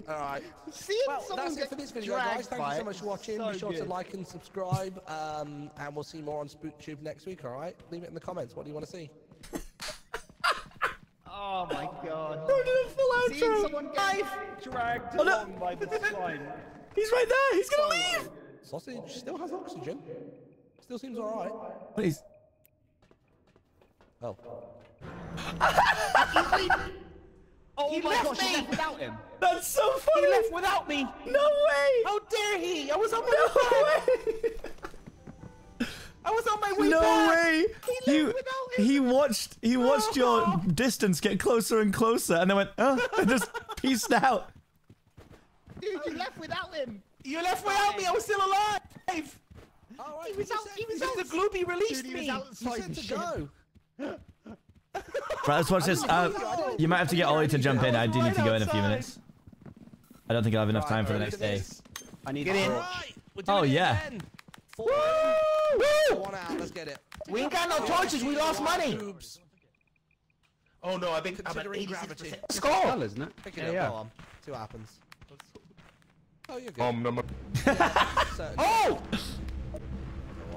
Alright. Seeing Well, that's it for this video, guys. Thank you so much for watching. so Be sure to like and subscribe. Um, and we'll see more on SpookTube next week, alright? Leave it in the comments. What do you want to see? Oh my god. Bro did a full Seeing outro. someone get dragged Oh, no. along by the slime. He's right there. He's gonna leave. Sausage still has oxygen. Still seems alright. Please. Oh. Oh He my left gosh, me. left without him. That's so funny. He left without me! No way. How dare he! I was on my No way back! way. I was on my way No back! way. He You. left without him! He watched. He watched your distance get closer and closer, and then went, oh, and just peaced out. Dude, you left without him. You left without me! I was still alive! Alright, He was out! said- He was out! The Gloopy released Dude, he me! You said to go. Right, let's watch this. Uh, you might have to get Ollie to jump in. I do need to go in a few minutes. I don't think I'll have enough time for the next day. I need Get in. watch. Alright, we're doing Oh, yeah. again. Four one out. Let's get it. We ain't got no torches, we lost money! Oh no, I've been I'm at Considering 86%. gravity. Skull! Skull, isn't it? Pick it Yeah, up. yeah. Go on. See what happens. Oh, you're good. Um, number. Certainly. Oh!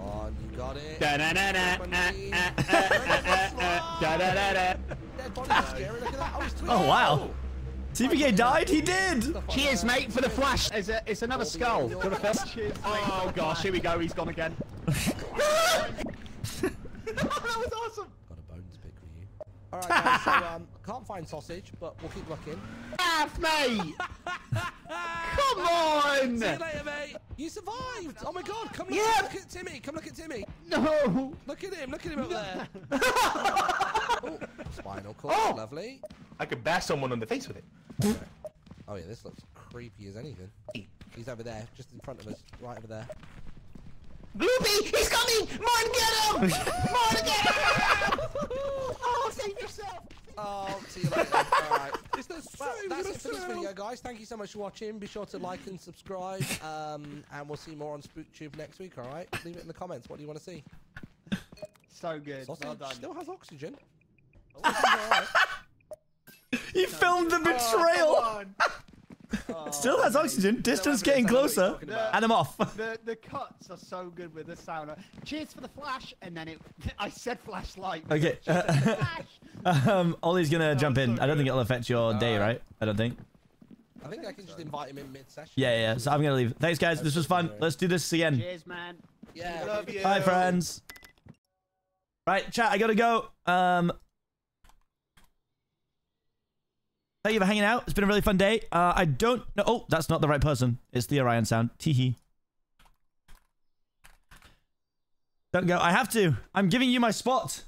Go on, you got it. Uh, uh, uh, uh, da-da-da-da. Dead body's scary. Look at that. Oh, he's tweeting. Oh wow. CPK died. He did. Cheers, mate, for the flash. It's, a, it's another skull. Do you want a fist? Cheers, Oh gosh, here we go. He's gone again. that was awesome! Got a bones pick for you. All right, guys. So um, can't find sausage, but we'll keep looking. Half, mate. Come on. See you later, mate. You survived. Oh my God! Come look, Yeah. look at Timmy. Come look at Timmy. No. Look at him. Look at him up there. oh, spinal cord. Oh. Lovely. I could bash someone on the face with it. Oh yeah, this looks creepy as anything. He's over there, just in front of us, right over there. Gloopy! He's coming! Martin, get him! Martin, get him! oh, save yourself! Oh, see you later. All right. Well, that's it for this video, guys. Thank you so much for watching. Be sure to like and subscribe, um, and we'll see more on SpookTube next week. All right? Leave it in the comments. What do you want to see? So good. Sausage Well done. still has oxygen. Oh, this is all right. He filmed the betrayal. Still has oxygen. Distance getting closer. And I'm off. The the cuts are so good with the sound. Cheers for the flash, and then it. I said flashlight. Okay. Flash. um, Ollie's gonna jump in. so I don't think it'll affect your day, right? I don't think. I think I can just invite him in mid-session. Yeah, yeah. yeah. So I'm gonna leave. Thanks, guys. This was fun. Let's do this again. Cheers, man. Yeah. Love you. Bye, friends. Right, chat. I gotta go. Um. Thank you for hanging out. It's been a really fun day. Uh, I don't know. Oh, that's not the right person. It's the Orion sound. Teehee. Don't go. I have to. I'm giving you my spot.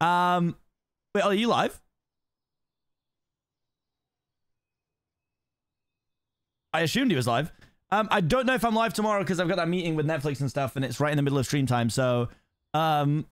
Um. Wait, are you live? I assumed he was live. Um, I don't know if I'm live tomorrow because I've got that meeting with Netflix and stuff, and it's right in the middle of stream time. So, Um,